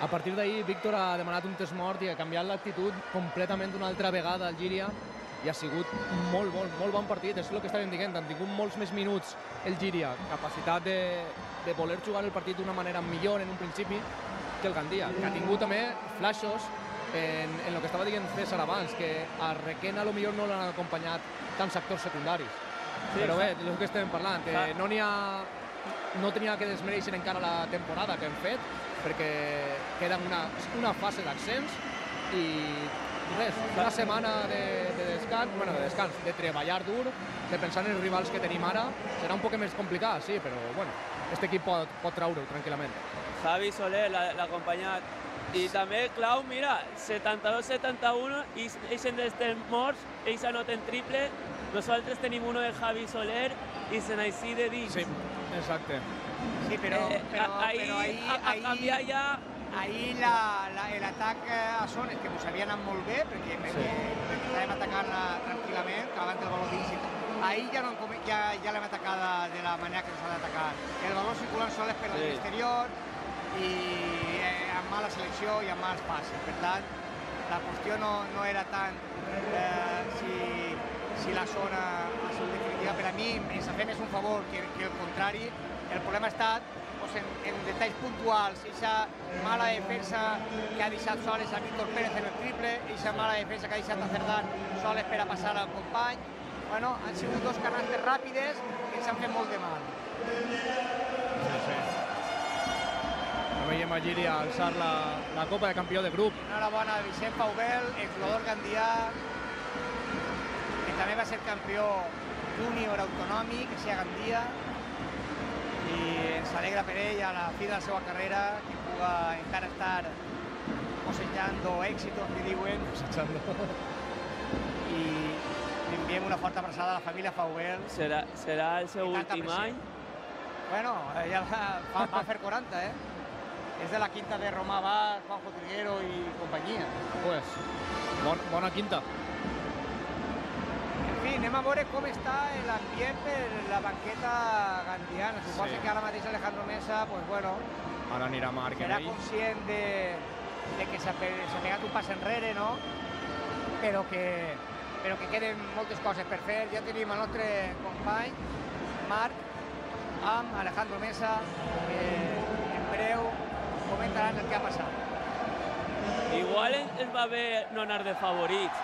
a partir d'ahir Víctor ha demanat un test mort i ha canviat l'actitud completament una altra vegada al Gíria. I ha sigut molt, molt, molt bon partit, és el que estàvem dient, han tingut molts més minuts el Gíria, capacitat de, de voler jugar el partit d'una manera millor en un principi que el Gandia, que ha tingut també flashos en, en el que estava dient César abans, que a Requena millor no l'han acompanyat tants actors secundaris. Sí, Però bé, és el que estem parlant, que no n'hi ha no tenia que desmereixer encara la temporada que hem fet, perquè queda una, una fase d'accents i res, una setmana de, de descans, bueno, de descans, de treballar dur, de pensar en els rivals que tenim ara, serà un poc més complicat, sí, però bueno, aquest equip pot, pot traure-ho tranquil·lament. Javi Soler l'ha acompanyat. I també, Clau, mira, 72-71, i ells en estem morts, ells anoten triple, nosaltres tenim uno de Javi Soler i se n'així de dins. Sí, exacte. Sí, pero, Eh, pero, a- ahí, pero ahí, ha, ha ahí- canviat ja Ahir la, la, a zones que mos havia anat molt bé, perquè, sí. perquè estàvem atacant eh, tranquil·lament, clavant el valor dins. Ahir ja, no, ja, ja l'hem atacada de la manera que ens ha d'atacar. El valor circulant soles per Sí. l'exterior i eh, amb mala selecció i amb mals passes. Per tant, la qüestió no, no era tant eh, si, si la zona ha sigut definitiva. Per a mi ens ha fet més un favor que, que el contrari. El problema ha estat pues, en, en detalls puntuals, aquesta mala defensa que ha deixat soles a Víctor Pérez en el triple, aquesta mala defensa que ha deixat a Cerdán soles per a passar al company. Bueno, han sigut dos canastes ràpides que ens han fet molt de mal. Sí, sí. Veiem a Giri alçar la, la Copa de Campió de grup. Enhorabona a Vicent Paubel, exjugador gandià, que també va ser campió júnior autonòmic, que sigui Gandia, i ens alegra per ell a la fi de la seva carrera, que puga encara estar cosechando éxitos, que diuen, i li enviem una forta abraçada a la família Faubel. serà, serà el seu últim any. Bueno, ella va, va, va fer 40, eh? És de la quinta de Romà Bar, Juanjo Triguero i companyia. Pues, bon, bona quinta. Fi, anem a veure com està l'ambient per la banqueta gandiana. Suposo Sí. que ara mateix Alejandro Mesa, pues bueno, Ara anirà Marc serà conscient de, de que s'ha pe- s'ha pegat un pas enrere, no? Però que, però que queden moltes coses per fer. Ja tenim el nostre company, Marc, amb Alejandro Mesa, que en breu comentaran el que ha passat. Igual ens va bé no anar de favorits.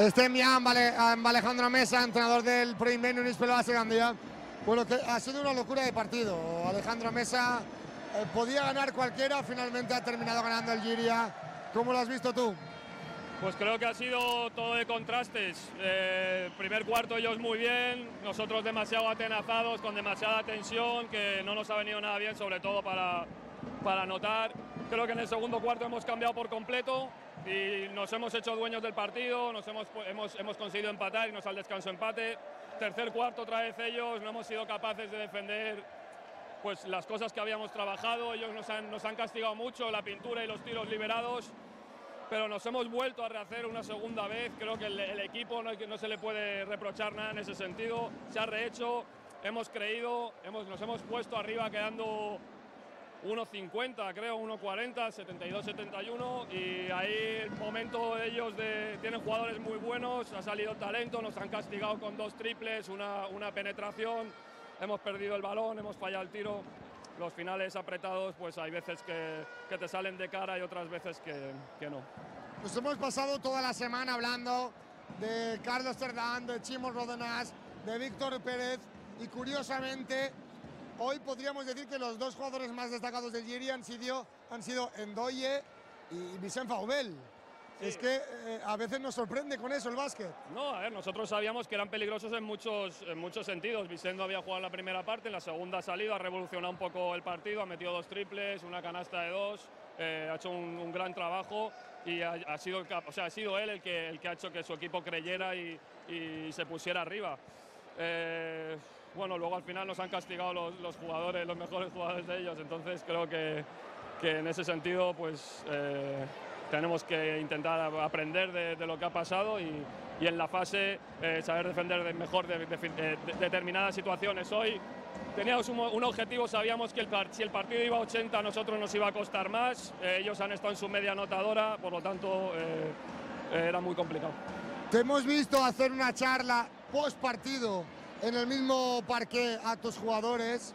Estem ya amb, Ale- amb Alejandro Mesa, entrenador del primer Unispel Base Gandía. Bueno, que ha sido una locura de partido. Alejandro Mesa eh, podía ganar cualquiera, finalmente ha terminado ganando el Giria. ¿Cómo lo has visto tú? Pues creo que ha sido todo de contrastes. Eh, primer cuarto ellos muy bien, nosotros demasiado atenazados, con demasiada tensión, que no nos ha venido nada bien, sobre todo para, para anotar. Creo que en el segundo cuarto hemos cambiado por completo y nos hemos hecho dueños del partido, nos hemos, hemos, hemos conseguido empatar y nos al descanso empate. Tercer cuarto otra vez ellos, no hemos sido capaces de defender pues, las cosas que habíamos trabajado, ellos nos han, nos han castigado mucho, la pintura y los tiros liberados pero nos hemos vuelto a rehacer una segunda vez. Creo que el, el equipo no, no se le puede reprochar nada en ese sentido. Se ha rehecho. hemos creído, hemos, nos hemos puesto arriba quedando 1.50, creo, 1.40, 72-71 y ahí el momento de ellos de, tienen jugadores muy buenos, ha salido talento, nos han castigado con dos triples, una, una penetración, hemos perdido el balón, hemos fallado el tiro. Los finales apretados, pues hay veces que, que te salen de cara y otras veces que, que no. Nos hemos pasado toda la semana hablando de Carlos Cerdán, de Chimo Rodenas, de Víctor Pérez y curiosamente hoy podríamos decir que los dos jugadores más destacados del Giri han sido, han sido Endoye y Vicente Faubel. Es que eh, a veces nos sorprende con eso el básquet. No, a ver, nosotros sabíamos que eran peligrosos en muchos, en muchos sentidos. Vicente había jugado en la primera parte, en la segunda ha salido, ha revolucionado un poco el partido, ha metido dos triples, una canasta de dos, eh, ha hecho un, un, gran trabajo y ha, ha, sido, o sea, ha sido él el que, el que ha hecho que su equipo creyera y, y se pusiera arriba. Eh, bueno, luego al final nos han castigado los, los, jugadores, los mejores jugadores de ellos, entonces creo que, que en ese sentido pues eh, tenemos que intentar aprender de, de, lo que ha pasado y, y en la fase eh, saber defender de mejor de, de, determinadas situaciones. Hoy teníamos un, un, objetivo, sabíamos que el, si el partido iba a 80 a nosotros nos iba a costar más, eh, ellos han estado en su media anotadora, por lo tanto era muy complicado. Te hemos visto hacer una charla post partido en el mismo parque a tus jugadores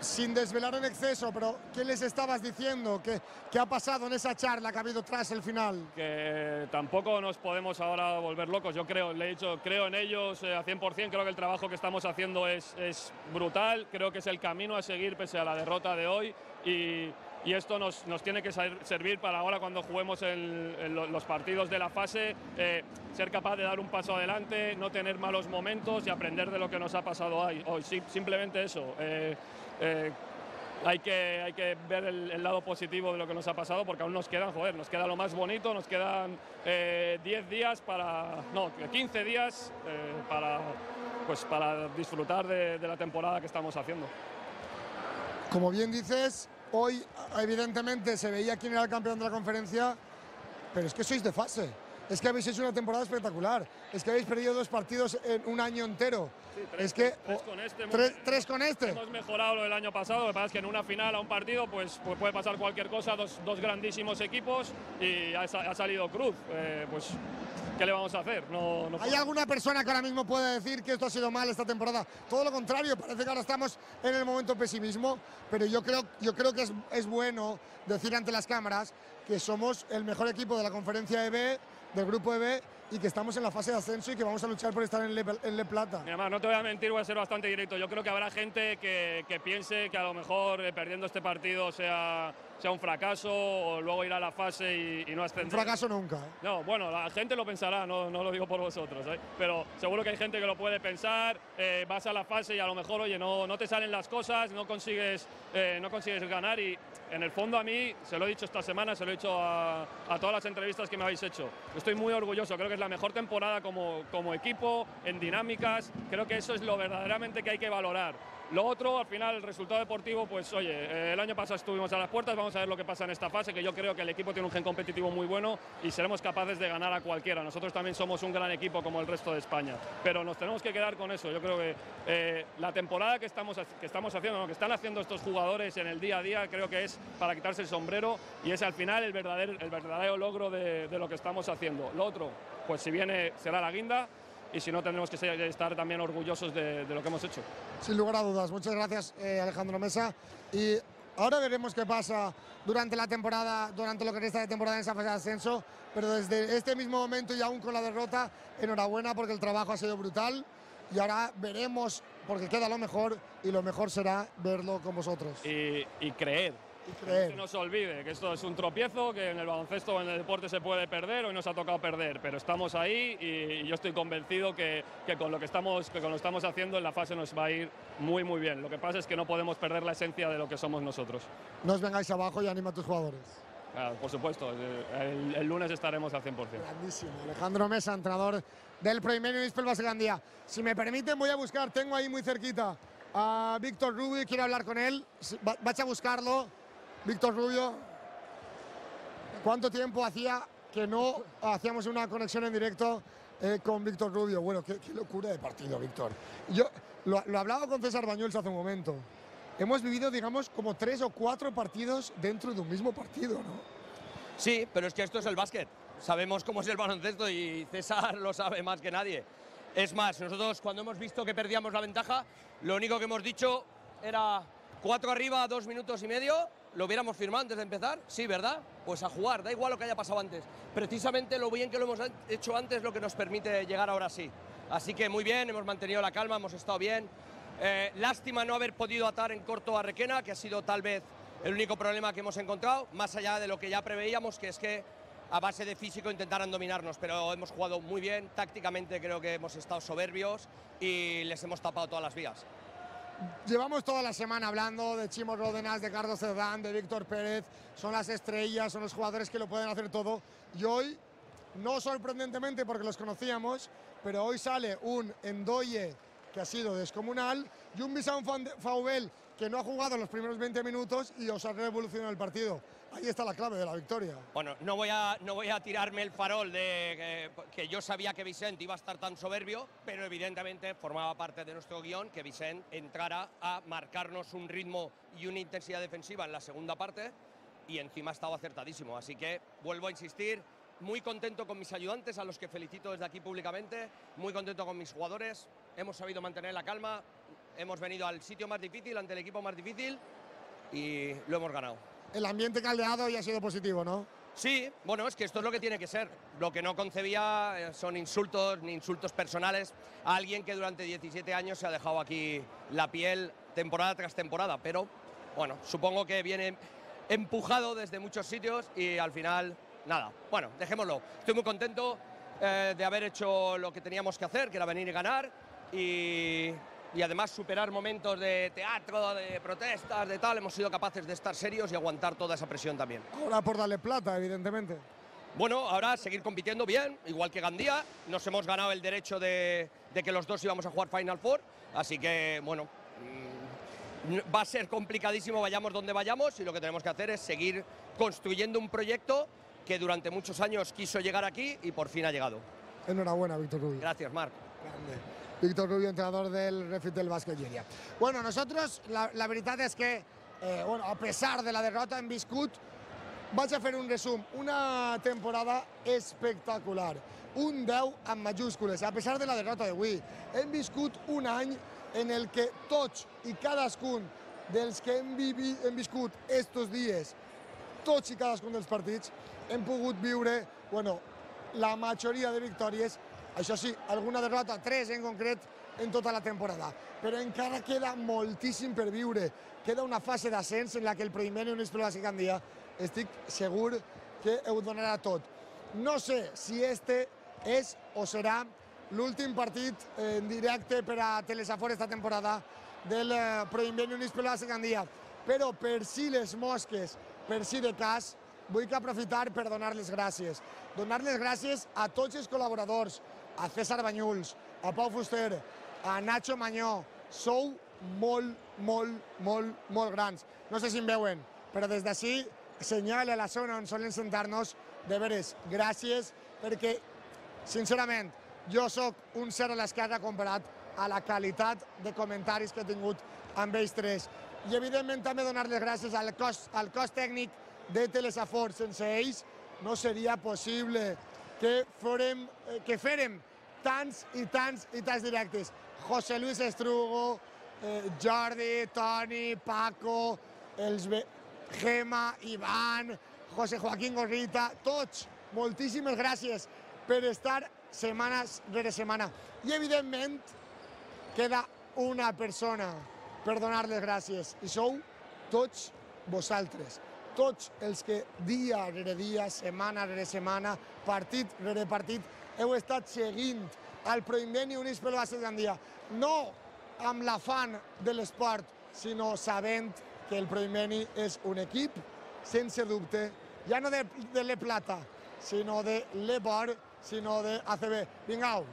sin desvelar en exceso, pero ¿qué les estabas diciendo? ¿Qué, ¿Qué, ha pasado en esa charla que ha habido tras el final? Que tampoco nos podemos ahora volver locos. Yo creo, le he dicho, creo en ellos eh, a 100%. Creo que el trabajo que estamos haciendo es, es, brutal. Creo que es el camino a seguir pese a la derrota de hoy. Y, y esto nos, nos, tiene que servir para ahora cuando juguemos los partidos de la fase, eh, ser capaz de dar un paso adelante, no tener malos momentos y aprender de lo que nos ha pasado hoy. simplemente eso. Eh, eh, hay que, hay que ver el, lado positivo de lo que nos ha pasado porque aún nos quedan, joder, nos queda lo más bonito, nos quedan 10 eh, días para, no, 15 días para, pues, para disfrutar de, de la temporada que estamos haciendo. Como bien dices, hoy evidentemente se veía quién era el campeón de la conferencia, pero es que sois de fase. Es que habéis hecho una temporada espectacular. Es que habéis perdido dos partidos en un año entero. Sí, tres, es que tres con este. Tres, tres, con este. Hemos mejorado lo del año pasado. Lo que pasa es que en una final a un partido pues, pues puede pasar cualquier cosa. Dos, dos grandísimos equipos y ha, ha salido Cruz. Eh, pues ¿qué le vamos a hacer? No, no ¿Hay alguna persona que ahora mismo pueda decir que esto ha sido mal esta temporada? Todo lo contrario, parece que ahora estamos en el momento pesimismo, pero yo creo, yo creo que es, es bueno decir ante las cámaras que somos el mejor equipo de la conferencia EB del grupo EB y que estamos en la fase de ascenso y que vamos a luchar por estar en Le, en Le Plata. Mi además, no te voy a mentir, voy a ser bastante directo. Yo creo que habrá gente que, que piense que a lo mejor eh, perdiendo este partido sea, sea un fracaso o luego ir a la fase y, y no ascender. Un fracaso nunca. ¿eh? No, bueno, la gente lo pensará, no, no lo digo por vosotros, ¿eh? pero seguro que hay gente que lo puede pensar, eh, vas a la fase y a lo mejor, oye, no, no te salen las cosas, no consigues, eh, no consigues ganar y en el fondo a mí, se lo he dicho esta semana, se lo he dicho a, a todas las entrevistas que me habéis hecho, estoy muy orgulloso, creo que es la mejor temporada como, como equipo, en dinámicas, creo que eso es lo verdaderamente que hay que valorar. Lo otro, al final, el resultado deportivo, pues oye, eh, el año pasado estuvimos a las puertas, vamos a ver lo que pasa en esta fase, que yo creo que el equipo tiene un gen competitivo muy bueno y seremos capaces de ganar a cualquiera. Nosotros también somos un gran equipo como el resto de España, pero nos tenemos que quedar con eso. Yo creo que eh, la temporada que estamos, que estamos haciendo, ¿no? que están haciendo estos jugadores en el día a día, creo que es para quitarse el sombrero y es al final el verdadero, el verdadero logro de, de lo que estamos haciendo. Lo otro, pues si viene, será la guinda y si no tendremos que estar también orgullosos de, de, lo que hemos hecho. Sin lugar a dudas. Muchas gracias, eh, Alejandro Mesa. Y ahora veremos qué pasa durante la temporada, durante lo que resta de temporada en esa fase de ascenso, pero desde este mismo momento y aún con la derrota, enhorabuena porque el trabajo ha sido brutal y ahora veremos, porque queda lo mejor y lo mejor será verlo con vosotros. Y, y creer, que no se olvide que esto es un tropiezo, que en el baloncesto o en el deporte se puede perder, hoy nos ha tocado perder, pero estamos ahí y, yo estoy convencido que, que, con lo que, estamos, que con lo que estamos haciendo en la fase nos va a ir muy muy bien. Lo que pasa es que no podemos perder la esencia de lo que somos nosotros. No os vengáis abajo y anima a tus jugadores. Claro, por supuesto, el, el, lunes estaremos al 100%. Grandísimo. Alejandro Mesa, entrenador del Primeiro Nispel Basegandía. Si me permiten, voy a buscar, tengo ahí muy cerquita a Víctor Rubio, quiero hablar con él. Vas a buscarlo. Víctor Rubio, ¿cuánto tiempo hacía que no hacíamos una conexión en directo eh, con Víctor Rubio? Bueno, qué, locura de partido, Víctor. Yo, lo, hablaba con César hace un momento. Hemos vivido, digamos, como tres o cuatro partidos dentro de un mismo partido, ¿no? Sí, pero es que esto es el básquet. Sabemos cómo es el baloncesto y César lo sabe más que nadie. Es más, nosotros cuando hemos visto que perdíamos la ventaja, lo único que hemos dicho era cuatro arriba, dos minutos y medio, lo hubiéramos firmado antes de empezar, sí, ¿verdad? Pues a jugar, da igual lo que haya pasado antes. Precisamente lo bien que lo hemos hecho antes es lo que nos permite llegar ahora sí. Así que muy bien, hemos mantenido la calma, hemos estado bien. Eh, lástima no haber podido atar en corto a Requena, que ha sido tal vez el único problema que hemos encontrado, más allá de lo que ya preveíamos, que es que a base de físico intentaran dominarnos, pero hemos jugado muy bien, tácticamente creo que hemos estado soberbios y les hemos tapado todas las vías. Llevamos toda la semana hablando de Chimo Ródenas, de Carlos Cerdán, de Víctor Pérez, son las estrellas, son los jugadores que lo pueden hacer todo y hoy, no sorprendentemente porque los conocíamos, pero hoy sale un Endoye que ha sido descomunal y un Bissan Faubel que no ha jugado los primeros 20 minutos y os ha revolucionado el partido. Ahí está la clave de la victoria. Bueno, no voy a, no voy a tirarme el farol de que, que yo sabía que Vicente iba a estar tan soberbio, pero evidentemente formaba parte de nuestro guion que Vicente entrara a marcarnos un ritmo y una intensidad defensiva en la segunda parte y encima ha estado acertadísimo. Así que vuelvo a insistir, muy contento con mis ayudantes, a los que felicito desde aquí públicamente, muy contento con mis jugadores, hemos sabido mantener la calma, hemos venido al sitio más difícil, ante el equipo más difícil y lo hemos ganado. El ambiente caldeado ya ha sido positivo, ¿no? Sí, bueno, es que esto es lo que tiene que ser. Lo que no concebía eh, son insultos, ni insultos personales a alguien que durante 17 años se ha dejado aquí la piel temporada tras temporada, pero bueno, supongo que viene empujado desde muchos sitios y al final, nada, bueno, dejémoslo. Estoy muy contento eh, de haber hecho lo que teníamos que hacer, que era venir y ganar y y además superar momentos de teatro, de protestas, de tal, hemos sido capaces de estar serios y aguantar toda esa presión también. Ahora por darle plata, evidentemente. Bueno, ahora seguir compitiendo bien, igual que Gandía. Nos hemos ganado el derecho de, de que los dos íbamos a jugar Final Four, así que, bueno, mm, va a ser complicadísimo, vayamos donde vayamos, y lo que tenemos que hacer es seguir construyendo un proyecto que durante muchos años quiso llegar aquí y por fin ha llegado. Enhorabuena, Víctor Rubio. Gracias, Marc. Víctor Rubio, entrenador del Refit del Basket Giria. Bueno, nosotros, la, la veritat és que, eh, bueno, a pesar de la derrota hem viscut, vaig a fer un resum, una temporada espectacular, un 10 amb majúscules, a pesar de la derrota d'avui. Hem viscut un any en el que tots i cadascun dels que hem, vivi, hem viscut estos dies, tots i cadascun dels partits, hem pogut viure, bueno, la majoria de victòries això sí, alguna derrota, tres en concret, en tota la temporada. Però encara queda moltíssim per viure. Queda una fase d'ascens en la que el primer i Units Pelades i Gandia estic segur que ho donarà tot. No sé si este és o serà l'últim partit en directe per a Telesafor esta temporada del Proinvent Units Pelades i Gandia. Però per si les mosques, per si de cas, vull que aprofitar per donar les gràcies. Donar les gràcies a tots els col·laboradors, a César Banyuls, a Pau Fuster, a Nacho Mañó. Sou molt, molt, molt, molt grans. No sé si em veuen, però des d'ací, a la zona on solen sentar-nos, de veres, gràcies, perquè, sincerament, jo sóc un cert a l'esquerra comparat a la qualitat de comentaris que he tingut amb ells tres. I, evidentment, també donar les gràcies al cos, al cos tècnic de Telesafor. Sense ells no seria possible que, forem, que fèrem tants i tants i tants directes. José Luis Estrugo, eh, Jordi, Toni, Paco, els Be Gema, Ivan, José Joaquín Gorrita, tots, moltíssimes gràcies per estar setmanes rere setmana. I, evidentment, queda una persona per donar les gràcies, i sou tots vosaltres tots els que dia rere dia, setmana rere setmana, partit rere partit, heu estat seguint el Proinvent i Units pel Bàsquet Gandia. No amb l'afant de l'esport, sinó sabent que el Proinveni és un equip, sense dubte, ja no de, de Le Plata, sinó de Le Bor, sinó de ACB. Vingueu,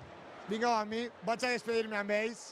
vingueu a mi, vaig a despedir-me amb ells.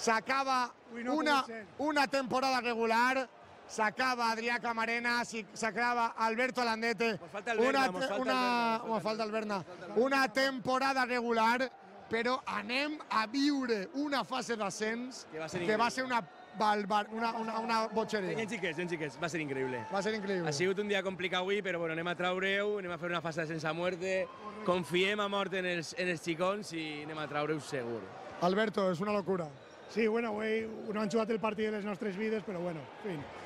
S'acaba una, una temporada regular, s'acaba Adrià Camarena, s'acaba Alberto Landete. Mos falta el Berna, una, mos falta una, mos falta el Berna. Una temporada regular però anem a viure una fase d'ascens Que va ser que va increïble. ser una, balbar, una, una, una botxeria. Gent xiquets, gent xiquets, va ser increïble. Va ser increïble. Ha sigut un dia complicat avui, però bueno, anem a traure-ho, anem a fer una fase sense muerte, confiem a mort en els, en els xicons i anem a traure-ho segur. Alberto, és una locura. Sí, bueno, avui no han jugat el partit de les nostres vides, però bueno, en fi,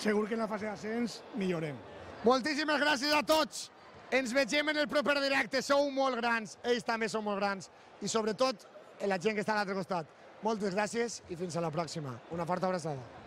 segur que en la fase d'ascens millorem. Moltíssimes gràcies a tots. Ens vegem en el proper directe. Sou molt grans, ells també són molt grans. I sobretot, la gent que està a l'altre costat. Moltes gràcies i fins a la pròxima. Una forta abraçada.